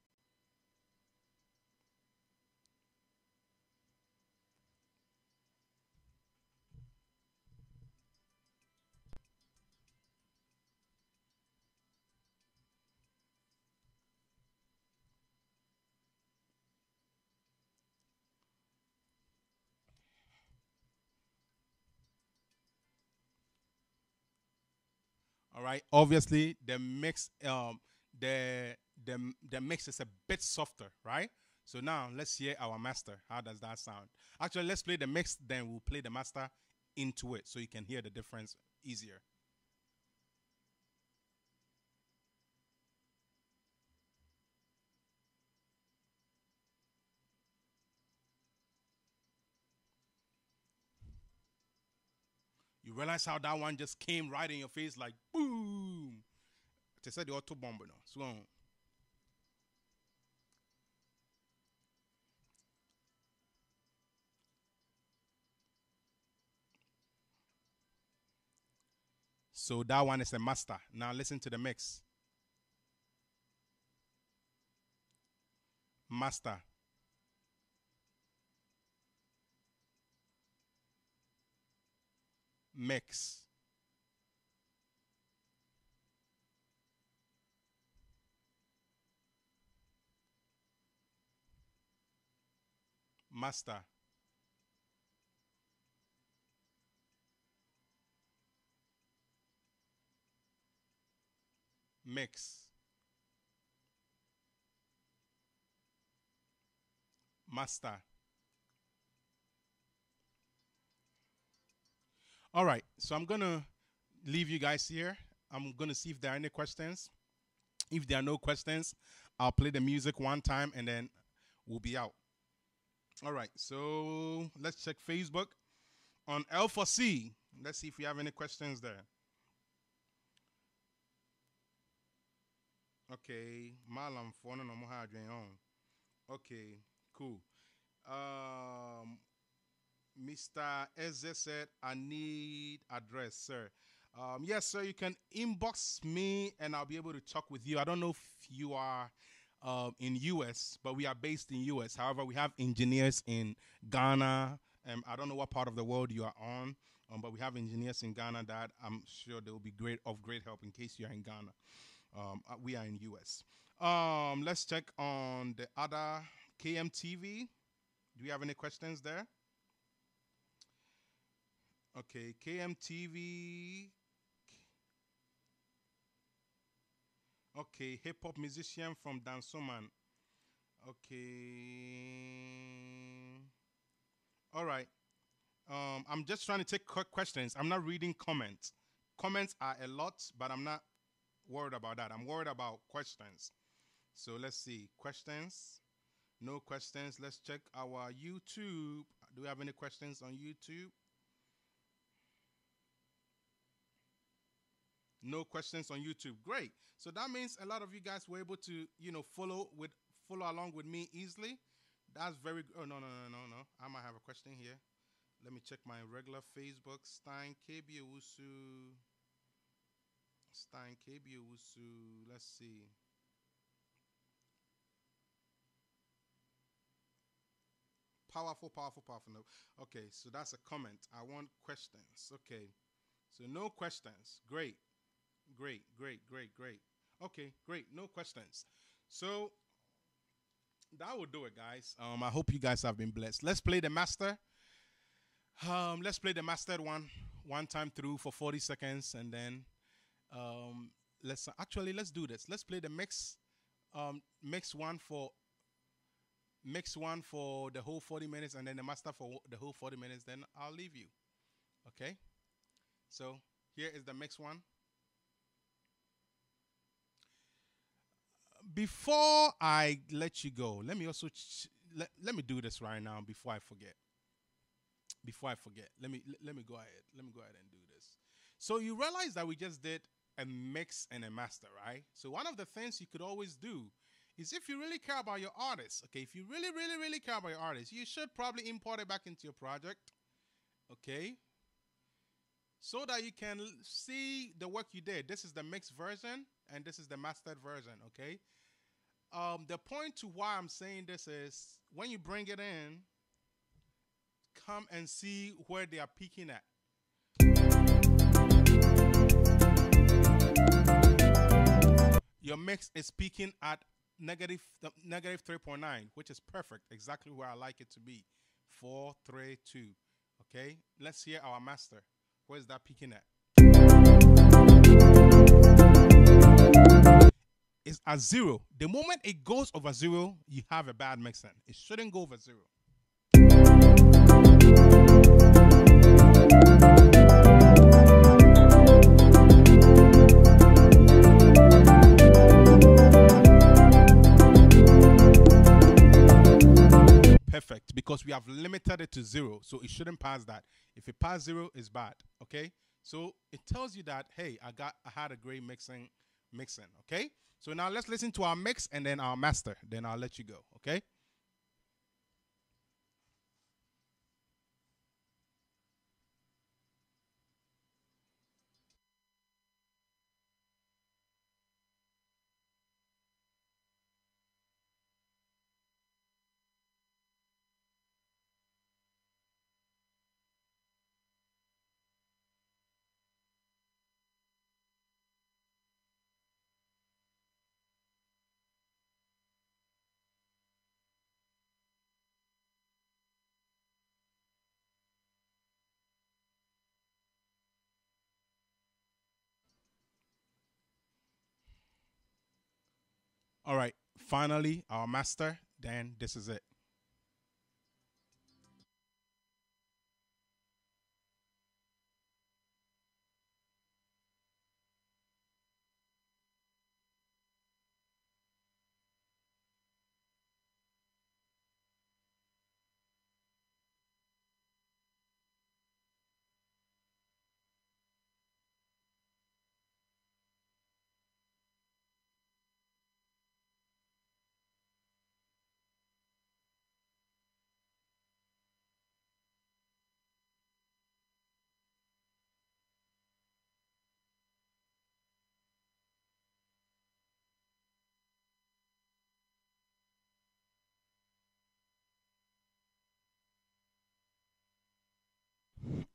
Right. Obviously, the mix, um, the the the mix is a bit softer, right? So now let's hear our master. How does that sound? Actually, let's play the mix, then we'll play the master into it so you can hear the difference easier. Realize how that one just came right in your face like boom. They said the auto bomb no. So um, So that one is a master. Now listen to the mix. Master. makes. Master. Mix. Master. All right, so I'm gonna leave you guys here. I'm gonna see if there are any questions. If there are no questions, I'll play the music one time and then we'll be out. All right, so let's check Facebook on L4C. Let's see if we have any questions there. Okay, Malam phone no. Okay, cool. Um, Mr. Eze said, I need address, sir. Um, yes, sir, you can inbox me and I'll be able to talk with you. I don't know if you are uh, in US, but we are based in US. However, we have engineers in Ghana. and I don't know what part of the world you are on, um, but we have engineers in Ghana that I'm sure they will be great of great help in case you are in Ghana. Um, uh, we are in US. Um, let's check on the other KMTV. Do we have any questions there? Okay, KMTV. Okay, hip hop musician from Dansoman. Okay. All right. Um, I'm just trying to take questions. I'm not reading comments. Comments are a lot, but I'm not worried about that. I'm worried about questions. So let's see. Questions? No questions. Let's check our YouTube. Do we have any questions on YouTube? No questions on YouTube. Great. So that means a lot of you guys were able to, you know, follow with follow along with me easily. That's very good. Oh no no no no no. I might have a question here. Let me check my regular Facebook. Stein Kebiowusu. Stein Kebiowusu. Let's see. Powerful, powerful, powerful. No. Okay, so that's a comment. I want questions. Okay. So no questions. Great. Great, great, great, great. Okay, great. No questions. So that will do it, guys. Um, I hope you guys have been blessed. Let's play the master. Um, let's play the mastered one one time through for 40 seconds, and then um, let's actually let's do this. Let's play the mix um, mix one for mix one for the whole 40 minutes, and then the master for the whole 40 minutes. Then I'll leave you. Okay. So here is the mix one. Before I let you go, let me also ch- let, let me do this right now before I forget. Before I forget, let me let, me go ahead. Let me go ahead and do this. So you realize that we just did a mix and a master, right? So one of the things you could always do is if you really care about your artist, okay, if you really, really, really care about your artist, you should probably import it back into your project, okay? So that you can see the work you did. This is the mixed version and this is the mastered version, okay? Um, the point to why I'm saying this is when you bring it in, come and see where they are peaking at. Your mix is peaking at uh, negative 3.9, which is perfect, exactly where I like it to be. 4, 3, 2. Okay, let's hear our master. Where's that peaking at? Is at zero. The moment it goes over zero, you have a bad mixing. It shouldn't go over zero. Perfect, because we have limited it to zero, so it shouldn't pass that. If it pass zero, it's bad. Okay, so it tells you that hey, I got I had a great mixing mixing. Okay. So now let's listen to our mix and then our master. Then I'll let you go. Okay. All right, finally, our master. Then this is it.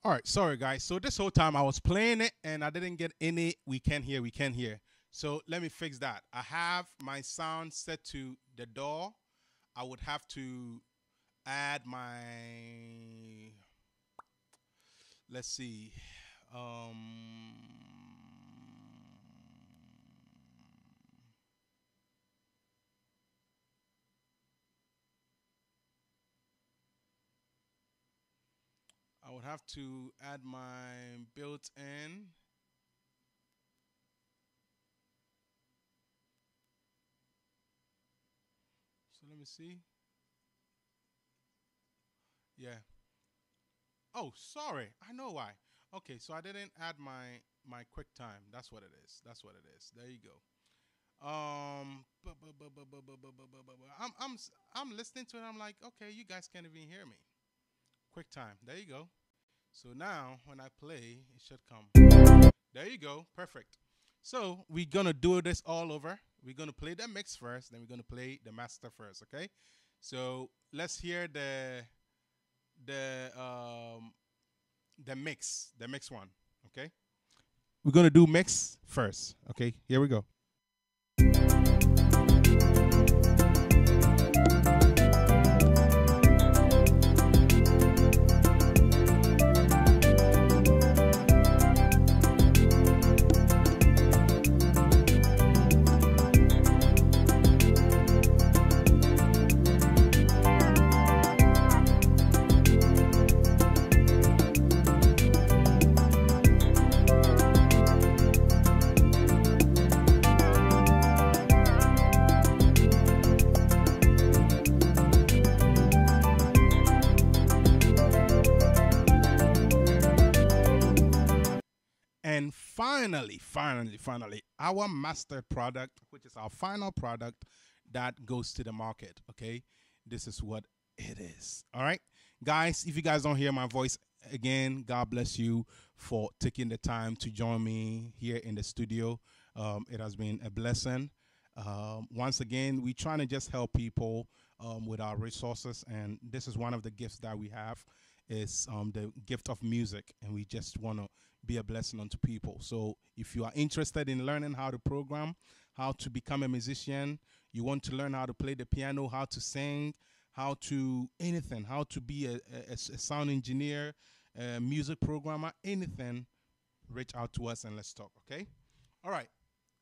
All right, sorry guys. So this whole time I was playing it and I didn't get any we can hear, we can hear. So let me fix that. I have my sound set to the door. I would have to add my let's see. Um I would have to add my built-in so let me see yeah oh sorry I know why okay so I didn't add my my QuickTime that's what it is that's what it is there you go um I'm I'm I'm listening to it I'm like okay you guys can't even hear me QuickTime there you go so now when I play, it should come. There you go. Perfect. So we're going to do this all over. We're going to play the mix first, then we're going to play the master first, okay? So let's hear the the um the mix, the mix one, okay? We're going to do mix first, okay? Here we go. Finally, finally, finally, our master product, which is our final product that goes to the market. Okay. This is what it is. All right. Guys, if you guys don't hear my voice again, God bless you for taking the time to join me here in the studio. Um, it has been a blessing. Um, once again, we're trying to just help people um, with our resources, and this is one of the gifts that we have is um, the gift of music, and we just want to be a blessing unto people. So if you are interested in learning how to program, how to become a musician, you want to learn how to play the piano, how to sing, how to anything, how to be a, a, a sound engineer, a music programmer, anything, reach out to us and let's talk, okay? All right.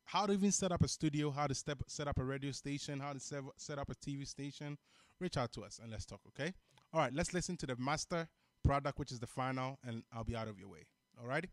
How to even set up a studio, how to step, set up a radio station, how to set, set up a TV station, reach out to us and let's talk, okay? All right, let's listen to the master product, which is the final, and I'll be out of your way. All righty?